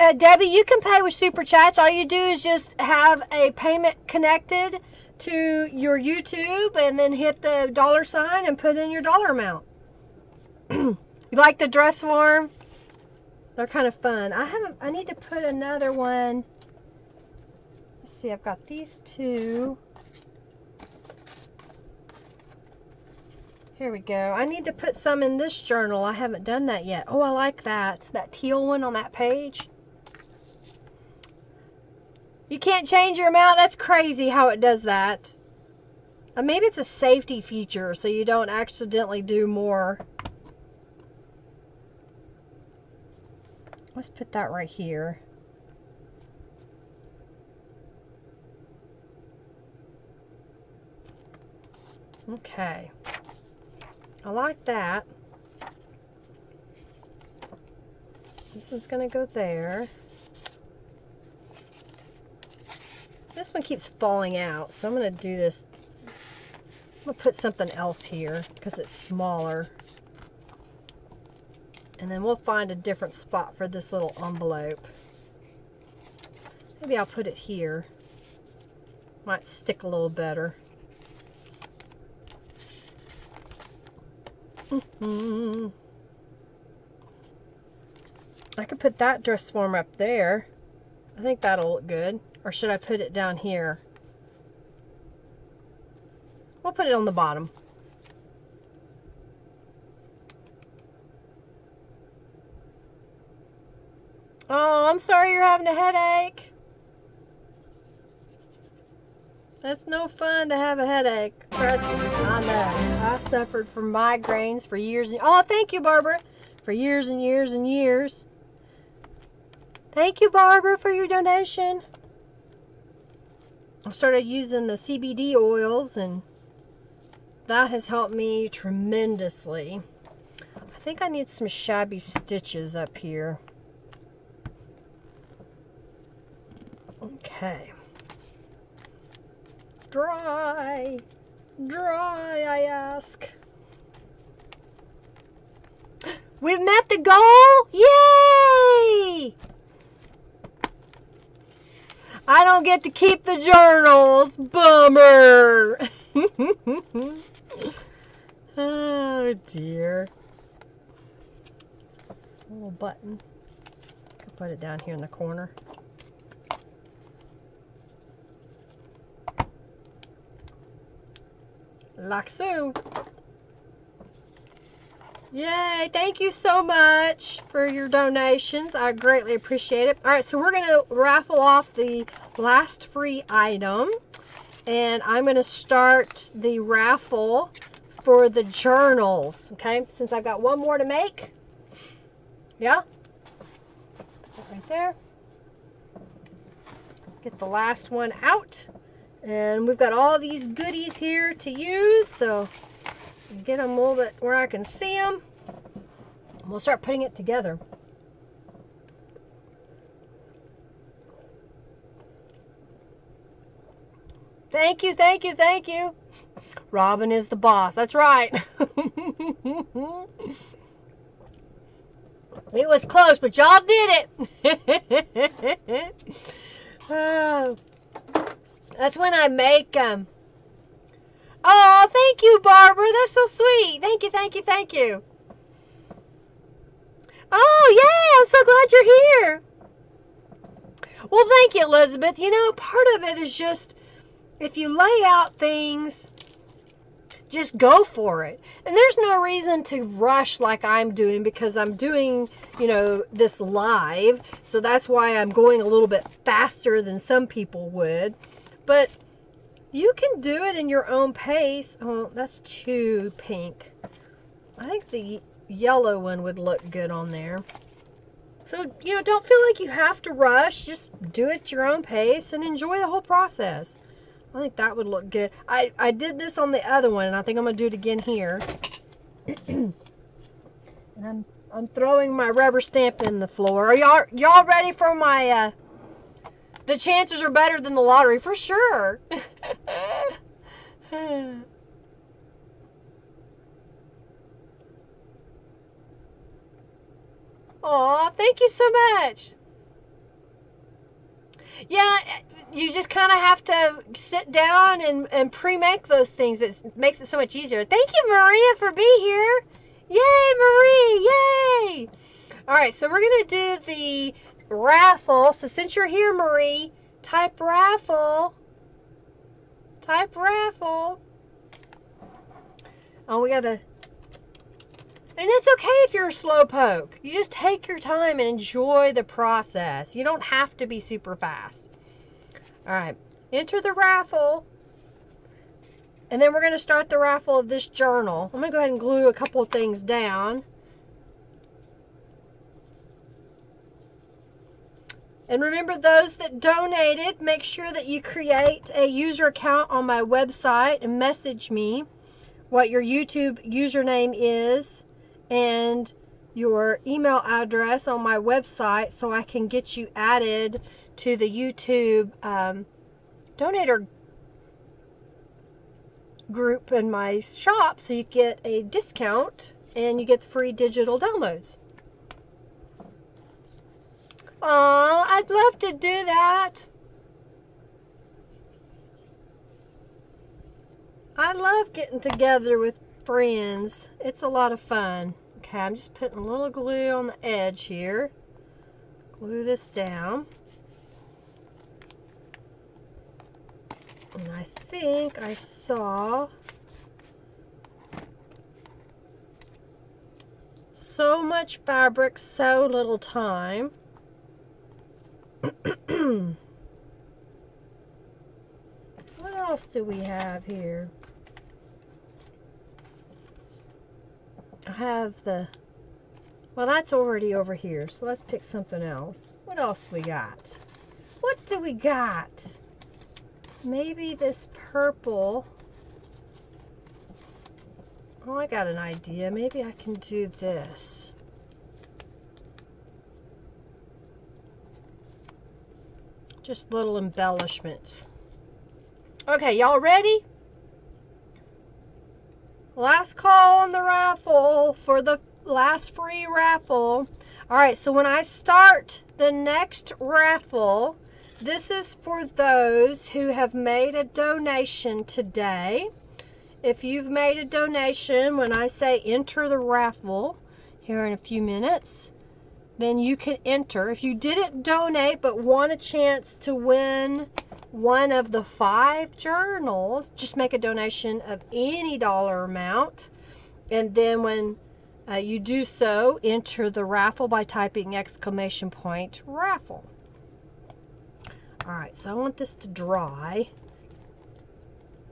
Uh, Debbie, you can pay with Super Chats. All you do is just have a payment connected to your YouTube and then hit the dollar sign and put in your dollar amount. you like the dress form? They're kind of fun. I haven't, I need to put another one. Let's see, I've got these two. Here we go. I need to put some in this journal. I haven't done that yet. Oh, I like that. That teal one on that page. You can't change your amount? That's crazy how it does that. Uh, maybe it's a safety feature so you don't accidentally do more. Let's put that right here. Okay. I like that. This one's going to go there. This one keeps falling out, so I'm going to do this. I'm going to put something else here because it's smaller. And then we'll find a different spot for this little envelope. Maybe I'll put it here. Might stick a little better. I could put that dress form up there. I think that'll look good. Or should I put it down here? We'll put it on the bottom. Oh, I'm sorry you're having a headache. That's no fun to have a headache. Trust me, I know. I suffered from migraines for years and oh, thank you, Barbara, for years and years and years. Thank you, Barbara, for your donation. I started using the CBD oils, and that has helped me tremendously. I think I need some shabby stitches up here. Okay dry? Dry, I ask. We've met the goal! Yay! I don't get to keep the journals. Bummer. oh dear. Little button. Put it down here in the corner. like so. Yay, thank you so much for your donations. I greatly appreciate it. All right, so we're going to raffle off the last free item. And I'm going to start the raffle for the journals, okay? Since I've got one more to make. Yeah? Right there. Get the last one out. And we've got all these goodies here to use, so get them a little bit where I can see them. We'll start putting it together. Thank you, thank you, thank you. Robin is the boss. That's right. it was close, but y'all did it. oh. That's when I make them. Um, oh, thank you, Barbara. That's so sweet. Thank you, thank you, thank you. Oh, yeah, I'm so glad you're here. Well, thank you, Elizabeth. You know, part of it is just if you lay out things, just go for it. And there's no reason to rush like I'm doing because I'm doing, you know, this live. So that's why I'm going a little bit faster than some people would. But you can do it in your own pace. Oh, that's too pink. I think the yellow one would look good on there. So, you know, don't feel like you have to rush. Just do it your own pace and enjoy the whole process. I think that would look good. I, I did this on the other one, and I think I'm going to do it again here. and I'm, I'm throwing my rubber stamp in the floor. Are y'all y'all ready for my uh, the chances are better than the lottery for sure. Aw, thank you so much. Yeah, you just kind of have to sit down and, and pre-make those things. It makes it so much easier. Thank you, Maria, for being here. Yay, Marie, yay. All right, so we're going to do the raffle. So since you're here, Marie, type raffle. Type raffle. Oh, we gotta. And it's okay if you're a slow poke. You just take your time and enjoy the process. You don't have to be super fast. All right, enter the raffle. And then we're going to start the raffle of this journal. I'm going to go ahead and glue a couple of things down. And remember, those that donated, make sure that you create a user account on my website and message me what your YouTube username is and your email address on my website so I can get you added to the YouTube um, donator group in my shop so you get a discount and you get free digital downloads. Oh, I'd love to do that. I love getting together with friends. It's a lot of fun. Okay, I'm just putting a little glue on the edge here. Glue this down. And I think I saw so much fabric, so little time. what else do we have here? I have the, well, that's already over here, so let's pick something else. What else we got? What do we got? Maybe this purple. Oh, I got an idea. Maybe I can do this. Just little embellishments. Okay, y'all ready? Last call on the raffle for the last free raffle. All right, so when I start the next raffle, this is for those who have made a donation today. If you've made a donation, when I say enter the raffle here in a few minutes, then you can enter. If you didn't donate but want a chance to win one of the five journals, just make a donation of any dollar amount. And then when uh, you do so, enter the raffle by typing exclamation point raffle. All right, so I want this to dry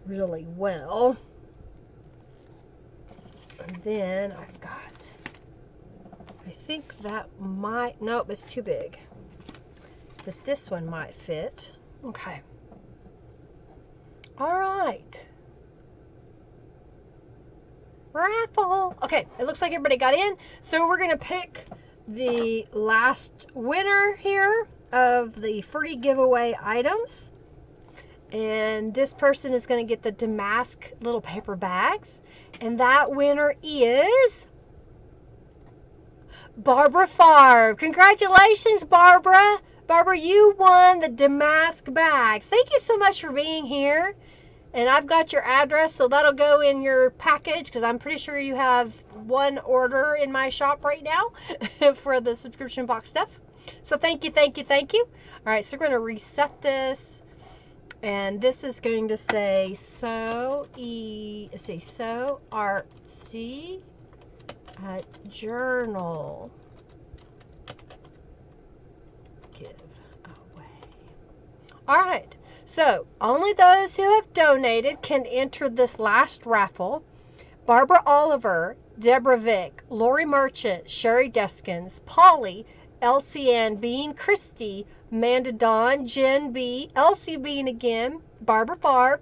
really well. And then I've got think that might, nope, it's too big. But this one might fit. Okay. All right. Raffle. Okay, it looks like everybody got in. So we're going to pick the last winner here of the free giveaway items. And this person is going to get the Damask little paper bags. And that winner is Barbara Favre. Congratulations, Barbara. Barbara, you won the Damask bags. Thank you so much for being here. And I've got your address, so that'll go in your package because I'm pretty sure you have one order in my shop right now for the subscription box stuff. So thank you, thank you, thank you. All right, so we're going to reset this. And this is going to say so e say Sew Artsy uh, journal give away. All right, so only those who have donated can enter this last raffle. Barbara Oliver, Deborah Vick, Lori Merchant, Sherry Deskins, Polly, Elsie Ann Bean, Christy, Amanda Dawn, Jen B, Elsie Bean again, Barbara Favre,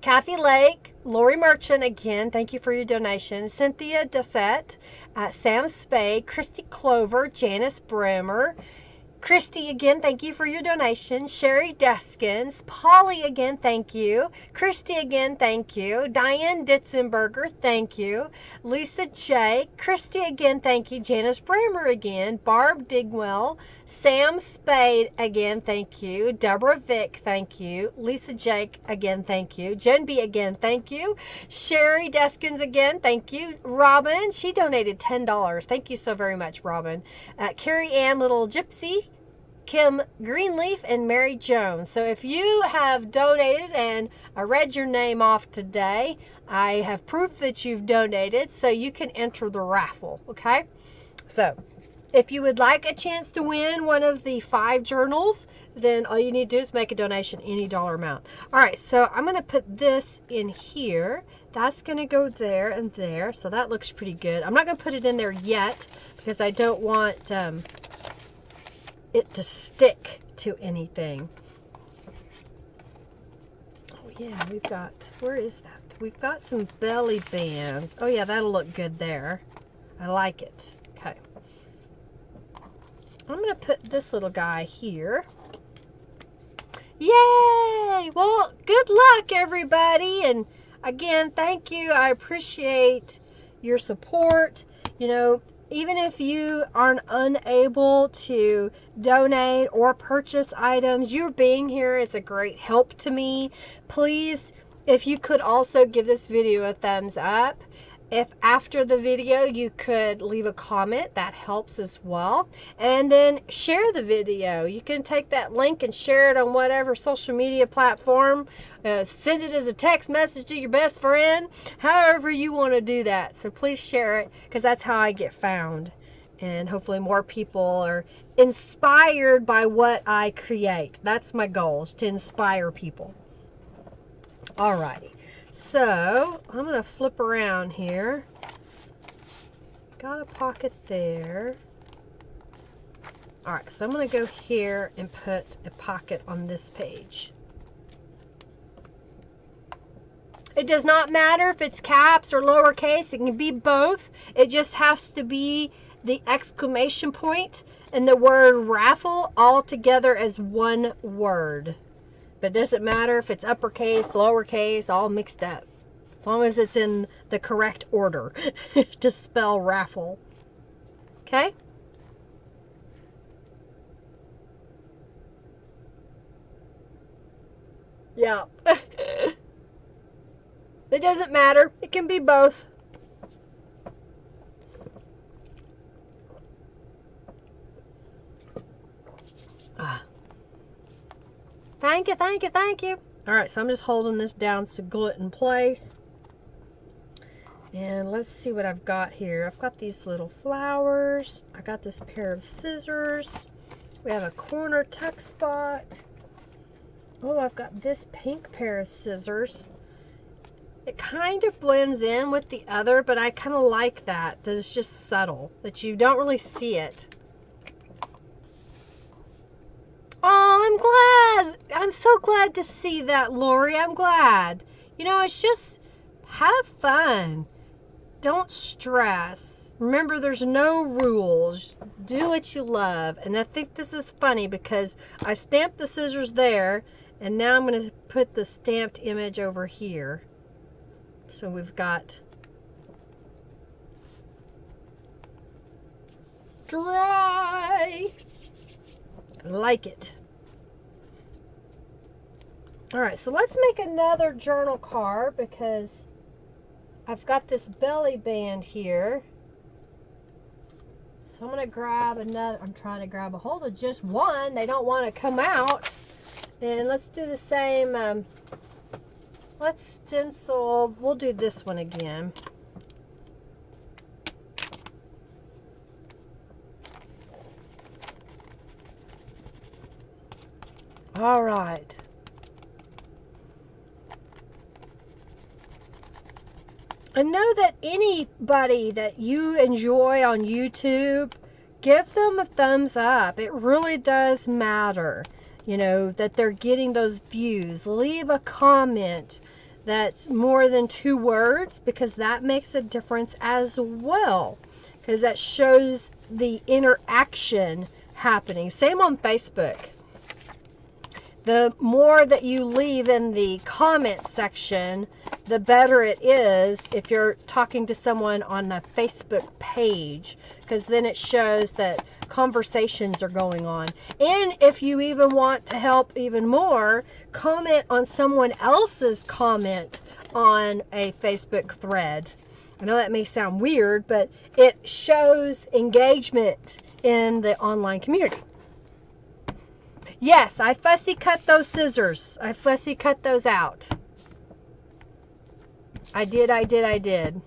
Kathy Lake, Lori Merchant again, thank you for your donation. Cynthia Dossett, uh, Sam Spade, Christy Clover, Janice Bremer, Christy again, thank you for your donation. Sherry Deskins, Polly again, thank you. Christy again, thank you. Diane Ditzenberger, thank you. Lisa J. Christy again, thank you. Janice Bremer again. Barb Digwell. Sam Spade again, thank you. Deborah Vick, thank you. Lisa Jake again, thank you. Jen B again, thank you. Sherry Deskins again, thank you. Robin, she donated $10. Thank you so very much, Robin. Uh, Carrie Ann Little Gypsy, Kim Greenleaf, and Mary Jones. So if you have donated and I read your name off today, I have proof that you've donated so you can enter the raffle, okay? So if you would like a chance to win one of the five journals, then all you need to do is make a donation, any dollar amount. All right, so I'm going to put this in here. That's going to go there and there. So that looks pretty good. I'm not going to put it in there yet because I don't want um, it to stick to anything. Oh, yeah, we've got, where is that? We've got some belly bands. Oh, yeah, that'll look good there. I like it. I'm going to put this little guy here. Yay! Well, good luck, everybody. And again, thank you. I appreciate your support. You know, even if you aren't unable to donate or purchase items, your being here is a great help to me. Please, if you could also give this video a thumbs up if after the video you could leave a comment, that helps as well. And then share the video. You can take that link and share it on whatever social media platform. Uh, send it as a text message to your best friend, however you want to do that. So please share it because that's how I get found. And hopefully more people are inspired by what I create. That's my goal is to inspire people. Alrighty. So I'm going to flip around here. Got a pocket there. Alright, so I'm going to go here and put a pocket on this page. It does not matter if it's caps or lowercase. It can be both. It just has to be the exclamation point and the word raffle all together as one word. But doesn't matter if it's uppercase, lowercase, all mixed up. As long as it's in the correct order to spell raffle. Okay? Yeah. it doesn't matter. It can be both. Thank you, thank you, thank you. All right, so I'm just holding this down to glue it in place. And let's see what I've got here. I've got these little flowers. I got this pair of scissors. We have a corner tuck spot. Oh, I've got this pink pair of scissors. It kind of blends in with the other, but I kind of like that, that it's just subtle, that you don't really see it. Oh, I'm glad. I'm so glad to see that, Lori. I'm glad. You know, it's just have fun. Don't stress. Remember, there's no rules. Do what you love. And I think this is funny because I stamped the scissors there, and now I'm going to put the stamped image over here. So we've got dry. Like it. All right, so let's make another journal card because I've got this belly band here. So I'm going to grab another, I'm trying to grab a hold of just one. They don't want to come out. And let's do the same, um, let's stencil, we'll do this one again. All right. And know that anybody that you enjoy on YouTube, give them a thumbs up. It really does matter, you know, that they're getting those views. Leave a comment that's more than two words because that makes a difference as well because that shows the interaction happening. Same on Facebook the more that you leave in the comment section, the better it is if you're talking to someone on a Facebook page, because then it shows that conversations are going on. And if you even want to help even more, comment on someone else's comment on a Facebook thread. I know that may sound weird, but it shows engagement in the online community. Yes, I fussy cut those scissors. I fussy cut those out. I did, I did, I did.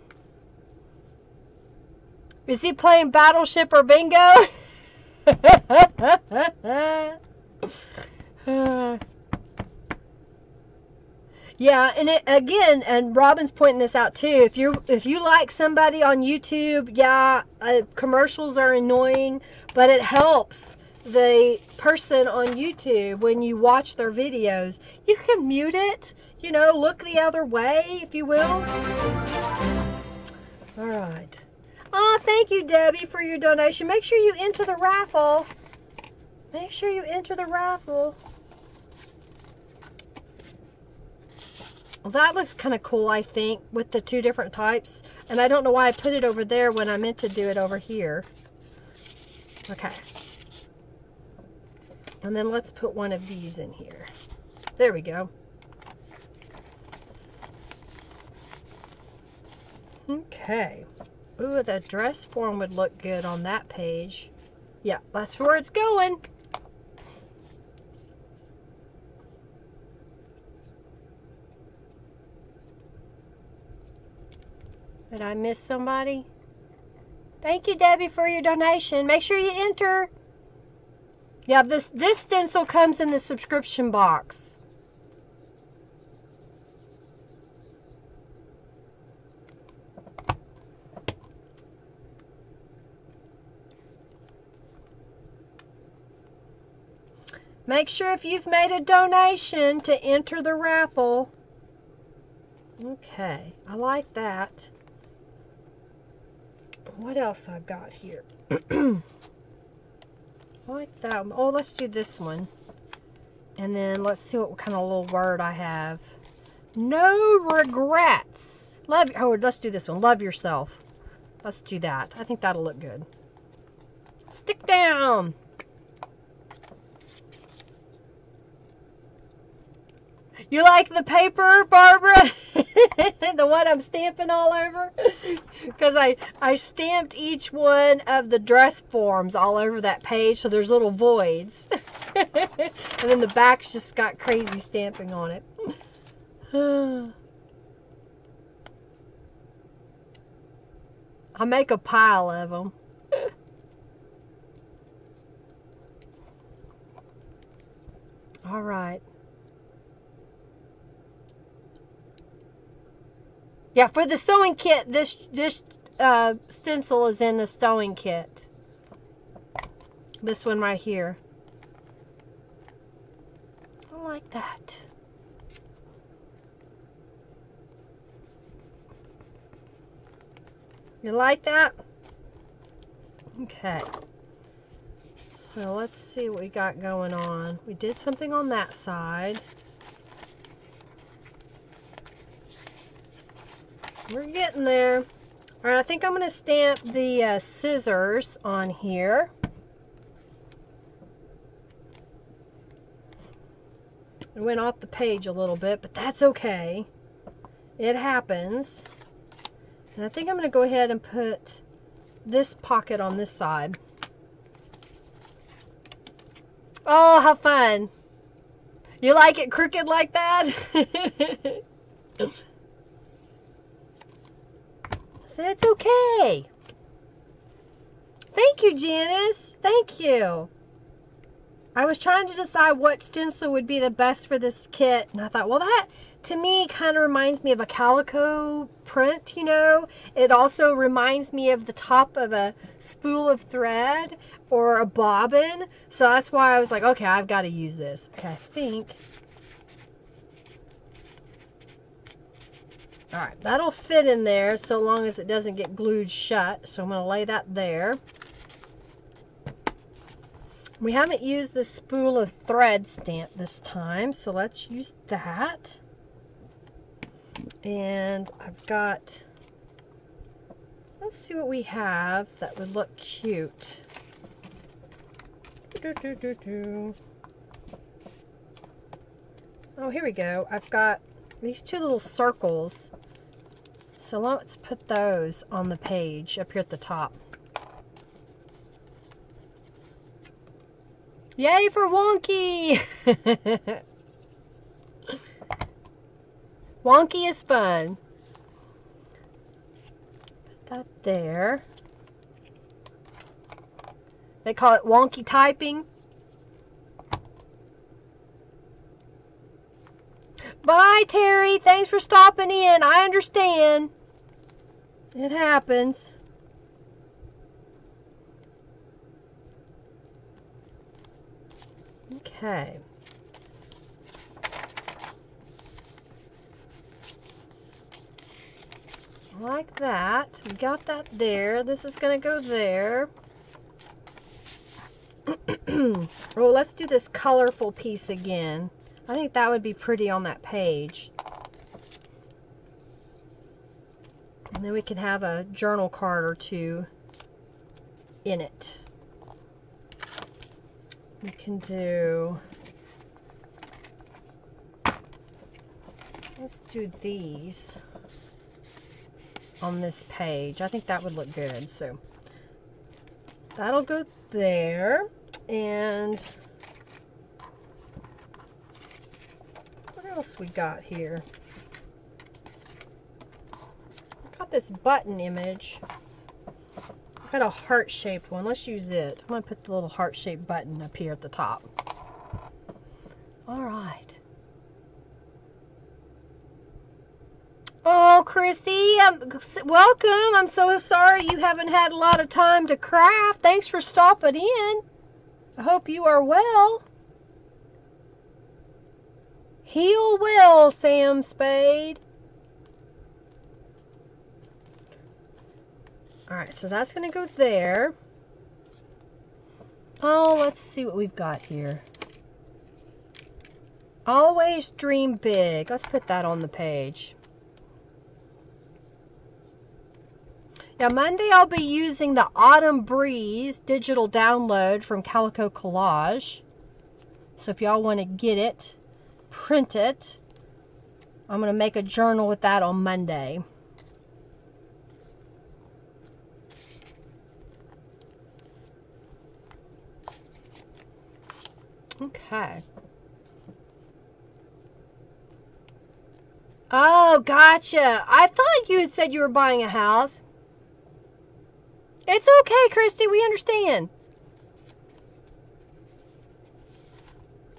Is he playing Battleship or Bingo? yeah, and it, again, and Robin's pointing this out too. If you if you like somebody on YouTube, yeah, uh, commercials are annoying, but it helps the person on YouTube when you watch their videos. You can mute it, you know, look the other way, if you will. All right. Oh, thank you, Debbie, for your donation. Make sure you enter the raffle. Make sure you enter the raffle. Well, that looks kind of cool, I think, with the two different types. And I don't know why I put it over there when I meant to do it over here. Okay. And then let's put one of these in here. There we go. Okay. Ooh, the dress form would look good on that page. Yeah, that's where it's going. Did I miss somebody? Thank you, Debbie, for your donation. Make sure you enter. Yeah, this, this stencil comes in the subscription box. Make sure if you've made a donation to enter the raffle. Okay, I like that. What else I've got here? Like that one. Oh, let's do this one. And then let's see what kind of little word I have. No regrets. Love. Oh, let's do this one. Love yourself. Let's do that. I think that'll look good. Stick down. You like the paper, Barbara? the one I'm stamping all over? Because I, I stamped each one of the dress forms all over that page, so there's little voids. and then the back's just got crazy stamping on it. I make a pile of them. all right. Yeah, for the sewing kit, this this uh, stencil is in the sewing kit. This one right here. I like that. You like that? Okay. So let's see what we got going on. We did something on that side. We're getting there. All right, I think I'm going to stamp the uh, scissors on here. It went off the page a little bit, but that's okay. It happens. And I think I'm going to go ahead and put this pocket on this side. Oh, how fun. You like it crooked like that? So it's okay. Thank you, Janice. Thank you. I was trying to decide what stencil would be the best for this kit, and I thought, well, that to me kind of reminds me of a calico print, you know. It also reminds me of the top of a spool of thread or a bobbin. So that's why I was like, okay, I've got to use this. Okay, I think All right, that'll fit in there so long as it doesn't get glued shut. So I'm going to lay that there. We haven't used the spool of thread stamp this time, so let's use that. And I've got, let's see what we have that would look cute. Do, do, do, oh, here we go. I've got these two little circles. So let's put those on the page up here at the top. Yay for Wonky! Wonky is fun. Put that there. They call it wonky typing. Bye, Terry. Thanks for stopping in. I understand. It happens. Okay. Like that. We got that there. This is going to go there. oh, let's do this colorful piece again. I think that would be pretty on that page. And then we can have a journal card or two in it. We can do, let's do these on this page. I think that would look good. So that'll go there. And what else we got here? Got this button image. I've got a heart-shaped one. Let's use it. I'm going to put the little heart-shaped button up here at the top. All right. Oh, Chrissy, um, welcome. I'm so sorry you haven't had a lot of time to craft. Thanks for stopping in. I hope you are well. Heal well, Sam Spade. All right, so that's going to go there. Oh, let's see what we've got here. Always dream big. Let's put that on the page. Now, Monday I'll be using the Autumn Breeze digital download from Calico Collage. So if y'all want to get it, print it. I'm going to make a journal with that on Monday. Okay. Oh, gotcha. I thought you had said you were buying a house. It's okay, Christy. We understand.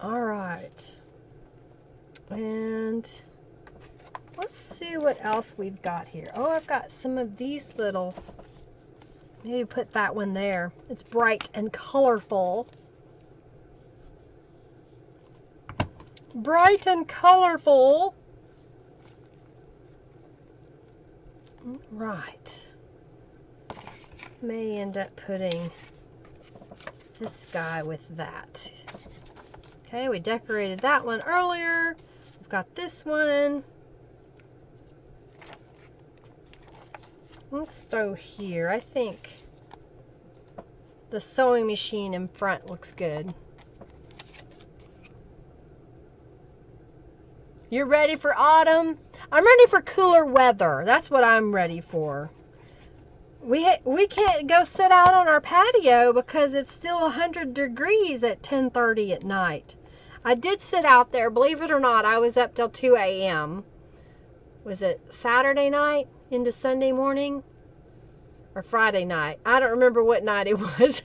All right. And let's see what else we've got here. Oh, I've got some of these little, maybe put that one there. It's bright and colorful. Bright and colorful. Right may end up putting this guy with that. Okay, we decorated that one earlier. Got this one. Let's go here. I think the sewing machine in front looks good. You're ready for autumn? I'm ready for cooler weather. That's what I'm ready for we we can't go sit out on our patio because it's still 100 degrees at 10:30 at night. I did sit out there, believe it or not. I was up till 2 a.m. Was it Saturday night into Sunday morning or Friday night? I don't remember what night it was.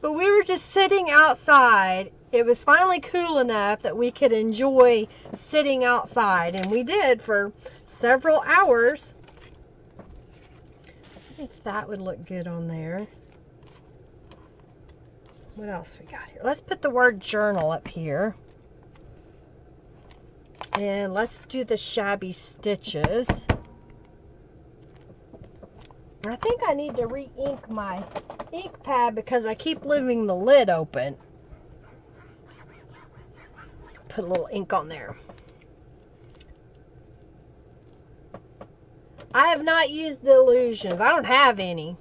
but we were just sitting outside. It was finally cool enough that we could enjoy sitting outside, and we did for several hours I think that would look good on there. What else we got here? Let's put the word journal up here. And let's do the shabby stitches. I think I need to re-ink my ink pad because I keep leaving the lid open. Put a little ink on there. I have not used the illusions. I don't have any.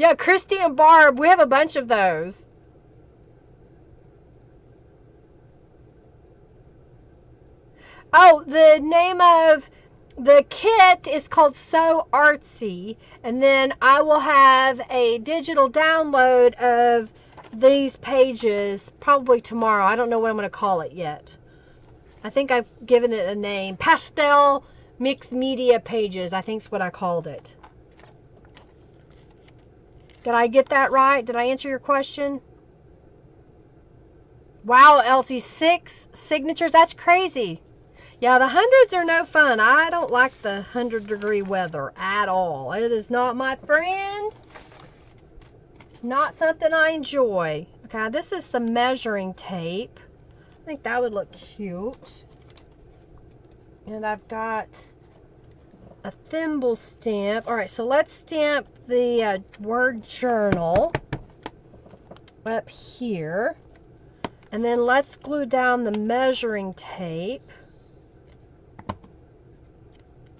Yeah, Christy and Barb, we have a bunch of those. Oh, the name of the kit is called Sew Artsy, and then I will have a digital download of these pages probably tomorrow. I don't know what I'm going to call it yet. I think I've given it a name. Pastel Mixed Media Pages, I think's what I called it. Did I get that right? Did I answer your question? Wow, Elsie, six signatures? That's crazy. Yeah, the hundreds are no fun. I don't like the hundred degree weather at all. It is not my friend. Not something I enjoy. Okay, this is the measuring tape. I think that would look cute. And I've got a thimble stamp. All right, so let's stamp the uh, word journal up here. And then let's glue down the measuring tape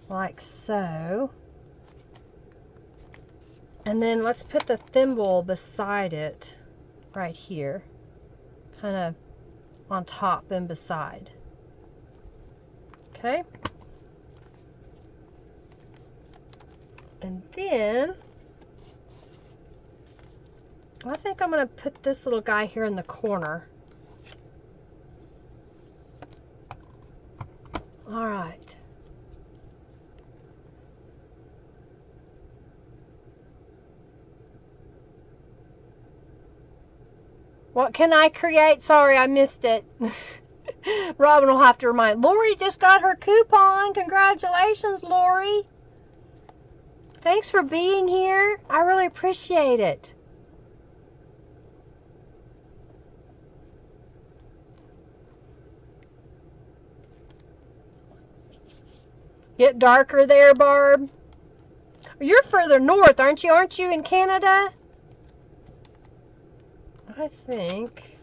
like so. And then let's put the thimble beside it right here, kind of on top and beside. Okay. And then I think I'm going to put this little guy here in the corner. All right. What can I create? Sorry, I missed it. Robin will have to remind. Lori just got her coupon. Congratulations, Lori. Thanks for being here. I really appreciate it. Get darker there, Barb. You're further north, aren't you? Aren't you in Canada? I think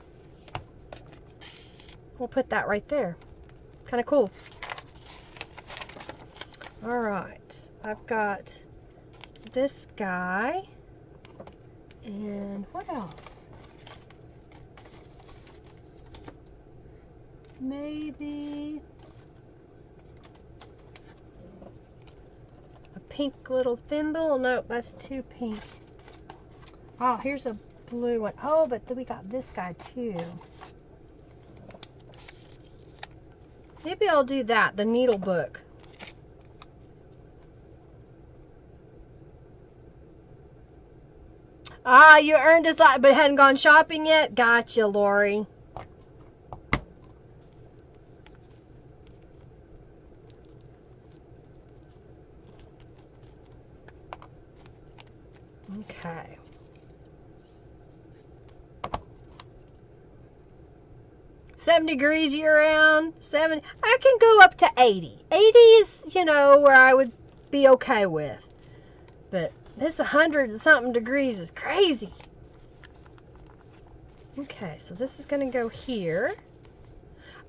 we'll put that right there. Kind of cool. All right, I've got this guy. And what else? Maybe a pink little thimble. Nope, that's too pink. Oh, here's a blue one. Oh, but we got this guy too. Maybe I'll do that, the needle book. Ah, you earned his life, but hadn't gone shopping yet? Gotcha, Lori. Okay. Seven degrees year round. Seven. I can go up to 80. 80 is, you know, where I would be okay with. But this 100 something degrees is crazy. Okay, so this is going to go here.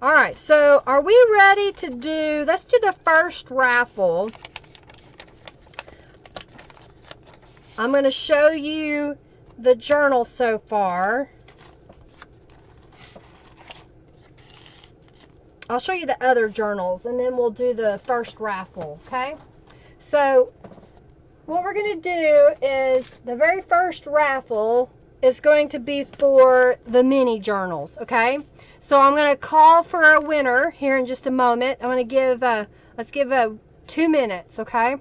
All right, so are we ready to do, let's do the first raffle. I'm going to show you the journal so far. I'll show you the other journals and then we'll do the first raffle, okay? So what we're going to do is the very first raffle is going to be for the mini journals, okay? So I'm going to call for a winner here in just a moment. I'm going to give, a, let's give a two minutes, okay?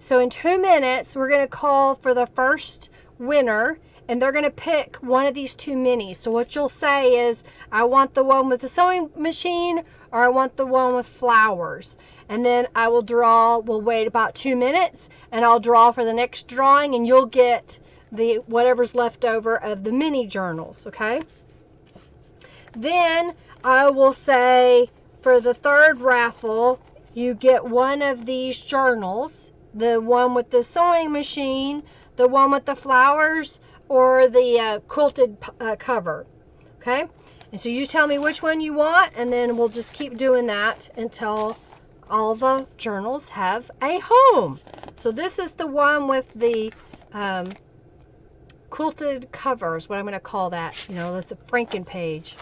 So in two minutes, we're going to call for the first winner and they're going to pick one of these two minis. So what you'll say is, I want the one with the sewing machine or I want the one with flowers and then I will draw, we'll wait about two minutes and I'll draw for the next drawing and you'll get the whatever's left over of the mini journals, okay? Then I will say for the third raffle, you get one of these journals, the one with the sewing machine, the one with the flowers, or the uh, quilted uh, cover, okay? And so you tell me which one you want, and then we'll just keep doing that until all the journals have a home. So this is the one with the um, quilted covers, what I'm going to call that. You know, that's a Franken page.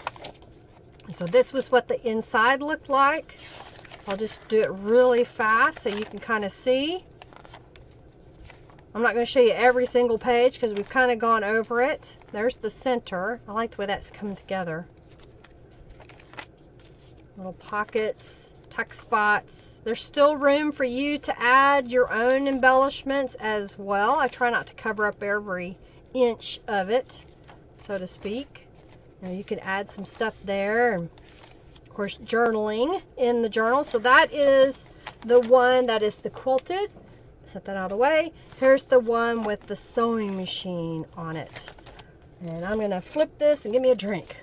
So this was what the inside looked like. I'll just do it really fast so you can kind of see. I'm not going to show you every single page because we've kind of gone over it. There's the center. I like the way that's coming together. Little pockets, tuck spots. There's still room for you to add your own embellishments as well. I try not to cover up every inch of it, so to speak. Now you can add some stuff there of course journaling in the journal. So that is the one that is the quilted. Set that out of the way. Here's the one with the sewing machine on it. And I'm gonna flip this and give me a drink.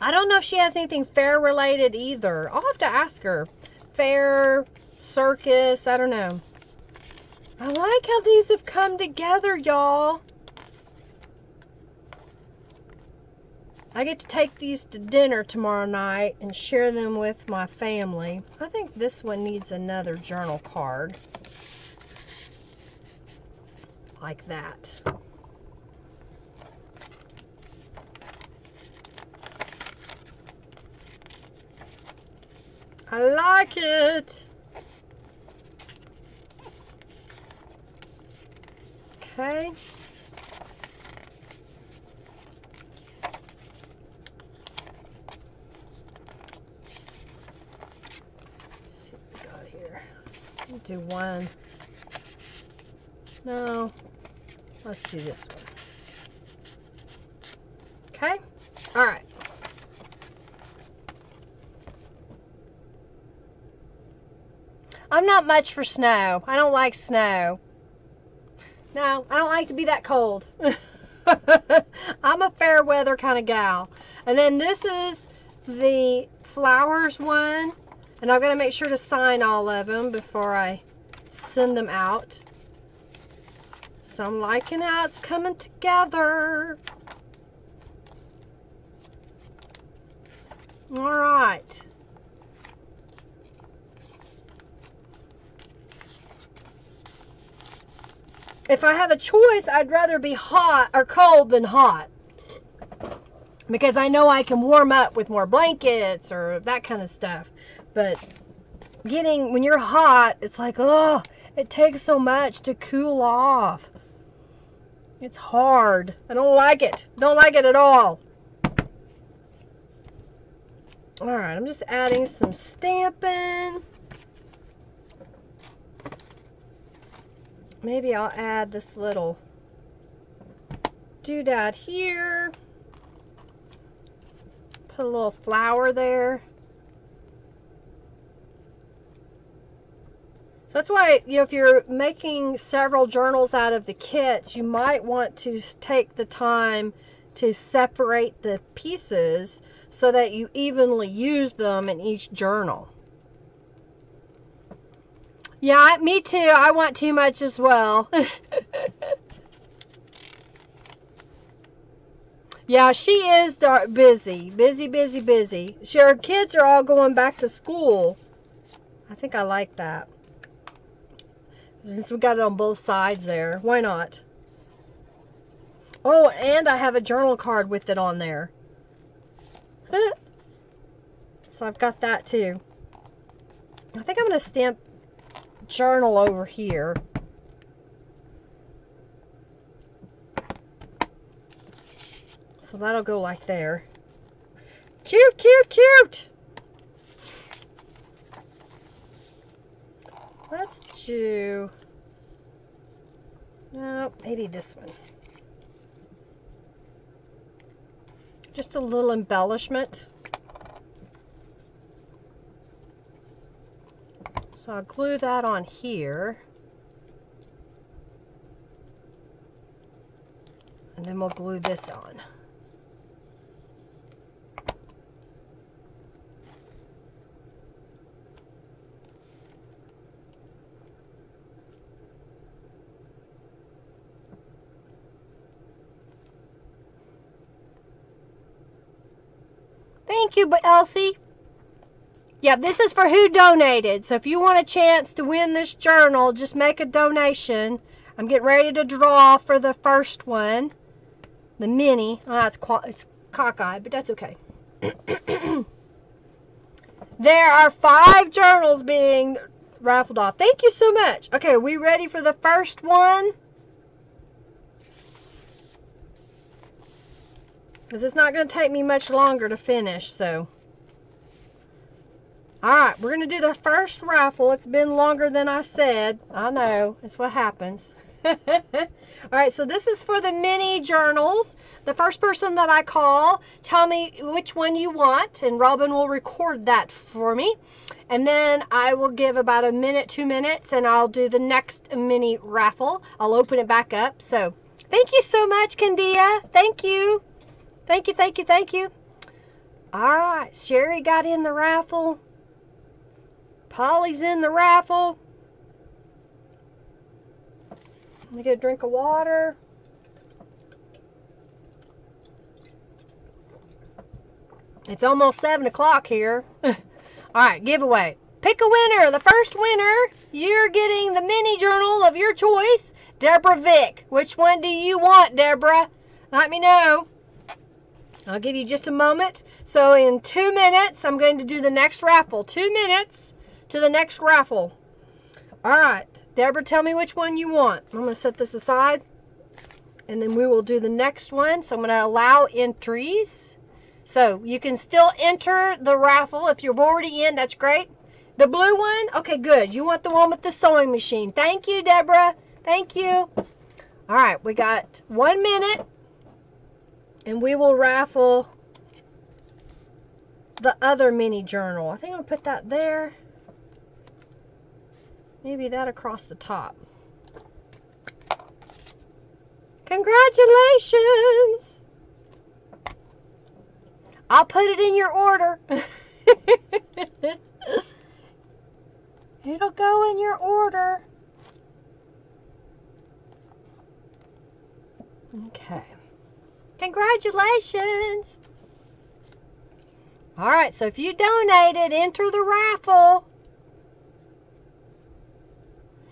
I don't know if she has anything fair related either. I'll have to ask her. Fair, circus, I don't know. I like how these have come together, y'all. I get to take these to dinner tomorrow night and share them with my family. I think this one needs another journal card. Like that. I like it. Okay. See what we got here. Do one. No. Let's do this one. Okay. All right. I'm not much for snow. I don't like snow. No, I don't like to be that cold. I'm a fair weather kind of gal. And then this is the flowers one. And I'm going to make sure to sign all of them before I send them out. So I'm liking how it's coming together. All right. If I have a choice, I'd rather be hot or cold than hot. Because I know I can warm up with more blankets or that kind of stuff. But getting, when you're hot, it's like, oh, it takes so much to cool off. It's hard. I don't like it. Don't like it at all. All right, I'm just adding some stamping. Maybe I'll add this little doodad here. Put a little flower there. So that's why, you know, if you're making several journals out of the kits, you might want to take the time to separate the pieces so that you evenly use them in each journal. Yeah, me too. I want too much as well. yeah, she is dark, busy. Busy, busy, busy. She, her kids are all going back to school. I think I like that. Since we got it on both sides there. Why not? Oh, and I have a journal card with it on there. so I've got that too. I think I'm going to stamp journal over here. So that'll go like there. Cute, cute, cute! Let's do... No, maybe this one. Just a little embellishment. So I'll glue that on here. And then we'll glue this on. Thank you, but Elsie. Yeah, this is for who donated. So if you want a chance to win this journal, just make a donation. I'm getting ready to draw for the first one, the mini. Oh, it's, it's cockeyed, but that's okay. there are five journals being raffled off. Thank you so much. Okay, are we ready for the first one? Because it's not going to take me much longer to finish, so. Alright, we're going to do the first raffle. It's been longer than I said. I know, it's what happens. Alright, so this is for the mini journals. The first person that I call, tell me which one you want, and Robin will record that for me. And then I will give about a minute, two minutes, and I'll do the next mini raffle. I'll open it back up. So thank you so much, Candia. Thank you. Thank you, thank you, thank you. All right, Sherry got in the raffle. Polly's in the raffle. Let me get a drink of water. It's almost 7 o'clock here. All right, giveaway. Pick a winner. The first winner, you're getting the mini journal of your choice. Deborah Vick. Which one do you want, Deborah? Let me know. I'll give you just a moment. So in two minutes, I'm going to do the next raffle. Two minutes to the next raffle. All right. Deborah, tell me which one you want. I'm going to set this aside. And then we will do the next one. So I'm going to allow entries. So you can still enter the raffle. If you're already in, that's great. The blue one? Okay, good. You want the one with the sewing machine. Thank you, Deborah. Thank you. All right, we got one minute. And we will raffle the other mini journal. I think I'll put that there. Maybe that across the top. Congratulations! I'll put it in your order. It'll go in your order. Okay. Congratulations! All right, so if you donated, enter the raffle.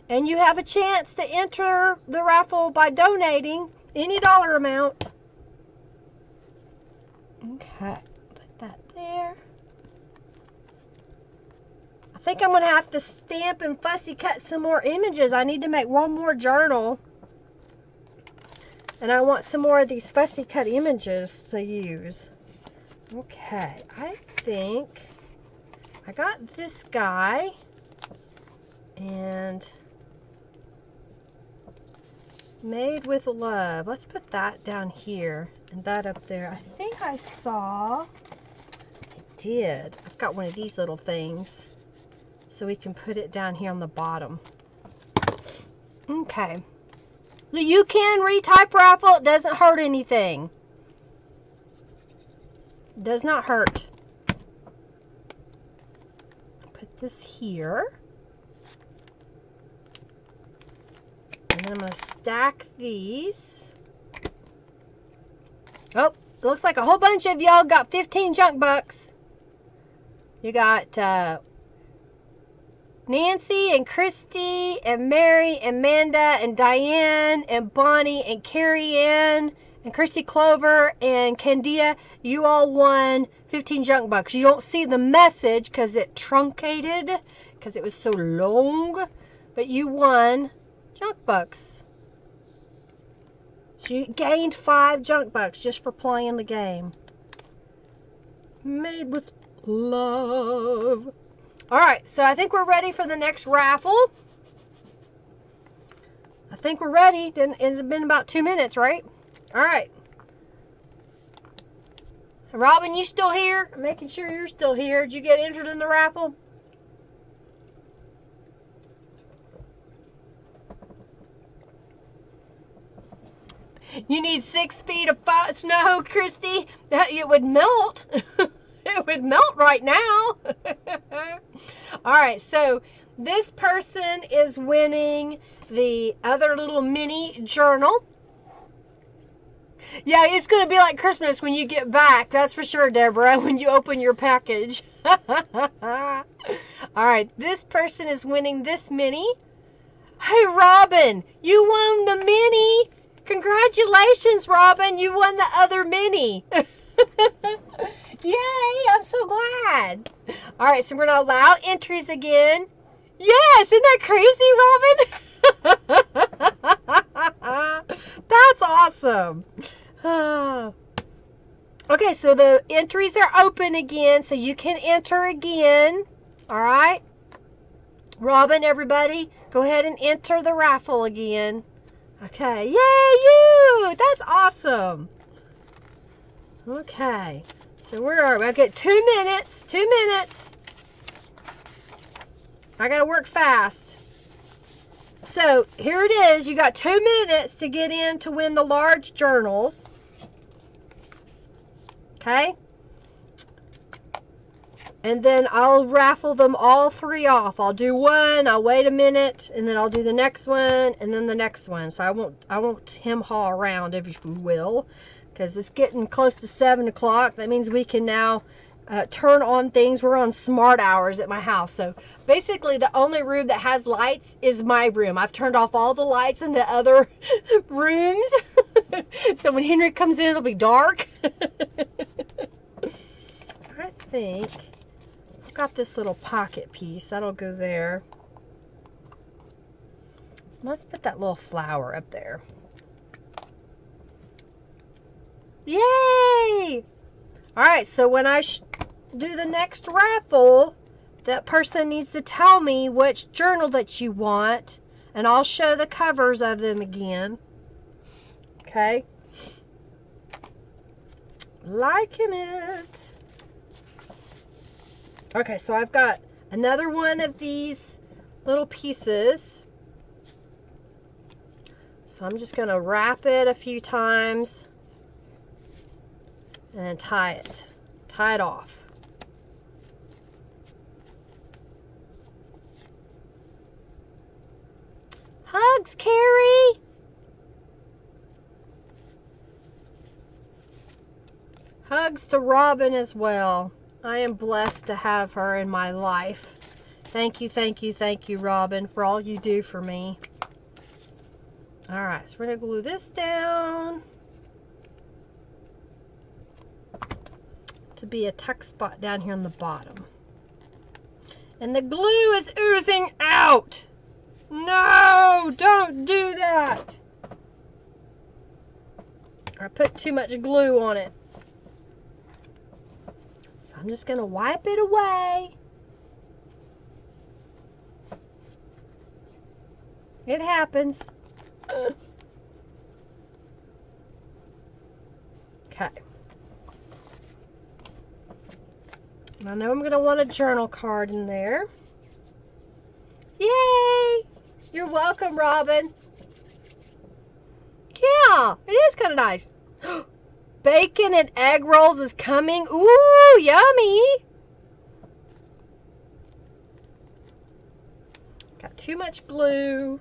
And you have a chance to enter the raffle by donating any dollar amount. Okay, put that there. I think I'm going to have to stamp and fussy cut some more images. I need to make one more journal. And I want some more of these fussy cut images to use. Okay, I think I got this guy. And made with love. Let's put that down here and that up there. I think I saw, I did. I've got one of these little things so we can put it down here on the bottom. Okay. You can retype raffle. It doesn't hurt anything. Does not hurt. Put this here. And I'm going to stack these. Oh, looks like a whole bunch of y'all got 15 junk bucks. You got uh, Nancy and Christy and Mary and Amanda and Diane and Bonnie and Carrie Ann and Christy Clover and Candia, you all won 15 junk bucks. You don't see the message because it truncated because it was so long, but you won junk bucks. You gained five junk bucks just for playing the game. Made with love. All right, so I think we're ready for the next raffle. I think we're ready. It's been about two minutes, right? All right. Robin, you still here? I'm making sure you're still here. Did you get entered in the raffle? You need six feet of snow, Christy. That It would melt. it would melt right now. All right, so this person is winning the other little mini journal. Yeah, it's going to be like Christmas when you get back. That's for sure, Deborah, when you open your package. All right, this person is winning this mini. Hey, Robin, you won the mini. Congratulations, Robin. You won the other mini. Yay, I'm so glad. All right, so we're going to allow entries again. Yes, isn't that crazy, Robin? That's awesome. Okay, so the entries are open again, so you can enter again. All right. Robin, everybody, go ahead and enter the raffle again. Okay. Yay, you! That's awesome. Okay. So where are we? I get two minutes. Two minutes. I gotta work fast. So here it is. You got two minutes to get in to win the large journals. Okay? And then I'll raffle them all three off. I'll do one, I'll wait a minute, and then I'll do the next one, and then the next one. So I won't I won't hem haw around, if you will, because it's getting close to seven o'clock. That means we can now uh, turn on things. We're on smart hours at my house. So basically, the only room that has lights is my room. I've turned off all the lights in the other rooms. so when Henry comes in, it'll be dark. I think got this little pocket piece. That'll go there. Let's put that little flower up there. Yay! All right, so when I do the next raffle, that person needs to tell me which journal that you want, and I'll show the covers of them again. Okay? Liking it. Okay, so I've got another one of these little pieces. So I'm just going to wrap it a few times and then tie it. Tie it off. Hugs, Carrie! Hugs to Robin as well. I am blessed to have her in my life. Thank you, thank you, thank you, Robin, for all you do for me. All right, so we're going to glue this down to be a tuck spot down here on the bottom. And the glue is oozing out. No, don't do that. I put too much glue on it. I'm just going to wipe it away. It happens. Okay. I know I'm going to want a journal card in there. Yay! You're welcome, Robin. Yeah, it is kind of nice. Oh, Bacon and egg rolls is coming. Ooh, yummy. Got too much glue.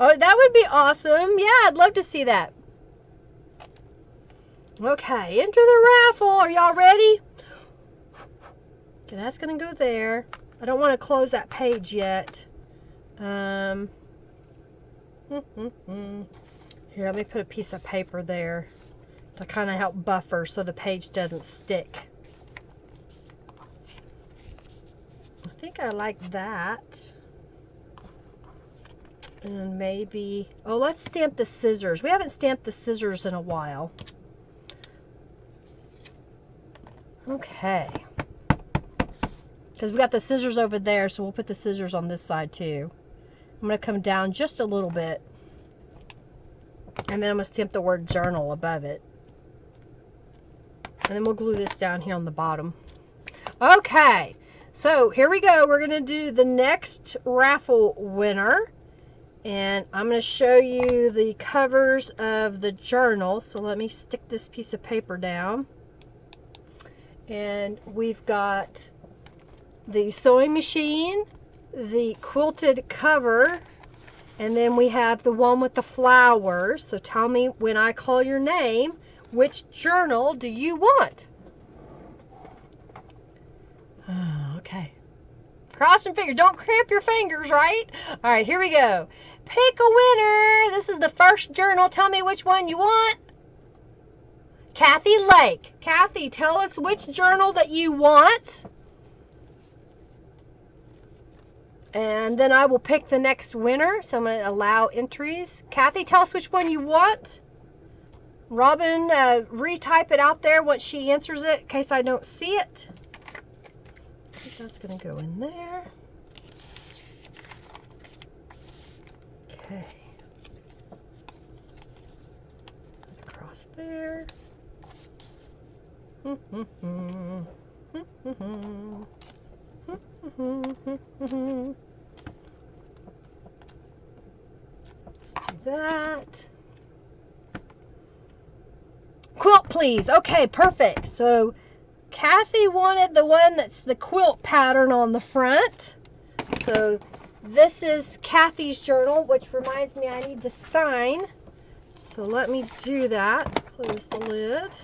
Oh, that would be awesome. Yeah, I'd love to see that. Okay, enter the raffle. Are y'all ready? Okay, that's going to go there. I don't want to close that page yet. Um, here, let me put a piece of paper there to kind of help buffer so the page doesn't stick. I think I like that. And maybe, oh, let's stamp the scissors. We haven't stamped the scissors in a while. Okay. Because we got the scissors over there, so we'll put the scissors on this side too. I'm going to come down just a little bit. And then I'm going to stamp the word journal above it. And then we'll glue this down here on the bottom. Okay. So here we go. We're going to do the next raffle winner and I'm going to show you the covers of the journal. So let me stick this piece of paper down. And we've got the sewing machine, the quilted cover, and then we have the one with the flowers. So tell me when I call your name, which journal do you want? Oh, okay. Cross and fingers. Don't cramp your fingers, right? All right, here we go. Pick a winner. This is the first journal. Tell me which one you want. Kathy Lake. Kathy, tell us which journal that you want. And then I will pick the next winner. So I'm going to allow entries. Kathy, tell us which one you want. Robin, uh, retype it out there once she answers it in case I don't see it. That's going to go in there. Okay. Across there. Hmm, hmm, hmm. Let's do that. Quilt, please. Okay, perfect. So Kathy wanted the one that's the quilt pattern on the front. So this is Kathy's journal, which reminds me I need to sign. So let me do that. Close the lid.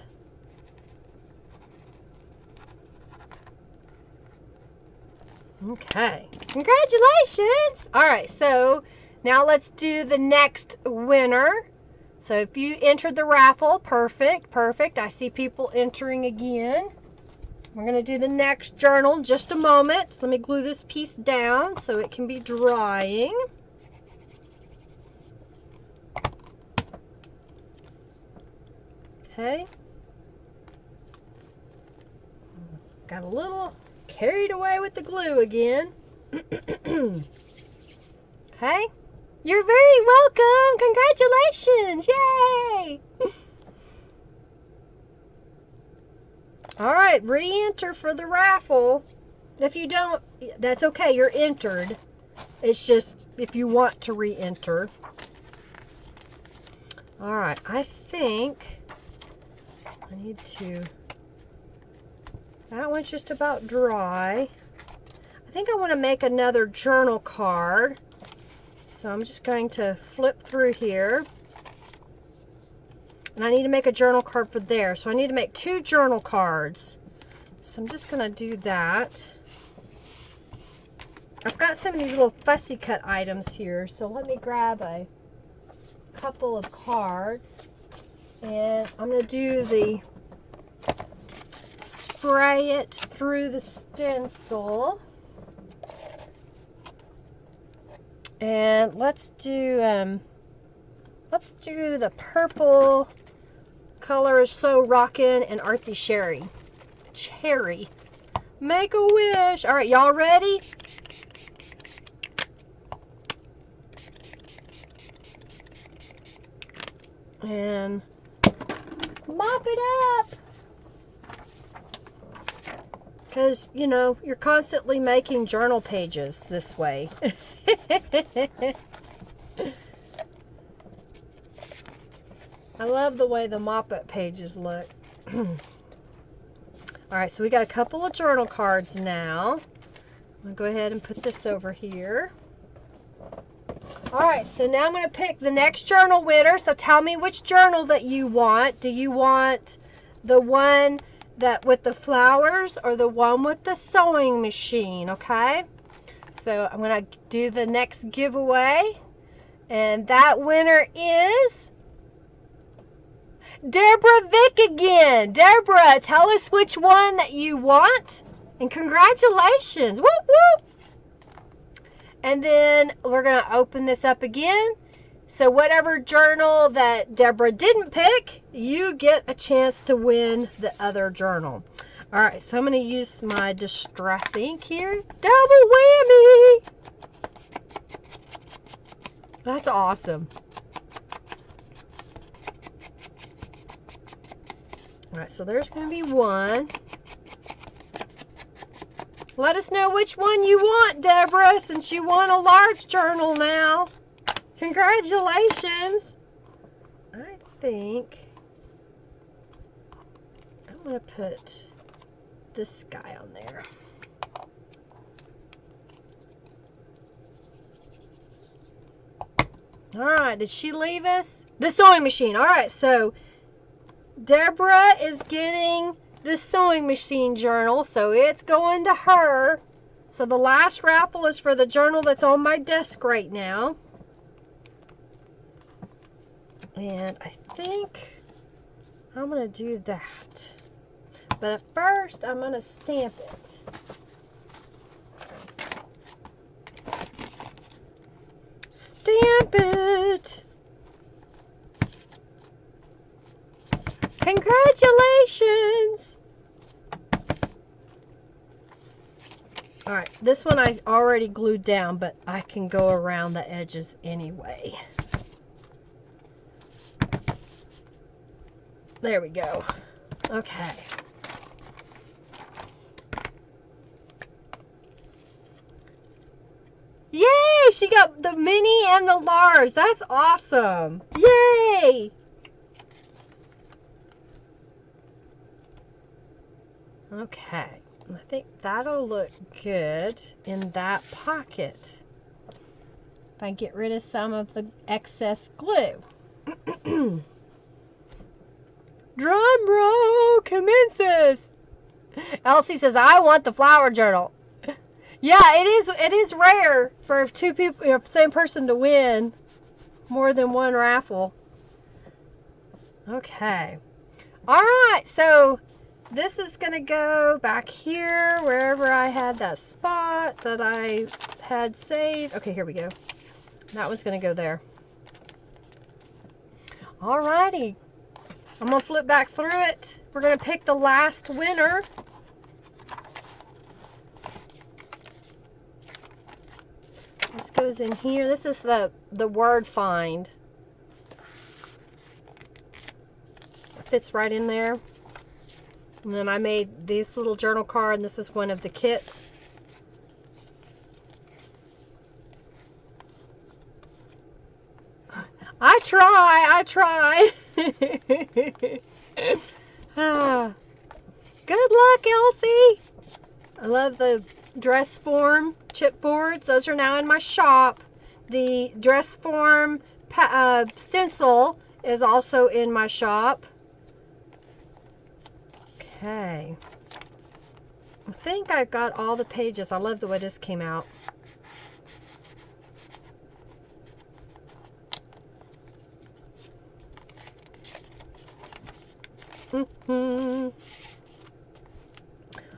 Okay, congratulations. All right, so now let's do the next winner. So if you entered the raffle, perfect, perfect. I see people entering again. We're gonna do the next journal just a moment. Let me glue this piece down so it can be drying. Okay. Got a little carried away with the glue again. okay. You're very welcome. Congratulations. Yay. All right, re-enter for the raffle. If you don't, that's okay. You're entered. It's just if you want to re-enter. All right, I think I need to that one's just about dry. I think I want to make another journal card. So I'm just going to flip through here. And I need to make a journal card for there. So I need to make two journal cards. So I'm just going to do that. I've got some of these little fussy cut items here. So let me grab a couple of cards. And I'm going to do the spray it through the stencil. And let's do, um, let's do the purple color is so rockin' and artsy sherry. Cherry. Make a wish. All right, y'all ready? And mop it up because you know you're constantly making journal pages this way. I love the way the mop-up pages look. All right so we got a couple of journal cards now. I'm gonna go ahead and put this over here. All right so now I'm going to pick the next journal winner. So tell me which journal that you want. Do you want the one that with the flowers or the one with the sewing machine, okay? So I'm going to do the next giveaway. And that winner is Deborah Vick again. Deborah, tell us which one that you want. And congratulations. Whoop, whoop. And then we're going to open this up again. So whatever journal that Deborah didn't pick, you get a chance to win the other journal. All right, so I'm going to use my Distress ink here. Double whammy! That's awesome. All right, so there's going to be one. Let us know which one you want, Deborah, since you want a large journal now. Congratulations! I think I'm going to put this guy on there. Alright, did she leave us? The sewing machine. Alright, so Deborah is getting the sewing machine journal, so it's going to her. So the last raffle is for the journal that's on my desk right now. And I think I'm going to do that. But at first, I'm going to stamp it. stamp it. Congratulations. All right, this one I already glued down, but I can go around the edges anyway. There we go. Okay. Yay! She got the mini and the large. That's awesome. Yay! Okay. I think that'll look good in that pocket. If I get rid of some of the excess glue. Drum roll commences. Elsie says, I want the flower journal. Yeah, it is it is rare for two people same person to win more than one raffle. Okay. All right. So this is going to go back here wherever I had that spot that I had saved. Okay, here we go. That was going to go there. All righty. I'm to flip back through it. We're to pick the last winner. This goes in here. This is the, the word find. fits right in there. And then I made this little journal card, and this is one of the kits. I try, I try. ah. Good luck, Elsie. I love the dress form chipboards. Those are now in my shop. The dress form uh, stencil is also in my shop. Okay. I think I got all the pages. I love the way this came out. Mm -hmm.